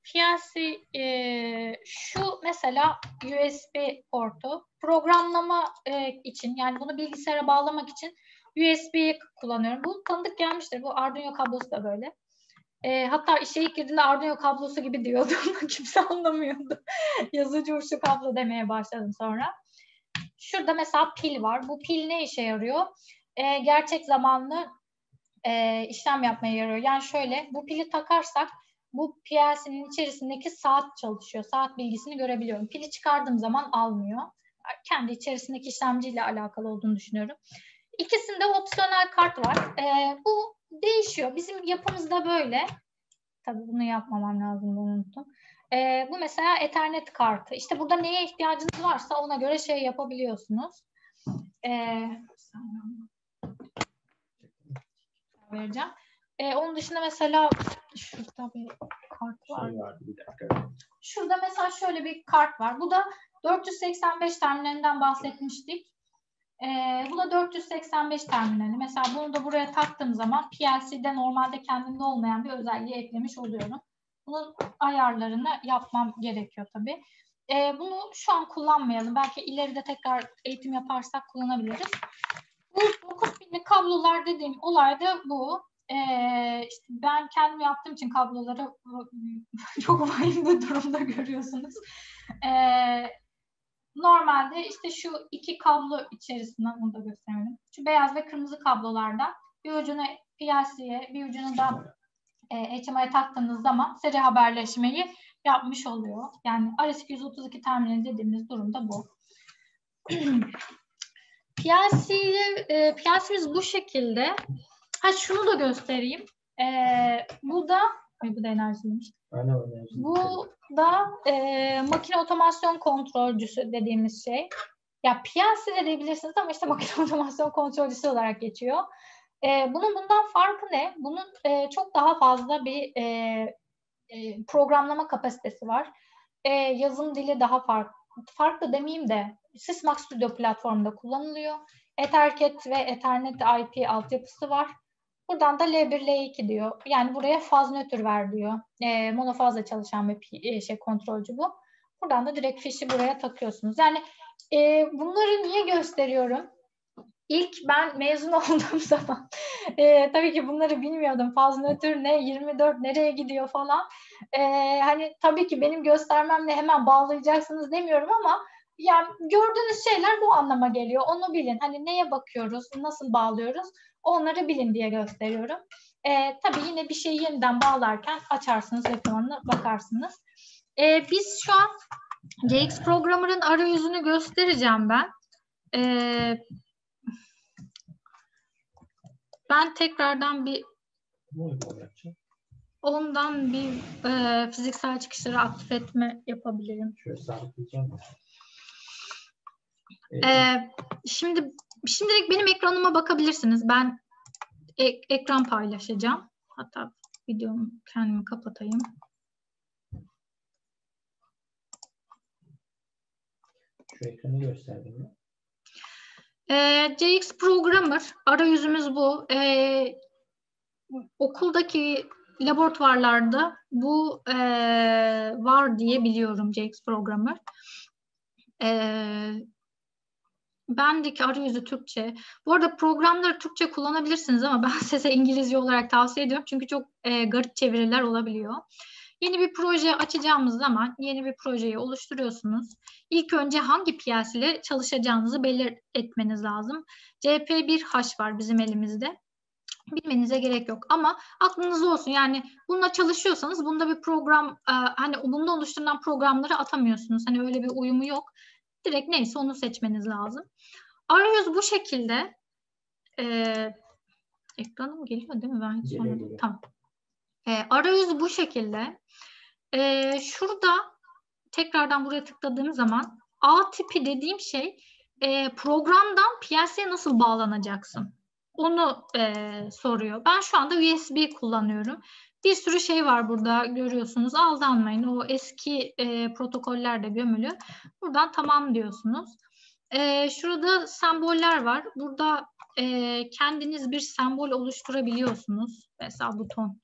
PLC e, şu mesela USB portu programlama e, için yani bunu bilgisayara bağlamak için USB'yi kullanıyorum. Bu tanıdık gelmiştir. Bu Arduino kablosu da böyle. E, hatta işe ilk girdiğinde Arduino kablosu gibi diyordum. *laughs* Kimse anlamıyordu. *laughs* Yazıcı uçlu kablo demeye başladım sonra. Şurada mesela pil var. Bu pil ne işe yarıyor? E, gerçek zamanlı e, işlem yapmaya yarıyor. Yani şöyle bu pili takarsak bu PLC'nin içerisindeki saat çalışıyor. Saat bilgisini görebiliyorum. Pili çıkardığım zaman almıyor. Kendi içerisindeki işlemciyle alakalı olduğunu düşünüyorum. İkisinde opsiyonel kart var. E, bu değişiyor. Bizim yapımızda böyle. Tabii bunu yapmamam lazım. Bunu unuttum. E, bu mesela Ethernet kartı. İşte burada neye ihtiyacınız varsa ona göre şey yapabiliyorsunuz. E, vereceğim. E, onun dışında mesela şurada bir kart var. Şurada mesela şöyle bir kart var. Bu da 485 terminalinden bahsetmiştik. Ee, bu da 485 terminali. Mesela bunu da buraya taktığım zaman PLC'de normalde kendinde olmayan bir özelliği eklemiş oluyorum. Bunun ayarlarını yapmam gerekiyor tabii. Ee, bunu şu an kullanmayalım. Belki ileride tekrar eğitim yaparsak kullanabiliriz. Bu 9 pinli kablolar dediğim olay da bu. Ee, işte ben kendim yaptığım için kabloları *laughs* çok vahim bir durumda görüyorsunuz. Ee, normalde işte şu iki kablo içerisinden bunu da gösterelim. Şu beyaz ve kırmızı kablolardan bir ucunu PLC'ye bir ucunu da e, HMI'ye taktığınız zaman seri haberleşmeyi yapmış oluyor. Yani RS232 terminali dediğimiz durumda bu. *clears throat* PLC'yi, e, PLC'miz bu şekilde. Ha şunu da göstereyim. E, bu da bu da enerjiymiş. Bu da e, makine otomasyon kontrolcüsü dediğimiz şey. Ya PLC de diyebilirsiniz ama işte makine *laughs* otomasyon kontrolcüsü olarak geçiyor. E, bunun bundan farkı ne? Bunun e, çok daha fazla bir e, e, programlama kapasitesi var. E, yazım dili daha farklı. Farklı demeyeyim de Sysmax Studio platformunda kullanılıyor. Ethercat ve Ethernet IP altyapısı var. Buradan da L1, L2 diyor. Yani buraya faz nötr ver diyor. E, monofazla çalışan bir şey kontrolcü bu. Buradan da direkt fişi buraya takıyorsunuz. Yani e, bunları niye gösteriyorum? İlk ben mezun *laughs* olduğum zaman e, tabii ki bunları bilmiyordum. Faz nötr ne, 24 nereye gidiyor falan. E, hani tabii ki benim göstermemle hemen bağlayacaksınız demiyorum ama yani gördüğünüz şeyler bu anlama geliyor. Onu bilin. Hani neye bakıyoruz, nasıl bağlıyoruz onları bilin diye gösteriyorum. E, tabii yine bir şeyi yeniden bağlarken açarsınız ekranına bakarsınız. E, biz şu an GX Programmer'ın arayüzünü göstereceğim ben. E, ben tekrardan bir ondan bir e, fiziksel çıkışları aktif etme yapabilirim. Şöyle sabitleyeceğim. Ee, şimdi şimdilik benim ekranıma bakabilirsiniz. Ben ek- ekran paylaşacağım. Hatta videomu kendimi kapatayım. Şu ekranı gösterdim mi? Ee, JX Programmer arayüzümüz bu. Ee, okuldaki laboratuvarlarda bu e, var diye biliyorum JX Programmer. Ee, bendeki arayüzü Türkçe. Bu arada programları Türkçe kullanabilirsiniz ama ben *laughs* size İngilizce olarak tavsiye ediyorum. Çünkü çok e, garip çeviriler olabiliyor. Yeni bir proje açacağımız zaman yeni bir projeyi oluşturuyorsunuz. İlk önce hangi PLC ile çalışacağınızı belli etmeniz lazım. CP1H var bizim elimizde. Bilmenize gerek yok ama aklınızda olsun yani bununla çalışıyorsanız bunda bir program e, hani bunda oluşturulan programları atamıyorsunuz. Hani öyle bir uyumu yok. Direkt neyse onu seçmeniz lazım. Arayüz bu şekilde. E, ekranım geliyor değil mi? Ben geliyor. Tamam. E, arayüz bu şekilde. E, şurada tekrardan buraya tıkladığım zaman A tipi dediğim şey e, programdan PLC'ye nasıl bağlanacaksın? Onu e, soruyor. Ben şu anda USB kullanıyorum. Bir sürü şey var burada görüyorsunuz. Aldanmayın. O eski e, protokoller de gömülü. Buradan tamam diyorsunuz. E, şurada semboller var. Burada e, kendiniz bir sembol oluşturabiliyorsunuz. Mesela buton.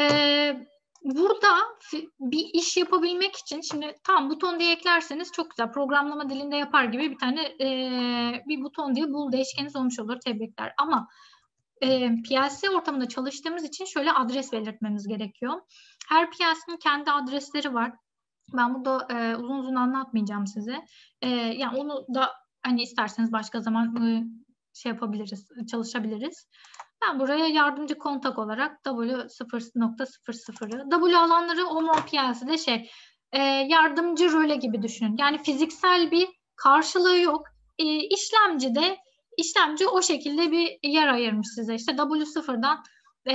E, burada bir iş yapabilmek için şimdi tam buton diye eklerseniz çok güzel programlama dilinde yapar gibi bir tane e, bir buton diye bul değişkeniz olmuş olur. Tebrikler. Ama e, PLC ortamında çalıştığımız için şöyle adres belirtmemiz gerekiyor. Her PLC'nin kendi adresleri var. Ben burada e, uzun uzun anlatmayacağım size. E, yani onu da hani isterseniz başka zaman e, şey yapabiliriz, çalışabiliriz. Ben buraya yardımcı kontak olarak W0.00'ı, W alanları Omron PLC'de şey e, yardımcı röle gibi düşünün. Yani fiziksel bir karşılığı yok. E, işlemcide işlemci o şekilde bir yer ayırmış size. İşte W0'dan e,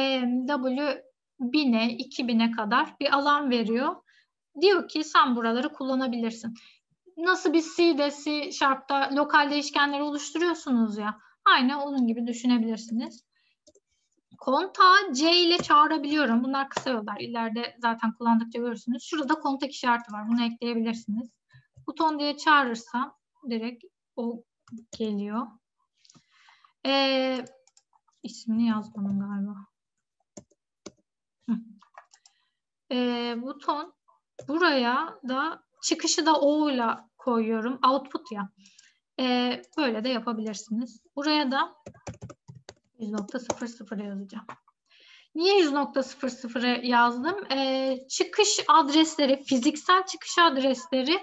W1000'e, 2000'e kadar bir alan veriyor. Diyor ki sen buraları kullanabilirsin. Nasıl bir C'de, C Sharp'ta lokal değişkenleri oluşturuyorsunuz ya. Aynı onun gibi düşünebilirsiniz. Kontağı C ile çağırabiliyorum. Bunlar kısa yollar. İleride zaten kullandıkça görürsünüz. Şurada kontak işareti var. Bunu ekleyebilirsiniz. Buton diye çağırırsam direkt o geliyor. Ee, ismini yazmadım galiba. Ee, buton buraya da çıkışı da O ile koyuyorum. Output ya. Ee, böyle de yapabilirsiniz. Buraya da 100.00 yazacağım. Niye 100.00'ı yazdım? Ee, çıkış adresleri, fiziksel çıkış adresleri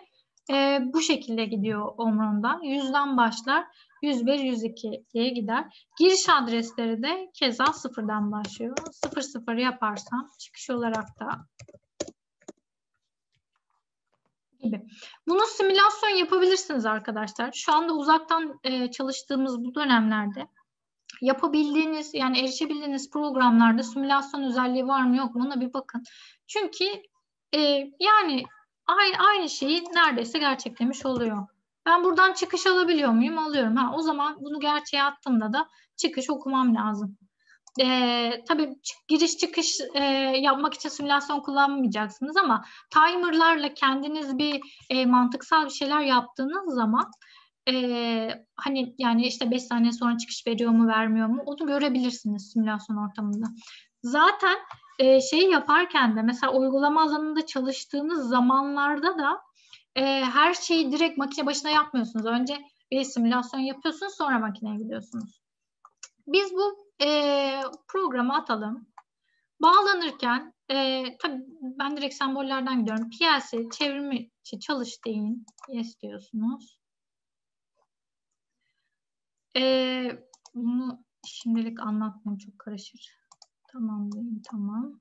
e, bu şekilde gidiyor Omron'dan. 100'den başlar, 101, 102 diye gider. Giriş adresleri de keza sıfırdan başlıyor. 00 yaparsam çıkış olarak da gibi. Bunu simülasyon yapabilirsiniz arkadaşlar. Şu anda uzaktan e, çalıştığımız bu dönemlerde yapabildiğiniz yani erişebildiğiniz programlarda simülasyon özelliği var mı yok mu ona bir bakın. Çünkü e, yani aynı, aynı şeyi neredeyse gerçeklemiş oluyor. Ben buradan çıkış alabiliyor muyum? Alıyorum. Ha, o zaman bunu gerçeğe attığımda da çıkış okumam lazım. Ee, tabii giriş çıkış e, yapmak için simülasyon kullanmayacaksınız ama timerlarla kendiniz bir e, mantıksal bir şeyler yaptığınız zaman e, hani yani işte 5 saniye sonra çıkış veriyor mu vermiyor mu onu görebilirsiniz simülasyon ortamında. Zaten e, şey yaparken de mesela uygulama alanında çalıştığınız zamanlarda da e, her şeyi direkt makine başına yapmıyorsunuz. Önce bir simülasyon yapıyorsunuz sonra makineye gidiyorsunuz. Biz bu e, programı atalım. Bağlanırken e, tabii ben direkt sembollerden gidiyorum. PLC çevirmeci çalış deyin. Yes diyorsunuz. E, bunu şimdilik anlatmayayım çok karışır. Tamam diyeyim tamam.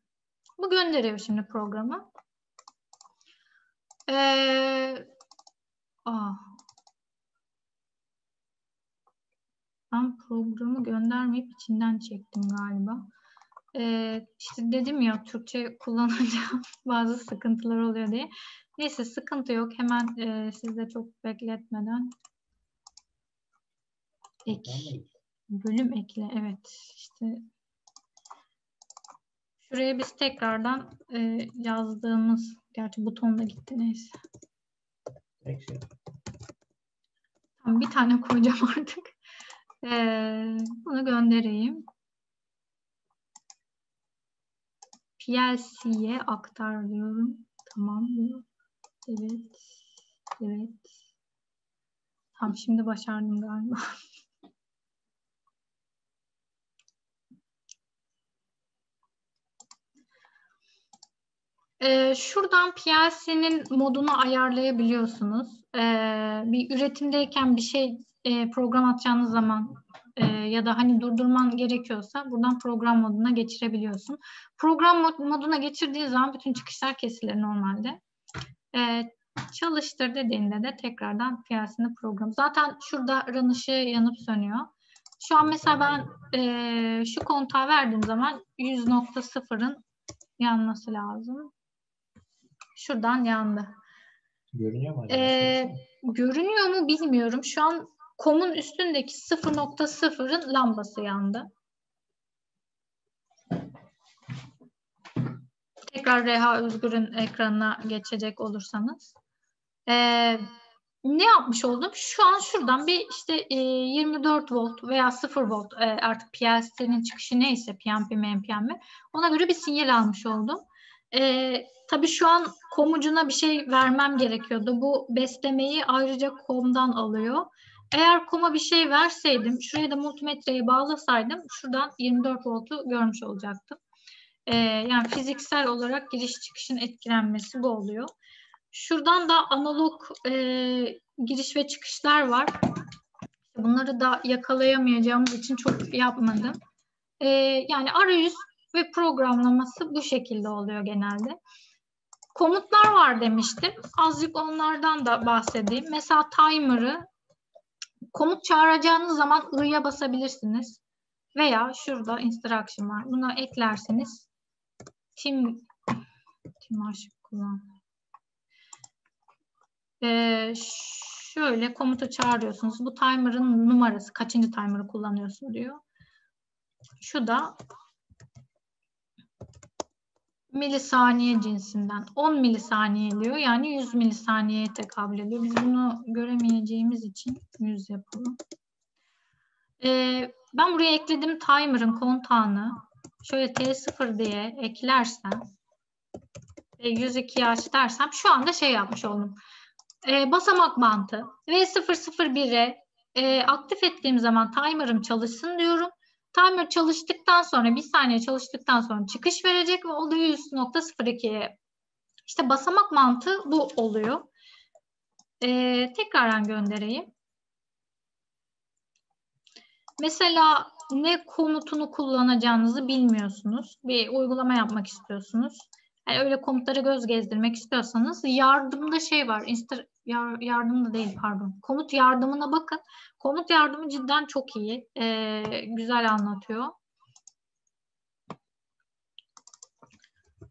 Bu gönderiyor şimdi programı. Ee, ah. Ben programı göndermeyip içinden çektim galiba. Ee, işte dedim ya Türkçe kullanınca *laughs* bazı sıkıntılar oluyor diye. Neyse sıkıntı yok. Hemen e, siz de çok bekletmeden ek. Bölüm ekle. Evet. işte şuraya biz tekrardan e, yazdığımız gerçi buton da gitti neyse. Tamam, bir tane koyacağım *laughs* artık. Ee, bunu göndereyim. PLC'ye aktar diyorum. Tamam? Evet. Evet. Tamam şimdi başardım galiba. *laughs* Ee, şuradan PLC'nin modunu ayarlayabiliyorsunuz. Ee, bir üretimdeyken bir şey e, program atacağınız zaman e, ya da hani durdurman gerekiyorsa buradan program moduna geçirebiliyorsun. Program mod, moduna geçirdiği zaman bütün çıkışlar kesilir normalde. E, çalıştır dediğinde de tekrardan PLC'nin program. Zaten şurada run ışığı yanıp sönüyor. Şu an mesela ben e, şu kontağı verdiğim zaman 100.0'ın yanması lazım. Şuradan yandı. Görünüyor mu? acaba? Ee, görünüyor mu bilmiyorum. Şu an komun üstündeki 0.0'ın lambası yandı. Tekrar Reha Özgür'ün ekranına geçecek olursanız. Ee, ne yapmış oldum? Şu an şuradan bir işte e, 24 volt veya 0 volt e, artık PLC'nin çıkışı neyse PNP mi ona göre bir sinyal almış oldum. E, tabii şu an komucuna bir şey vermem gerekiyordu. Bu beslemeyi ayrıca komdan alıyor. Eğer koma bir şey verseydim, şuraya da multimetreyi bağlasaydım şuradan 24 voltu görmüş olacaktım. Ee, yani fiziksel olarak giriş çıkışın etkilenmesi bu oluyor. Şuradan da analog e, giriş ve çıkışlar var. Bunları da yakalayamayacağımız için çok yapmadım. Ee, yani arayüz ve programlaması bu şekilde oluyor genelde. Komutlar var demiştim. Azıcık onlardan da bahsedeyim. Mesela timer'ı komut çağıracağınız zaman I'ya basabilirsiniz. Veya şurada instruction var. Buna eklerseniz tim tim arşiv kullan. Ee, şöyle komutu çağırıyorsunuz. Bu timer'ın numarası kaçıncı timer'ı kullanıyorsun diyor. Şu da milisaniye cinsinden 10 milisaniye diyor. Yani 100 milisaniyeye tekabül ediyor. Biz bunu göremeyeceğimiz için 100 yapalım. Ee, ben buraya ekledim timer'ın kontağını. Şöyle T0 diye eklersem ve 102'yi aç dersem şu anda şey yapmış oldum. Ee, basamak bantı V001'e e, aktif ettiğim zaman timer'ım çalışsın diyorum. Timer çalıştıktan sonra bir saniye çalıştıktan sonra çıkış verecek ve o da 100.02'ye işte basamak mantığı bu oluyor. Ee, tekrardan göndereyim. Mesela ne komutunu kullanacağınızı bilmiyorsunuz. Bir uygulama yapmak istiyorsunuz. Yani öyle komutlara göz gezdirmek istiyorsanız yardımda şey var. Yar, yardım da değil pardon. Komut yardımına bakın. Komut yardımı cidden çok iyi. Ee, güzel anlatıyor.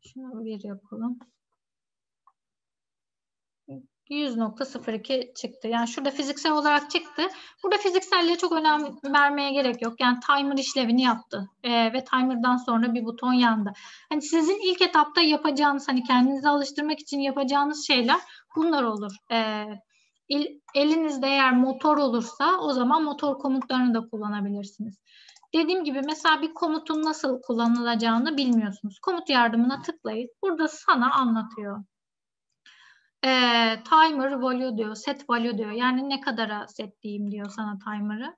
Şunu bir yapalım. 100.02 çıktı. Yani şurada fiziksel olarak çıktı. Burada fizikselliğe çok önem vermeye gerek yok. Yani timer işlevini yaptı. Ee, ve timer'dan sonra bir buton yandı. Hani sizin ilk etapta yapacağınız, hani kendinizi alıştırmak için yapacağınız şeyler bunlar olur. Ee, el, elinizde eğer motor olursa o zaman motor komutlarını da kullanabilirsiniz. Dediğim gibi mesela bir komutun nasıl kullanılacağını bilmiyorsunuz. Komut yardımına tıklayın. Burada sana anlatıyor e, timer value diyor, set value diyor. Yani ne kadara set diyeyim diyor sana timer'ı.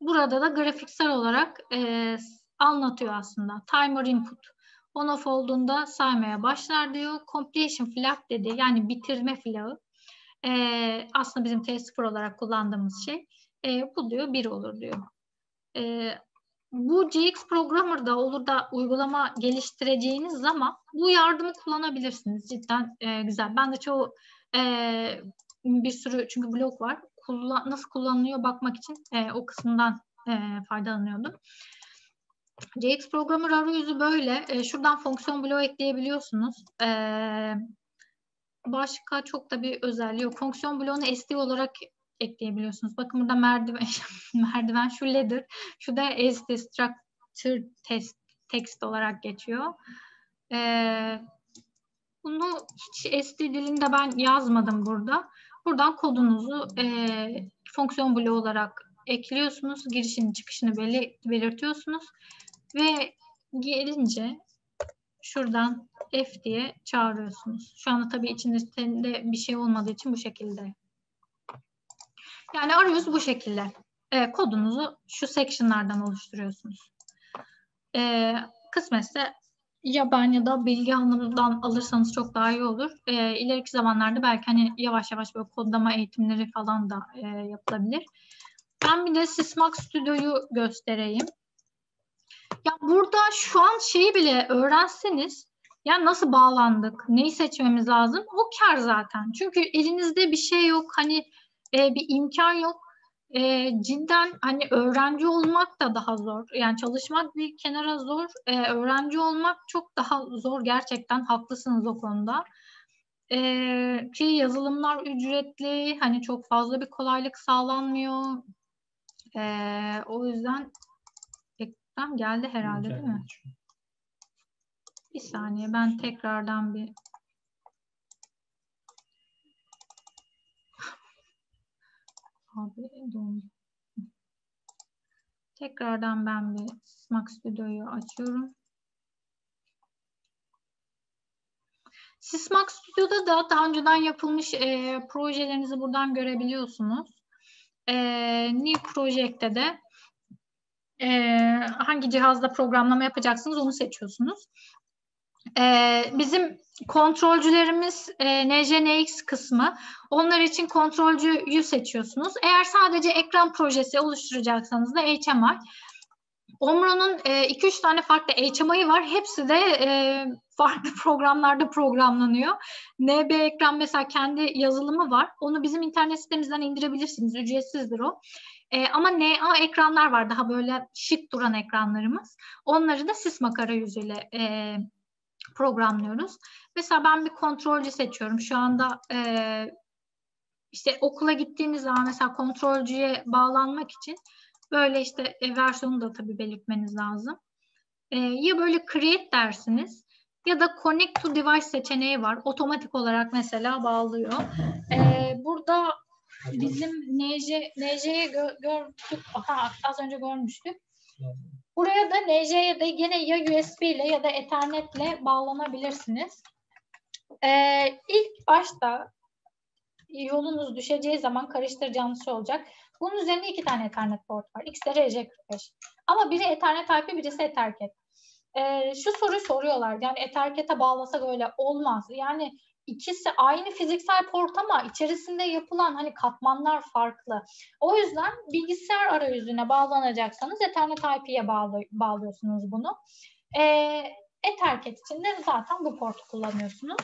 Burada da grafiksel olarak e, anlatıyor aslında. Timer input on off olduğunda saymaya başlar diyor. Completion flag dedi yani bitirme flagı. E, aslında bizim T0 olarak kullandığımız şey. E, bu diyor bir olur diyor. E, bu GX Programmer'da olur da uygulama geliştireceğiniz zaman bu yardımı kullanabilirsiniz. Cidden e, güzel. Ben de çoğu e, bir sürü çünkü blog var. Kullan, nasıl kullanılıyor bakmak için e, o kısımdan e, faydalanıyordum. JX Programmer arayüzü böyle. E, şuradan fonksiyon bloğu ekleyebiliyorsunuz. E, başka çok da bir özelliği yok. Fonksiyon bloğunu SD olarak ekleyebiliyorsunuz. Bakın burada merdiven, *laughs* merdiven şu ladder, şu da SD structure test, text olarak geçiyor. Ee, bunu hiç SD dilinde ben yazmadım burada. Buradan kodunuzu e, fonksiyon bloğu olarak ekliyorsunuz. Girişini çıkışını belirtiyorsunuz. Ve gelince şuradan F diye çağırıyorsunuz. Şu anda tabii içinde bir şey olmadığı için bu şekilde. Yani arayüz bu şekilde. E, kodunuzu şu sectionlardan oluşturuyorsunuz. E, kısmetse ya ben ya da bilgi anlamından alırsanız çok daha iyi olur. E, ileriki zamanlarda belki hani yavaş yavaş böyle kodlama eğitimleri falan da e, yapılabilir. Ben bir de Sysmax Studio'yu göstereyim. Ya burada şu an şeyi bile öğrenseniz ya nasıl bağlandık, neyi seçmemiz lazım o kar zaten. Çünkü elinizde bir şey yok, hani e, bir imkan yok. E, cidden hani öğrenci olmak da daha zor. Yani çalışmak bir kenara zor. E, öğrenci olmak çok daha zor gerçekten. Haklısınız o konuda. E, ki yazılımlar ücretli. Hani çok fazla bir kolaylık sağlanmıyor. E, o yüzden ekran geldi herhalde değil mi? Bir saniye ben tekrardan bir Abi dondu. Tekrardan ben bir Max Studio'yu açıyorum. Sysmax Studio'da da daha önceden yapılmış e, projelerinizi buradan görebiliyorsunuz. E, New Project'te de e, hangi cihazda programlama yapacaksınız onu seçiyorsunuz. E, bizim kontrolcülerimiz e, NJNX kısmı. Onlar için kontrolcüyü seçiyorsunuz. Eğer sadece ekran projesi oluşturacaksanız da HMI. Omro'nun 2-3 e, tane farklı HMI'yi var. Hepsi de e, farklı *laughs* programlarda programlanıyor. NB ekran mesela kendi yazılımı var. Onu bizim internet sitemizden indirebilirsiniz. Ücretsizdir o. E, ama NA ekranlar var. Daha böyle şık duran ekranlarımız. Onları da Sysmac arayüzüyle e, programlıyoruz. Mesela ben bir kontrolcü seçiyorum. Şu anda e, işte okula gittiğiniz zaman mesela kontrolcüye bağlanmak için böyle işte e, versiyonu da tabii belirtmeniz lazım. E, ya böyle create dersiniz ya da connect to device seçeneği var. Otomatik olarak mesela bağlıyor. E, burada bizim NJ, NJ'ye gö gördük. Aha, az önce görmüştük. Buraya da NJ'ye de yine ya USB ile ya da Ethernet ile bağlanabilirsiniz. Ee, ilk başta yolunuz düşeceği zaman karıştıracağınız şey olacak. Bunun üzerinde iki tane Ethernet port var. De RJ45. Ama biri Ethernet IP, birisi Ethercat. Ee, şu soruyu soruyorlar. Yani Ethercat'e bağlasak öyle olmaz. Yani ikisi aynı fiziksel port ama içerisinde yapılan hani katmanlar farklı. O yüzden bilgisayar arayüzüne bağlanacaksanız Ethernet IP'ye bağlı, bağlıyorsunuz bunu. E, Ethercat için de zaten bu portu kullanıyorsunuz.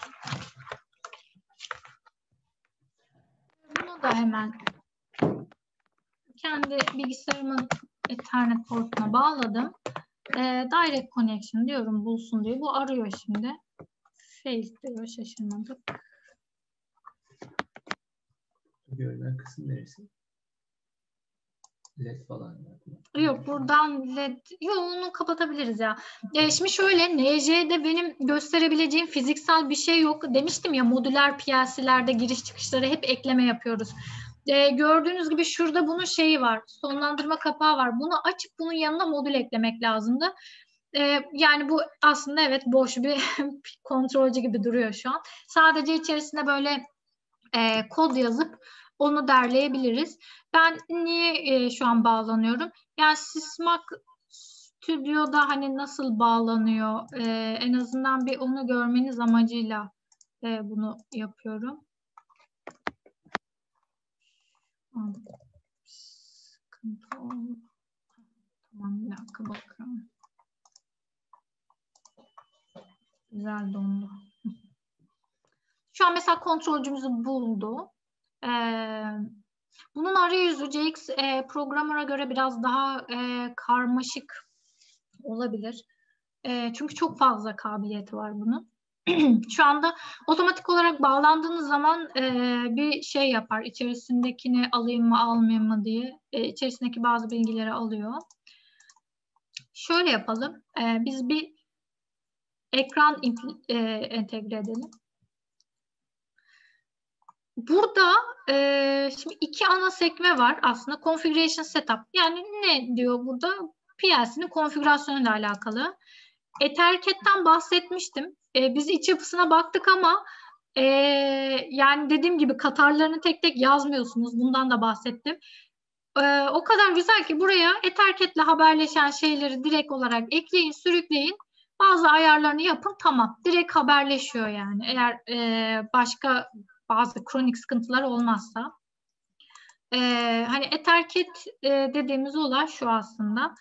Bunu da hemen kendi bilgisayarımın Ethernet portuna bağladım. E, direct connection diyorum bulsun diyor. Bu arıyor şimdi şey istiyor şaşırmadık. Görünen kısım neresi? LED falan Yok buradan LED yok onu kapatabiliriz ya. E, şimdi şöyle NJ'de benim gösterebileceğim fiziksel bir şey yok. Demiştim ya modüler PLC'lerde giriş çıkışları hep ekleme yapıyoruz. E, gördüğünüz gibi şurada bunun şeyi var. Sonlandırma kapağı var. Bunu açıp bunun yanına modül eklemek lazımdı. E, yani bu aslında evet boş *laughs* bir kontrolcü gibi duruyor şu an. Sadece içerisinde böyle e, kod yazıp onu derleyebiliriz. Ben niye e, şu an bağlanıyorum? Yani Sysmac Studio'da hani nasıl bağlanıyor? E, en azından bir onu görmeniz amacıyla e, bunu yapıyorum. Tamam bir dakika bakalım. Güzel dondu. Şu an mesela kontrolcümüzü buldu. Ee, bunun arayüzü CX e, Programmer'a göre biraz daha e, karmaşık olabilir. E, çünkü çok fazla kabiliyeti var bunun. *clears throat* Şu anda otomatik olarak bağlandığınız zaman e, bir şey yapar. İçerisindekini alayım mı almayayım mı diye. E, içerisindeki bazı bilgileri alıyor. Şöyle yapalım. E, biz bir ekran e, entegre edelim. Burada e, şimdi iki ana sekme var aslında. Configuration Setup. Yani ne diyor burada? PLC'nin konfigürasyonuyla alakalı. Ethercat'ten bahsetmiştim. E, biz iç yapısına baktık ama e, yani dediğim gibi katarlarını tek tek yazmıyorsunuz. Bundan da bahsettim. E, o kadar güzel ki buraya Ethercat'le haberleşen şeyleri direkt olarak ekleyin, sürükleyin. Bazı ayarlarını yapın tamam. Direkt haberleşiyor yani. Eğer e, başka bazı kronik sıkıntılar olmazsa. E, hani Ethercat e, dediğimiz olay şu aslında.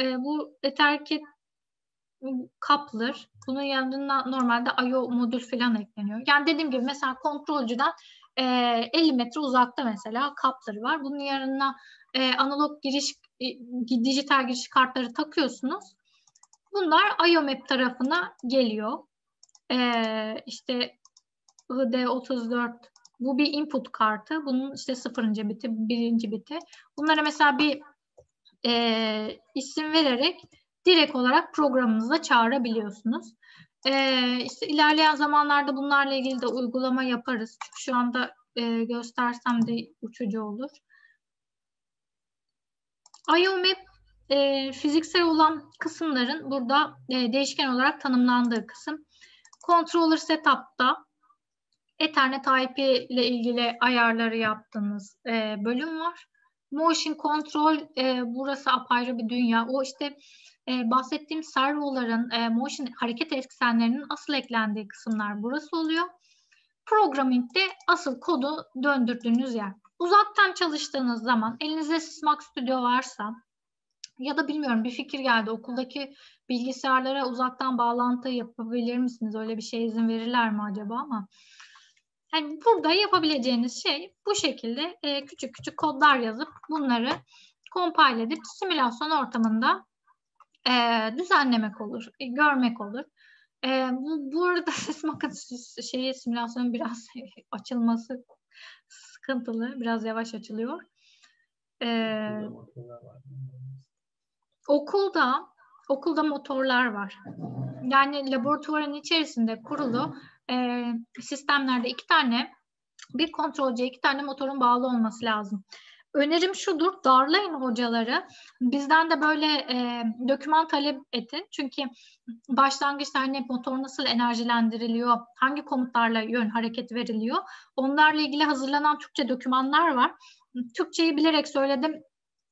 E, bu Ethercat kaplar. Bunun yanında normalde I.O. modül falan ekleniyor. Yani dediğim gibi mesela kontrolcüden e, 50 metre uzakta mesela kapları var. Bunun yanına e, analog giriş, e, dijital giriş kartları takıyorsunuz. Bunlar IOMAP tarafına geliyor. E, işte ID34 bu bir input kartı. Bunun işte sıfırıncı biti, birinci biti. Bunlara mesela bir e, isim vererek direkt olarak programınıza çağırabiliyorsunuz. Ee, işte ilerleyen zamanlarda bunlarla ilgili de uygulama yaparız. Çünkü şu anda e, göstersem de uçucu olur. IOMAP e, fiziksel olan kısımların burada e, değişken olarak tanımlandığı kısım. Controller Setup'ta Ethernet IP ile ilgili ayarları yaptığınız e, bölüm var. Motion Control e, burası apayrı bir dünya. O işte e, bahsettiğim servoların, e, motion hareket eksenlerinin asıl eklendiği kısımlar burası oluyor. Programming'de asıl kodu döndürdüğünüz yer. Uzaktan çalıştığınız zaman elinizde Sysmax Studio varsa ya da bilmiyorum bir fikir geldi okuldaki bilgisayarlara uzaktan bağlantı yapabilir misiniz? Öyle bir şey izin verirler mi acaba ama yani burada yapabileceğiniz şey bu şekilde e, küçük küçük kodlar yazıp bunları compile edip simülasyon ortamında e, düzenlemek olur, e, görmek olur. E, bu, bu arada *laughs* bakın şeyi simülasyonun biraz *laughs* açılması sıkıntılı, biraz yavaş açılıyor. E, okulda okulda motorlar var. Yani laboratuvarın içerisinde kurulu e, sistemlerde iki tane bir kontrolcüye iki tane motorun bağlı olması lazım. Önerim şudur, darlayın hocaları. Bizden de böyle e, doküman talep edin. Çünkü başlangıçta hani motor nasıl enerjilendiriliyor, hangi komutlarla yön hareket veriliyor. Onlarla ilgili hazırlanan Türkçe dokümanlar var. Türkçeyi bilerek söyledim.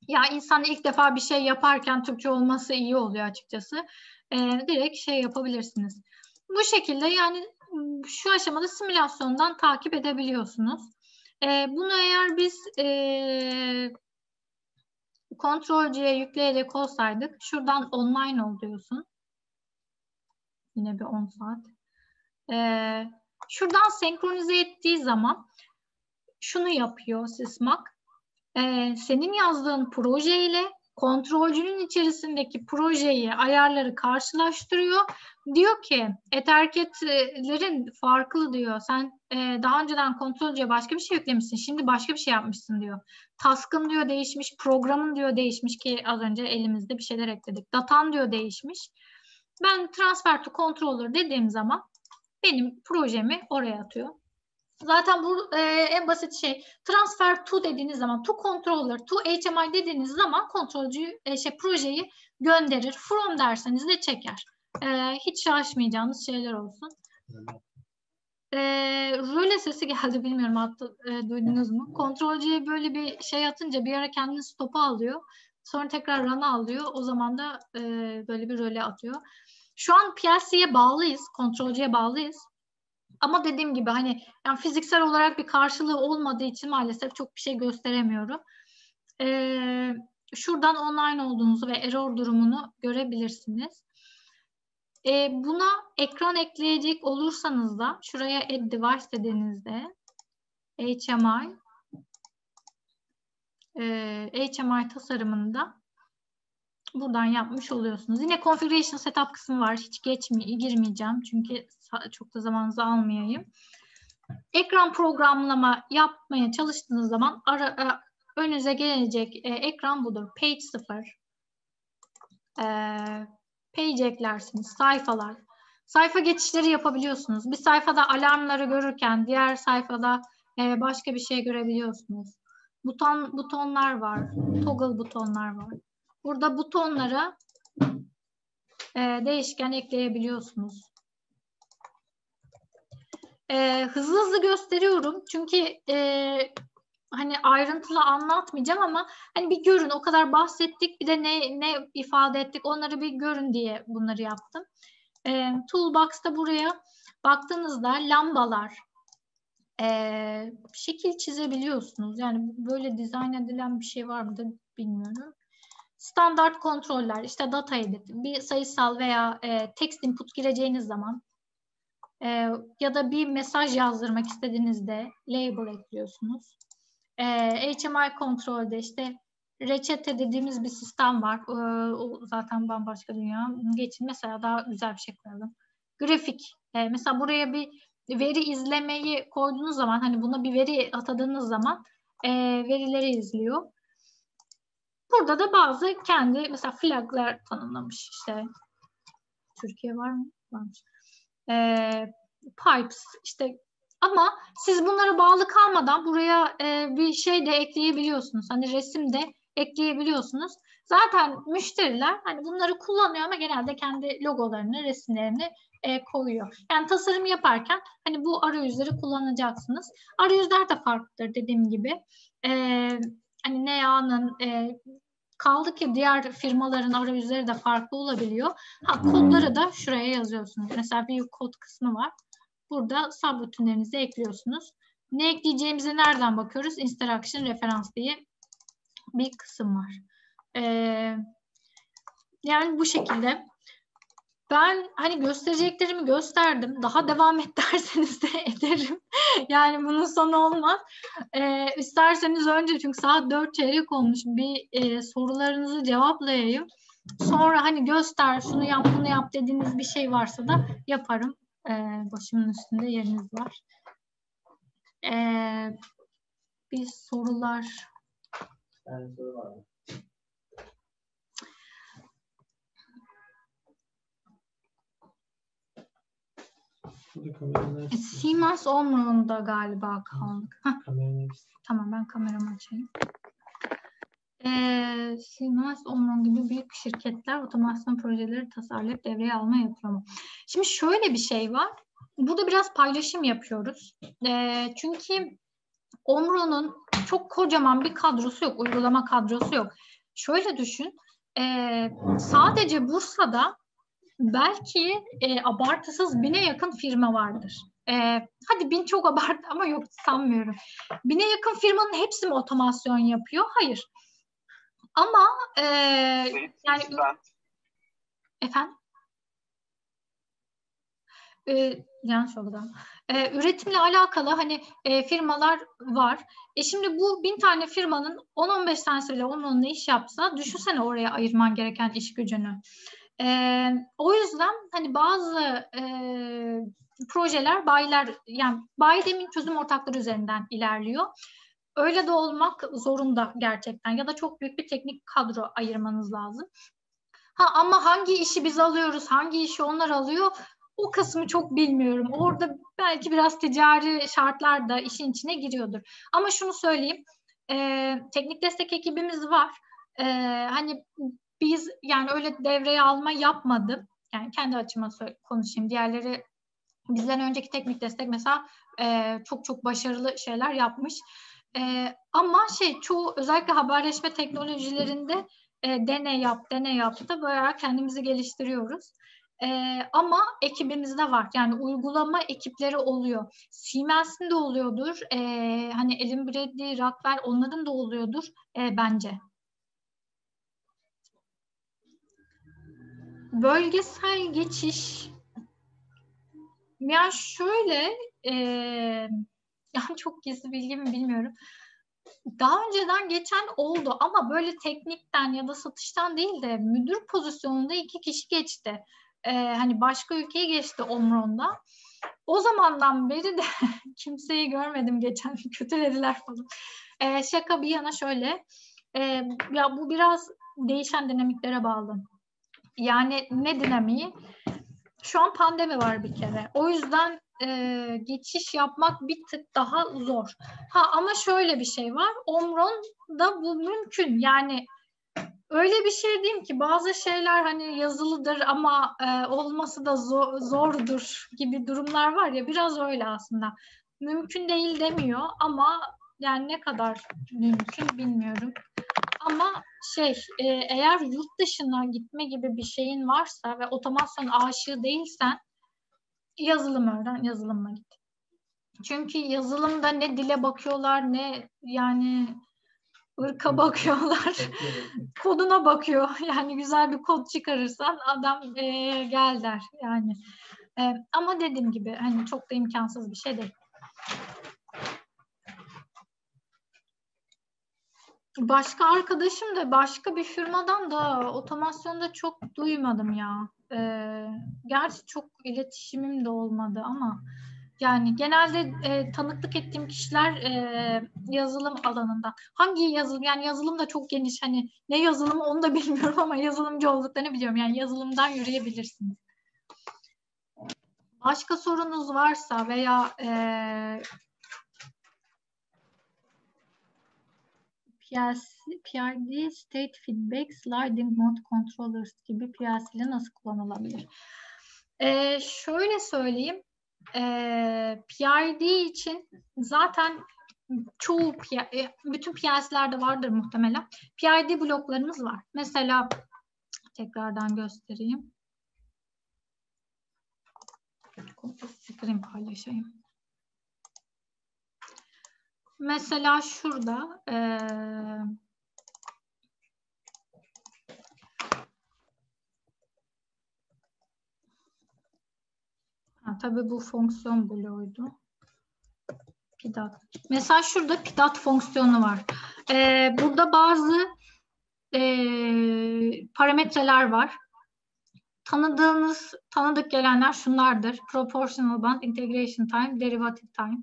Ya insan ilk defa bir şey yaparken Türkçe olması iyi oluyor açıkçası. E, direkt şey yapabilirsiniz. Bu şekilde yani şu aşamada simülasyondan takip edebiliyorsunuz. E, bunu eğer biz e, kontrolcüye yükleyerek olsaydık şuradan online ol diyorsun. Yine bir 10 saat. E, şuradan senkronize ettiği zaman şunu yapıyor Sysmac. E, senin yazdığın projeyle kontrolcünün içerisindeki projeyi, ayarları karşılaştırıyor. Diyor ki etherketlerin farklı diyor. Sen e, daha önceden kontrolcüye başka bir şey yüklemişsin. Şimdi başka bir şey yapmışsın diyor. Task'ın diyor değişmiş, programın diyor değişmiş ki az önce elimizde bir şeyler ekledik. Datan diyor değişmiş. Ben transfer to controller dediğim zaman benim projemi oraya atıyor. Zaten bu e, en basit şey transfer to dediğiniz zaman to controller to HMI dediğiniz zaman kontrolcü e, şey projeyi gönderir. From derseniz de çeker. E, hiç şaşmayacağınız şeyler olsun. E, röle sesi geldi bilmiyorum attı, e, duydunuz mu? Kontrolcüye böyle bir şey atınca bir ara kendini stopa alıyor. Sonra tekrar run'a alıyor. O zaman da e, böyle bir röle atıyor. Şu an PLC'ye bağlıyız. Kontrolcüye bağlıyız. Ama dediğim gibi hani yani fiziksel olarak bir karşılığı olmadığı için maalesef çok bir şey gösteremiyorum. Ee, şuradan online olduğunuzu ve error durumunu görebilirsiniz. Ee, buna ekran ekleyecek olursanız da şuraya add device dediğinizde HMI e, HMI tasarımında buradan yapmış oluyorsunuz. Yine configuration setup kısmı var. Hiç geçme, girmeyeceğim çünkü çok da zamanınızı almayayım. Ekran programlama yapmaya çalıştığınız zaman ara, e, önünüze gelecek e, ekran budur. Page 0. E, page eklersiniz. Sayfalar. Sayfa geçişleri yapabiliyorsunuz. Bir sayfada alarmları görürken diğer sayfada e, başka bir şey görebiliyorsunuz. Buton butonlar var. Toggle butonlar var. Burada butonlara e, değişken ekleyebiliyorsunuz. E, hızlı hızlı gösteriyorum çünkü e, hani ayrıntılı anlatmayacağım ama hani bir görün o kadar bahsettik bir de ne ne ifade ettik onları bir görün diye bunları yaptım. E, toolbox'ta buraya baktığınızda lambalar e, şekil çizebiliyorsunuz. Yani böyle dizayn edilen bir şey var mı da bilmiyorum. Standart kontroller, işte data edit, bir sayısal veya e, text input gireceğiniz zaman e, ya da bir mesaj yazdırmak istediğinizde label ekliyorsunuz. E, HMI kontrolde işte reçete dediğimiz bir sistem var. E, o zaten bambaşka dünya. Geçin mesela daha güzel bir şey koyalım. Grafik. E, mesela buraya bir veri izlemeyi koyduğunuz zaman hani buna bir veri atadığınız zaman e, verileri izliyor. Burada da bazı kendi mesela flaglar tanımlamış işte Türkiye var mı? Varmış. E, pipes işte ama siz bunlara bağlı kalmadan buraya e, bir şey de ekleyebiliyorsunuz. Hani resim de ekleyebiliyorsunuz. Zaten müşteriler hani bunları kullanıyor ama genelde kendi logolarını, resimlerini e, koyuyor. Yani tasarım yaparken hani bu arayüzleri kullanacaksınız. Arayüzler de farklıdır dediğim gibi. E, hani NEA'nın e, kaldı ki diğer firmaların arayüzleri de farklı olabiliyor. Ha, kodları da şuraya yazıyorsunuz. Mesela bir kod kısmı var. Burada subrutinlerinizi ekliyorsunuz. Ne ekleyeceğimize nereden bakıyoruz? Instruction referans diye bir kısım var. Ee, yani bu şekilde ben hani göstereceklerimi gösterdim. Daha devam et *laughs* derseniz de ederim. yani bunun sonu olmaz. Ee, isterseniz önce çünkü saat dört çeyrek olmuş bir e, sorularınızı cevaplayayım. Sonra hani göster şunu yap bunu yap dediğiniz bir şey varsa da yaparım. Ee, başımın üstünde yeriniz var. Ee, bir sorular. Yani soru var. E, Siemens Omron'da galiba kaldık. Tamam ben kameramı açayım. Ee, Siemens, Omron gibi büyük şirketler otomasyon projeleri tasarlayıp devreye alma yapıyor mu? Şimdi şöyle bir şey var. Burada biraz paylaşım yapıyoruz. Ee, çünkü Omron'un çok kocaman bir kadrosu yok, uygulama kadrosu yok. Şöyle düşün, e, sadece Bursa'da belki e, abartısız bine yakın firma vardır. E, hadi bin çok abart ama yok sanmıyorum. Bine yakın firmanın hepsi mi otomasyon yapıyor? Hayır. Ama e, yani efendim e, yanlış oldu. E, üretimle alakalı hani e, firmalar var. E şimdi bu bin tane firmanın 10-15 tanesi bile onunla iş yapsa düşünsene oraya ayırman gereken iş gücünü. E, o yüzden hani bazı e, projeler bayiler yani bayi demin çözüm ortakları üzerinden ilerliyor. Öyle de olmak zorunda gerçekten ya da çok büyük bir teknik kadro ayırmanız lazım. Ha ama hangi işi biz alıyoruz, hangi işi onlar alıyor o kısmı çok bilmiyorum. Orada belki biraz ticari şartlar da işin içine giriyordur. Ama şunu söyleyeyim, e, teknik destek ekibimiz var. E, hani biz yani öyle devreye alma yapmadım. Yani kendi açıma konuşayım. Diğerleri bizden önceki teknik destek mesela e, çok çok başarılı şeyler yapmış. E, ama şey çoğu özellikle haberleşme teknolojilerinde e, deney yap, deney yap da böyle kendimizi geliştiriyoruz. Ee, ama ekibimizde var. Yani uygulama ekipleri oluyor. Siemens'in de oluyordur. Ee, hani Elim Bradley, Rockwell onların da oluyordur e, bence. Bölgesel geçiş yani şöyle e, yani çok gizli bilgi mi bilmiyorum. daha önceden geçen oldu ama böyle teknikten ya da satıştan değil de müdür pozisyonunda iki kişi geçti. Ee, hani başka ülkeye geçti Omron'da. O zamandan beri de *laughs* kimseyi görmedim geçen *laughs* kötülediler falan. Ee, şaka bir yana şöyle e, ya bu biraz değişen dinamiklere bağlı. Yani ne dinamiği? Şu an pandemi var bir kere. O yüzden e, geçiş yapmak bir tık daha zor. Ha ama şöyle bir şey var. Omron da bu mümkün. Yani öyle bir şey diyeyim ki bazı şeyler hani yazılıdır ama e, olması da zor, zordur gibi durumlar var ya biraz öyle aslında. Mümkün değil demiyor ama yani ne kadar mümkün bilmiyorum. Ama şey e, eğer yurt dışına gitme gibi bir şeyin varsa ve otomasyon aşığı değilsen yazılım öğren, yazılımla git. Çünkü yazılımda ne dile bakıyorlar ne yani ırka bakıyorlar. *laughs* Koduna bakıyor. Yani güzel bir kod çıkarırsan adam e, gel der. Yani e, ama dediğim gibi hani çok da imkansız bir şey değil. Başka arkadaşım da başka bir firmadan da otomasyonda çok duymadım ya. Ee, gerçi çok iletişimim de olmadı ama yani genelde e, tanıklık ettiğim kişiler e, yazılım alanında. Hangi yazılım? Yani yazılım da çok geniş. Hani ne yazılım onu da *laughs* bilmiyorum ama yazılımcı olduklarını biliyorum. Yani yazılımdan yürüyebilirsiniz. Başka sorunuz varsa veya e, PLC, State Feedback, Sliding Mode Controllers gibi PLC ile nasıl kullanılabilir? Ee, şöyle söyleyeyim. Ee, PID için zaten çoğu e, bütün PLC'lerde vardır muhtemelen. PID bloklarımız var. Mesela tekrardan göstereyim. Screen paylaşayım. Mesela şurada e, ha, tabii bu fonksiyon bloğuydu. Pidat. Mesela şurada pidat fonksiyonu var. E, burada bazı e, parametreler var. Tanıdığınız, tanıdık gelenler şunlardır. Proportional band, integration time, derivative time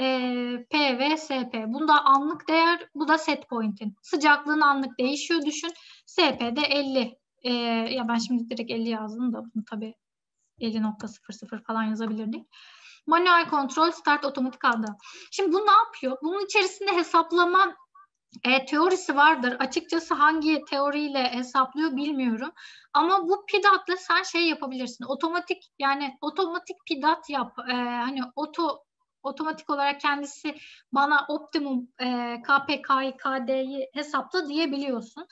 e, P ve SP. Bunda anlık değer, bu da set point'in. Sıcaklığın anlık değişiyor düşün. SP'de 50. E, ya ben şimdi direkt 50 yazdım da bunu tabii 50.00 falan yazabilirdik. Manuel kontrol start otomatik aldı. Şimdi bu ne yapıyor? Bunun içerisinde hesaplama e, teorisi vardır. Açıkçası hangi teoriyle hesaplıyor bilmiyorum. Ama bu PIDAT'la sen şey yapabilirsin. Otomatik yani otomatik PIDAT yap. E, hani oto otomatik olarak kendisi bana optimum e, KPK'yı, KD'yi hesapla diyebiliyorsun.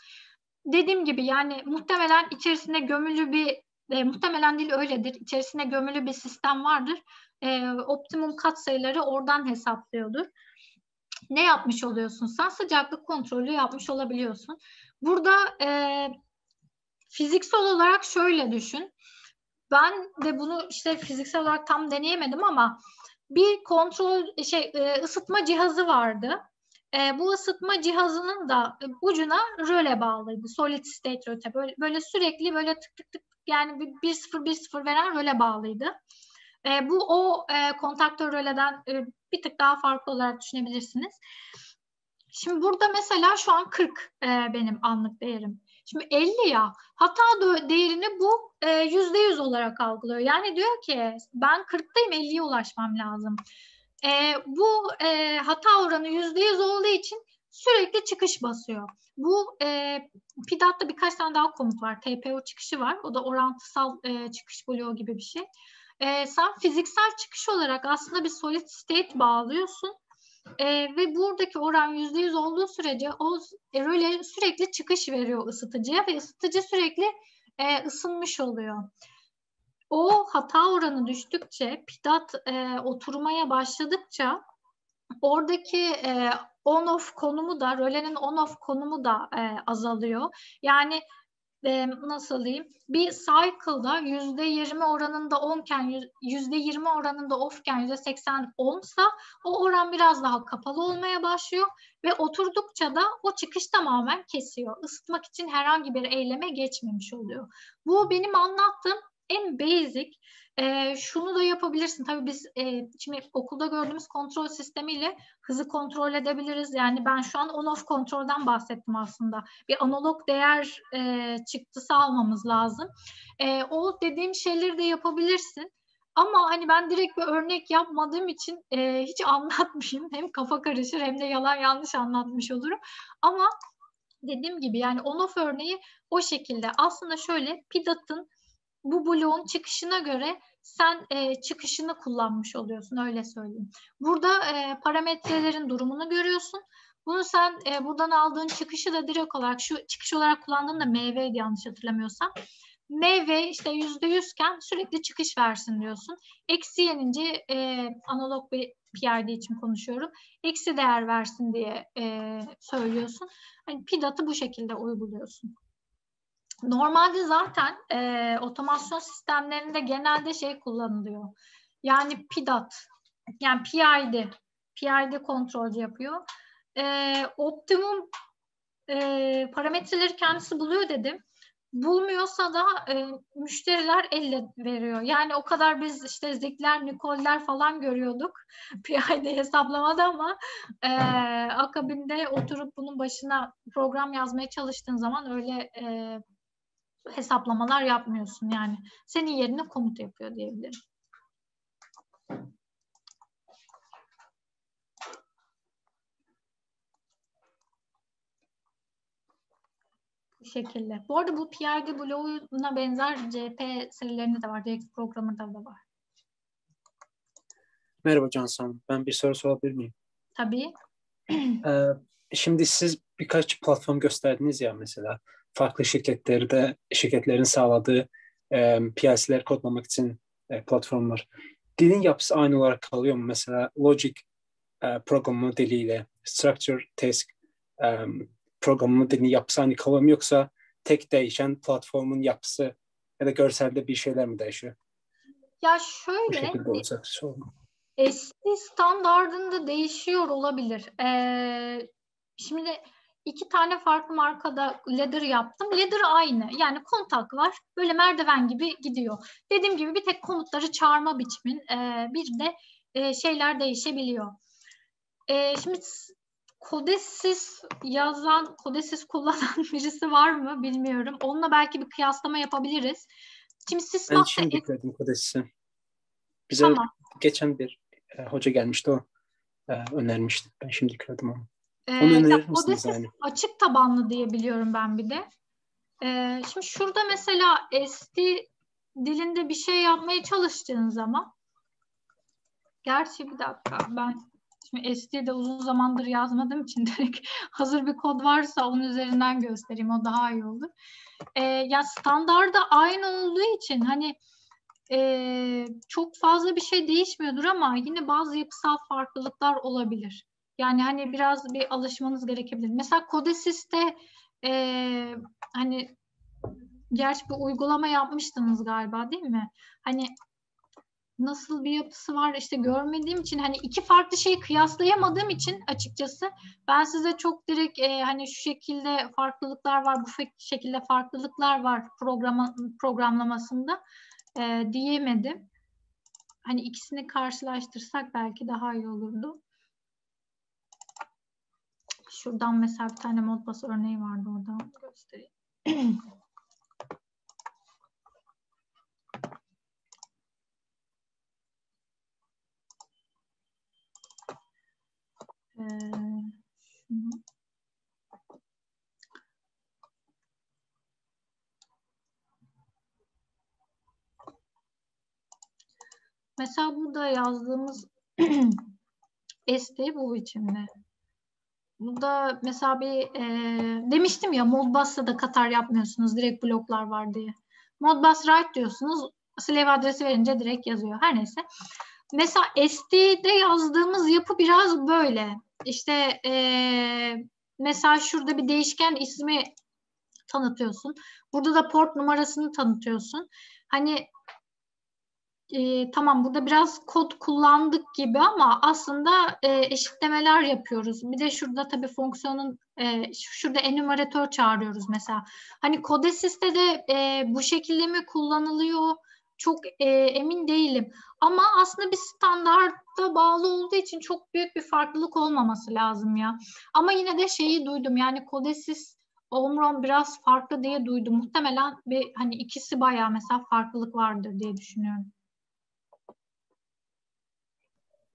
Dediğim gibi yani muhtemelen içerisinde gömülü bir e, muhtemelen değil öyledir. İçerisinde gömülü bir sistem vardır. E, optimum katsayıları oradan hesaplıyordur. Ne yapmış oluyorsun? Sen sıcaklık kontrolü yapmış olabiliyorsun. Burada e, fiziksel olarak şöyle düşün. Ben de bunu işte fiziksel olarak tam deneyemedim ama bir kontrol şey e, ısıtma cihazı vardı. E, bu ısıtma cihazının da ucuna röle bağlıydı. Solid state röte. Böyle, böyle sürekli böyle tık tık tık yani 1-0 1-0 veren röle bağlıydı. E, bu o e, kontaktör röleden e, bir tık daha farklı olarak düşünebilirsiniz. Şimdi burada mesela şu an 40 e, benim anlık değerim. Şimdi 50 ya hata değerini bu e, yüzde yüz olarak algılıyor. Yani diyor ki ben 40'tayım 50'ye ulaşmam lazım. E, bu e, hata oranı yüzde yüz olduğu için sürekli çıkış basıyor. Bu e, PIDAT'ta birkaç tane daha komut var. TPO çıkışı var. O da orantısal e, çıkış bloğu gibi bir şey. E, sen fiziksel çıkış olarak aslında bir solid state bağlıyorsun e, ve buradaki oran yüzde yüz olduğu sürece o röle sürekli çıkış veriyor ısıtıcıya ve ısıtıcı sürekli e, ısınmış oluyor. O hata oranı düştükçe, pidat e, oturmaya başladıkça oradaki e, on-off konumu da, rölenin on-off konumu da e, azalıyor. Yani e, nasıl diyeyim bir cycle'da yüzde yirmi oranında onken yüzde yirmi oranında offken yüzde seksen onsa o oran biraz daha kapalı olmaya başlıyor ve oturdukça da o çıkış tamamen kesiyor. Isıtmak için herhangi bir eyleme geçmemiş oluyor. Bu benim anlattığım en basic e, şunu da yapabilirsin. Tabii biz e, şimdi okulda gördüğümüz kontrol sistemiyle hızı kontrol edebiliriz. Yani ben şu an on-off kontrolden bahsettim aslında. Bir analog değer e, çıktısı almamız lazım. E, o dediğim şeyleri de yapabilirsin. Ama hani ben direkt bir örnek yapmadığım için e, hiç *laughs* anlatmayayım. Hem kafa karışır hem de yalan yanlış anlatmış olurum. Ama dediğim gibi yani on-off örneği o şekilde. Aslında şöyle PIDAT'ın bu bloğun çıkışına göre sen e, çıkışını kullanmış oluyorsun öyle söyleyeyim. Burada e, parametrelerin durumunu görüyorsun. Bunu sen e, buradan aldığın çıkışı da direkt olarak şu çıkış olarak kullandığın da meyveydi yanlış hatırlamıyorsam. Meyve işte yüzde yüzken sürekli çıkış versin diyorsun. Eksi yenince e, analog bir PID için konuşuyorum. Eksi değer versin diye e, söylüyorsun. Hani PIDAT'ı bu şekilde uyguluyorsun. Normalde zaten e, otomasyon sistemlerinde genelde şey kullanılıyor. Yani PIDAT, yani PID, PID kontrolcü yapıyor. E, optimum e, parametreleri kendisi buluyor dedim. Bulmuyorsa da e, müşteriler elle veriyor. Yani o kadar biz işte Zikler, Nikoller falan görüyorduk *laughs* PID hesaplamada ama e, akabinde oturup bunun başına program yazmaya çalıştığın zaman öyle e, hesaplamalar yapmıyorsun yani. Senin yerine komut yapıyor diyebilirim. Bu şekilde. Bu arada bu PRD bloğuna benzer CP serilerinde de var. Direkt programında da var. Merhaba Cansan. Ben bir soru sorabilir miyim? Tabii. Ee, şimdi siz birkaç platform gösterdiniz ya mesela farklı şirketlerde şirketlerin sağladığı e, piyasaları kodlamak için e, platformlar. Dilin yapısı aynı olarak kalıyor mu? Mesela Logic e, programlama diliyle Structure Task e, programlama dilinin yapısı aynı kalıyor mu? Yoksa tek değişen platformun yapısı ya da görselde bir şeyler mi değişiyor? Ya şöyle. Olacak. SD standartında değişiyor olabilir. Ee, şimdi iki tane farklı markada leather yaptım. Leather aynı. Yani kontak var. Böyle merdiven gibi gidiyor. Dediğim gibi bir tek komutları çağırma biçimin e, bir de e, şeyler değişebiliyor. E, şimdi Kodesiz yazan, Kodesiz kullanan *laughs* birisi var mı bilmiyorum. Onunla belki bir kıyaslama yapabiliriz. Şimdi siz ben şimdi yükledim Kodesis'i. Bize tamam. geçen bir e, hoca gelmişti o e, önermişti. Ben şimdi yükledim onu. Onu ee, önerir misiniz yani? Açık tabanlı diye biliyorum ben bir de. Ee, şimdi şurada mesela SD dilinde bir şey yapmaya çalıştığın zaman gerçi bir dakika ben şimdi SD'de uzun zamandır yazmadığım için *laughs* direkt hazır bir kod varsa onun üzerinden göstereyim o daha iyi olur. Ee, ya standarda aynı olduğu için hani e, çok fazla bir şey değişmiyordur ama yine bazı yapısal farklılıklar olabilir. Yani hani biraz bir alışmanız gerekebilir. Mesela Codesis'te e, hani gerçi bir uygulama yapmıştınız galiba değil mi? Hani nasıl bir yapısı var işte görmediğim için hani iki farklı şeyi kıyaslayamadığım için açıkçası ben size çok direkt e, hani şu şekilde farklılıklar var bu şekilde farklılıklar var programa, programlamasında e, diyemedim. Hani ikisini karşılaştırsak belki daha iyi olurdu. Şuradan mesela bir tane Modbus örneği vardı oradan göstereyim. *clears throat* ee, şunu. Mesela burada yazdığımız *clears throat* SD bu biçimde. Burada mesela bir e, demiştim ya Modbus'ta da Katar yapmıyorsunuz. Direkt bloklar var diye. Modbus write diyorsunuz. Slave adresi verince direkt yazıyor. Her neyse. Mesela SD'de yazdığımız yapı biraz böyle. İşte e, mesela şurada bir değişken ismi tanıtıyorsun. Burada da port numarasını tanıtıyorsun. Hani e, tamam burada biraz kod kullandık gibi ama aslında e, eşitlemeler yapıyoruz. Bir de şurada tabii fonksiyonun e, şurada enumeratör çağırıyoruz mesela. Hani Codesys'te de e, bu şekilde mi kullanılıyor? Çok e, emin değilim. Ama aslında bir standarda bağlı olduğu için çok büyük bir farklılık olmaması lazım ya. Ama yine de şeyi duydum yani Codesys Omron biraz farklı diye duydum. Muhtemelen bir hani ikisi bayağı mesela farklılık vardır diye düşünüyorum.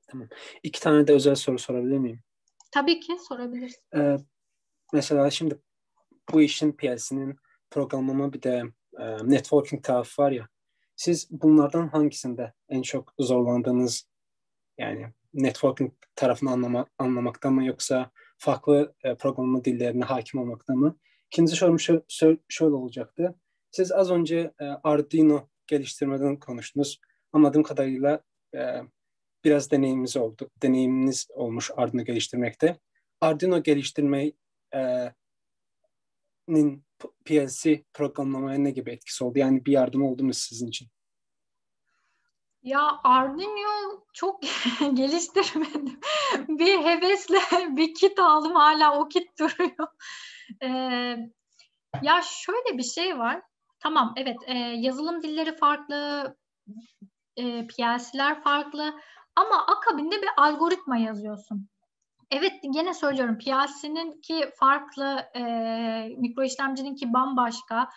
Tamam. İki tane de özel soru sorabilir miyim? Tabii ki sorabilirsin. Ee, mesela şimdi bu işin PLC'nin programlama bir de e, networking tarafı var ya. Siz bunlardan hangisinde en çok zorlandığınız yani networking tarafını anlama, anlamakta mı yoksa farklı e, programlama dillerine hakim olmakta mı? İkinci sorum şu, şöyle olacaktı. Siz az önce e, Arduino geliştirmeden konuştunuz. Anladığım kadarıyla e, biraz deneyimimiz oldu. Deneyiminiz olmuş Arduino geliştirmekte. Arduino geliştirmenin e, PLC programlamaya ne gibi etkisi oldu? Yani bir yardım oldu mu sizin için? Ya Arduino çok *laughs* geliştirmedim. *laughs* bir hevesle bir kit aldım hala o kit duruyor. Ee, *laughs* ya şöyle bir şey var. Tamam evet e, yazılım dilleri farklı, e, PLC'ler farklı ama akabinde bir algoritma yazıyorsun. Evet gene söylüyorum PLC'nin ki farklı, e, mikro işlemcinin bambaşka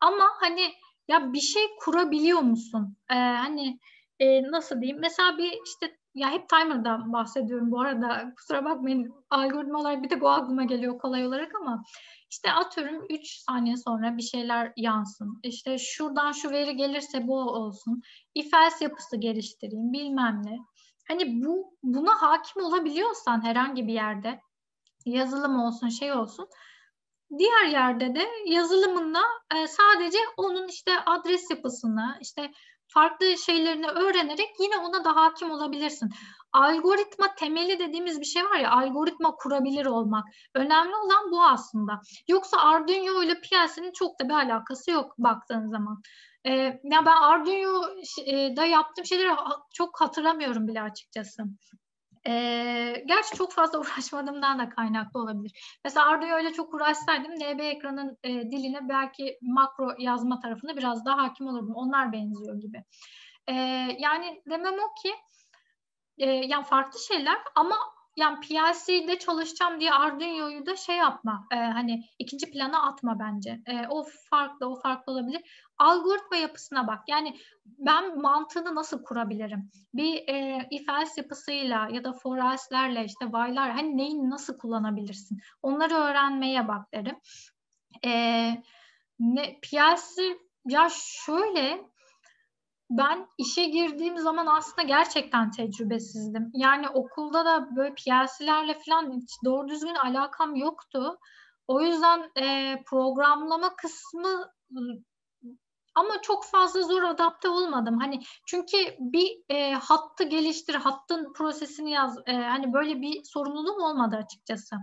ama hani ya bir şey kurabiliyor musun? E, hani e, nasıl diyeyim? Mesela bir işte ya hep timer'dan bahsediyorum bu arada. Kusura bakmayın algoritma olarak bir de o aklıma geliyor kolay olarak ama işte atıyorum 3 saniye sonra bir şeyler yansın. İşte şuradan şu veri gelirse bu olsun. If else yapısı geliştireyim bilmem ne. Hani bu buna hakim olabiliyorsan herhangi bir yerde yazılım olsun şey olsun diğer yerde de yazılımında e, sadece onun işte adres yapısını işte farklı şeylerini öğrenerek yine ona da hakim olabilirsin. Algoritma temeli dediğimiz bir şey var ya, algoritma kurabilir olmak. Önemli olan bu aslında. Yoksa Arduino ile PLC'nin çok da bir alakası yok baktığın zaman. Ee, ya ben Arduino'da yaptığım şeyleri çok hatırlamıyorum bile açıkçası. E, gerçi çok fazla *laughs* uğraşmadığımdan da kaynaklı olabilir. Mesela Arduino öyle çok uğraşsaydım DB ekranın e, diline belki makro yazma tarafında biraz daha hakim olurdum. Onlar benziyor gibi. E, yani demem o ki e, yani farklı şeyler ama yani PLC'de çalışacağım diye Arduino'yu da şey yapma. E, hani ikinci plana atma bence. E, o farklı, o farklı olabilir. Algoritma yapısına bak. Yani ben mantığını nasıl kurabilirim? Bir e, if else yapısıyla ya da for else'lerle işte while'lar hani neyi nasıl kullanabilirsin? Onları öğrenmeye bak derim. E, ne, PLC ya şöyle ben işe girdiğim zaman aslında gerçekten tecrübesizdim. Yani okulda da böyle PLC'lerle falan hiç doğru düzgün alakam yoktu. O yüzden e, programlama kısmı ama çok fazla zor adapte olmadım. Hani çünkü bir e, hattı geliştir, hattın prosesini yaz. E, hani böyle bir sorumluluğum olmadı açıkçası.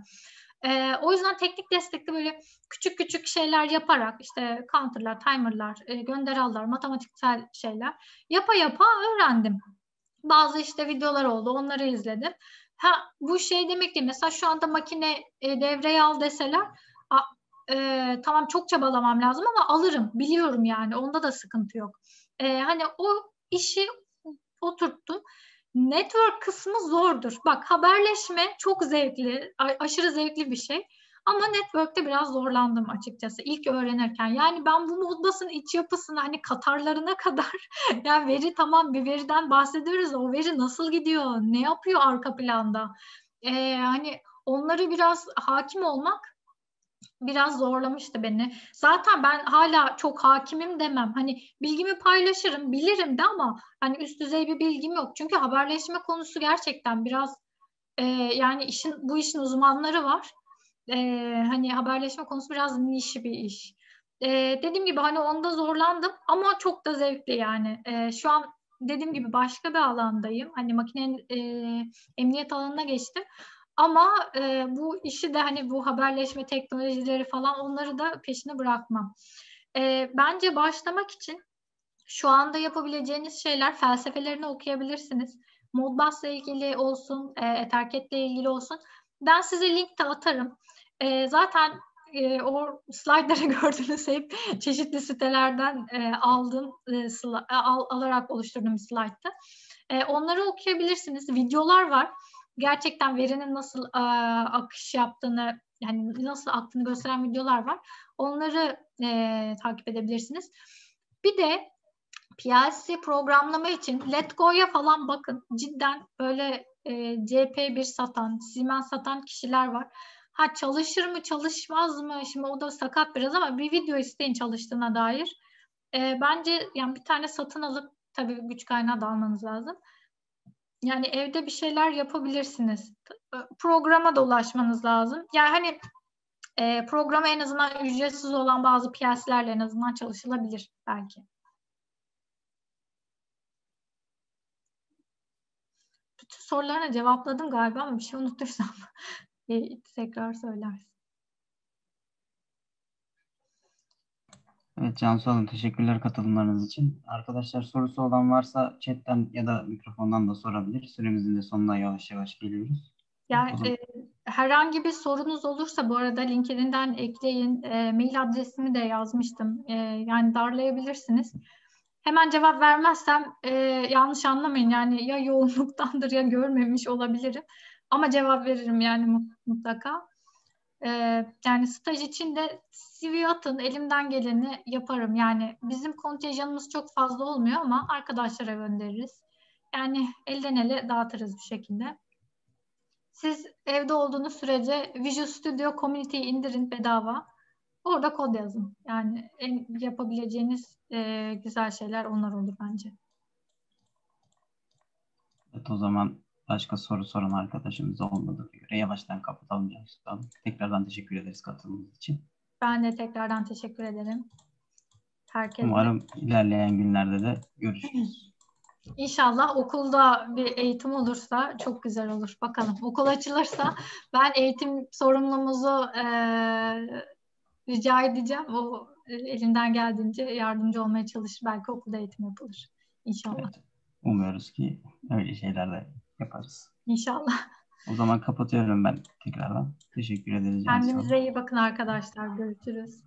E, o yüzden teknik destekli böyle küçük küçük şeyler yaparak işte counter'lar, timer'lar, e, gönderi matematiksel şeyler yapa yapa öğrendim. Bazı işte videolar oldu, onları izledim. Ha bu şey demek değil. Mesela şu anda makine e, devreye al deseler e, tamam çok çabalamam lazım ama alırım. Biliyorum yani. Onda da sıkıntı yok. E, hani o işi oturttum. Network kısmı zordur. Bak haberleşme çok zevkli, aşırı zevkli bir şey. Ama network'te biraz zorlandım açıkçası ilk öğrenirken. Yani ben bu Modbus'un iç yapısını hani katarlarına *laughs* kadar yani veri tamam bir veriden bahsediyoruz. O veri nasıl gidiyor? Ne yapıyor arka planda? Ee, hani onları biraz hakim olmak biraz zorlamıştı beni. Zaten ben hala çok hakimim demem. Hani bilgimi paylaşırım, bilirim de ama hani üst düzey bir bilgim yok. Çünkü haberleşme konusu gerçekten biraz e, yani işin bu işin uzmanları var. E, hani haberleşme konusu biraz niş bir iş. E, dediğim gibi hani onda zorlandım ama çok da zevkli yani. E, şu an dediğim gibi başka bir alandayım. Hani makine e, emniyet alanına geçtim. Ama e, bu işi de hani bu haberleşme teknolojileri falan onları da peşine bırakmam. E, bence başlamak için şu anda yapabileceğiniz şeyler felsefelerini okuyabilirsiniz. Modbus'la ilgili olsun, e, Ethercat'le ilgili olsun. Ben size link de atarım. E, zaten e, o slaytları *laughs* gördüğünüz hep çeşitli sitelerden e, aldım, e, al, alarak oluşturduğum bir slayttı. E, onları okuyabilirsiniz. Videolar var. Gerçekten verinin nasıl e, akış yaptığını, yani nasıl aktığını gösteren videolar var. Onları e, takip edebilirsiniz. Bir de PLC programlama için Letgo'ya falan bakın. Cidden böyle e, CP1 satan, Siemens satan kişiler var. Ha çalışır mı çalışmaz mı? Şimdi o da sakat biraz ama bir video isteyin çalıştığına dair. E, bence yani bir tane satın alıp tabii güç kaynağı da almanız lazım. Yani evde bir şeyler yapabilirsiniz. E, programa da ulaşmanız lazım. Yani hani e, programa en azından ücretsiz olan bazı PLC'lerle en azından çalışılabilir belki. Bütün sorularına cevapladım galiba ama bir şey unutursam e, *laughs* tekrar söylersin. Evet Cansu Hanım teşekkürler katılımlarınız için. Arkadaşlar sorusu olan varsa chatten ya da mikrofondan da sorabilir. Süremizin de sonuna yavaş yavaş geliyoruz. Yani e, herhangi bir sorunuz olursa bu arada LinkedIn'den ekleyin. E, mail adresimi de yazmıştım. E, yani darlayabilirsiniz. Hemen cevap vermezsem e, yanlış anlamayın. Yani ya yoğunluktandır ya görmemiş olabilirim. Ama cevap veririm yani mutlaka. E, yani staj için de CV atın. Elimden geleni yaparım. Yani bizim kontenjanımız çok fazla olmuyor ama arkadaşlara göndeririz. Yani elden ele dağıtırız bir şekilde. Siz evde olduğunuz sürece Visual Studio Community'yi indirin bedava. Orada kod yazın. Yani en yapabileceğiniz e, güzel şeyler onlar olur bence. Evet o zaman başka soru soran arkadaşımız olmadığına göre yavaştan kapatalım. Tekrardan teşekkür ederiz katılımınız için. Ben de tekrardan teşekkür ederim. Herkese. Umarım ilerleyen günlerde de görüşürüz. İnşallah okulda bir eğitim olursa çok güzel olur. Bakalım okul açılırsa ben eğitim sorumlumuzu e, rica edeceğim. O e, elinden geldiğince yardımcı olmaya çalışır. Belki okulda eğitim yapılır. İnşallah. Evet. Umuyoruz ki öyle şeyler de yaparız. İnşallah. O zaman kapatıyorum ben tekrardan. Teşekkür ederiz. Kendinize iyi bakın arkadaşlar. Görüşürüz.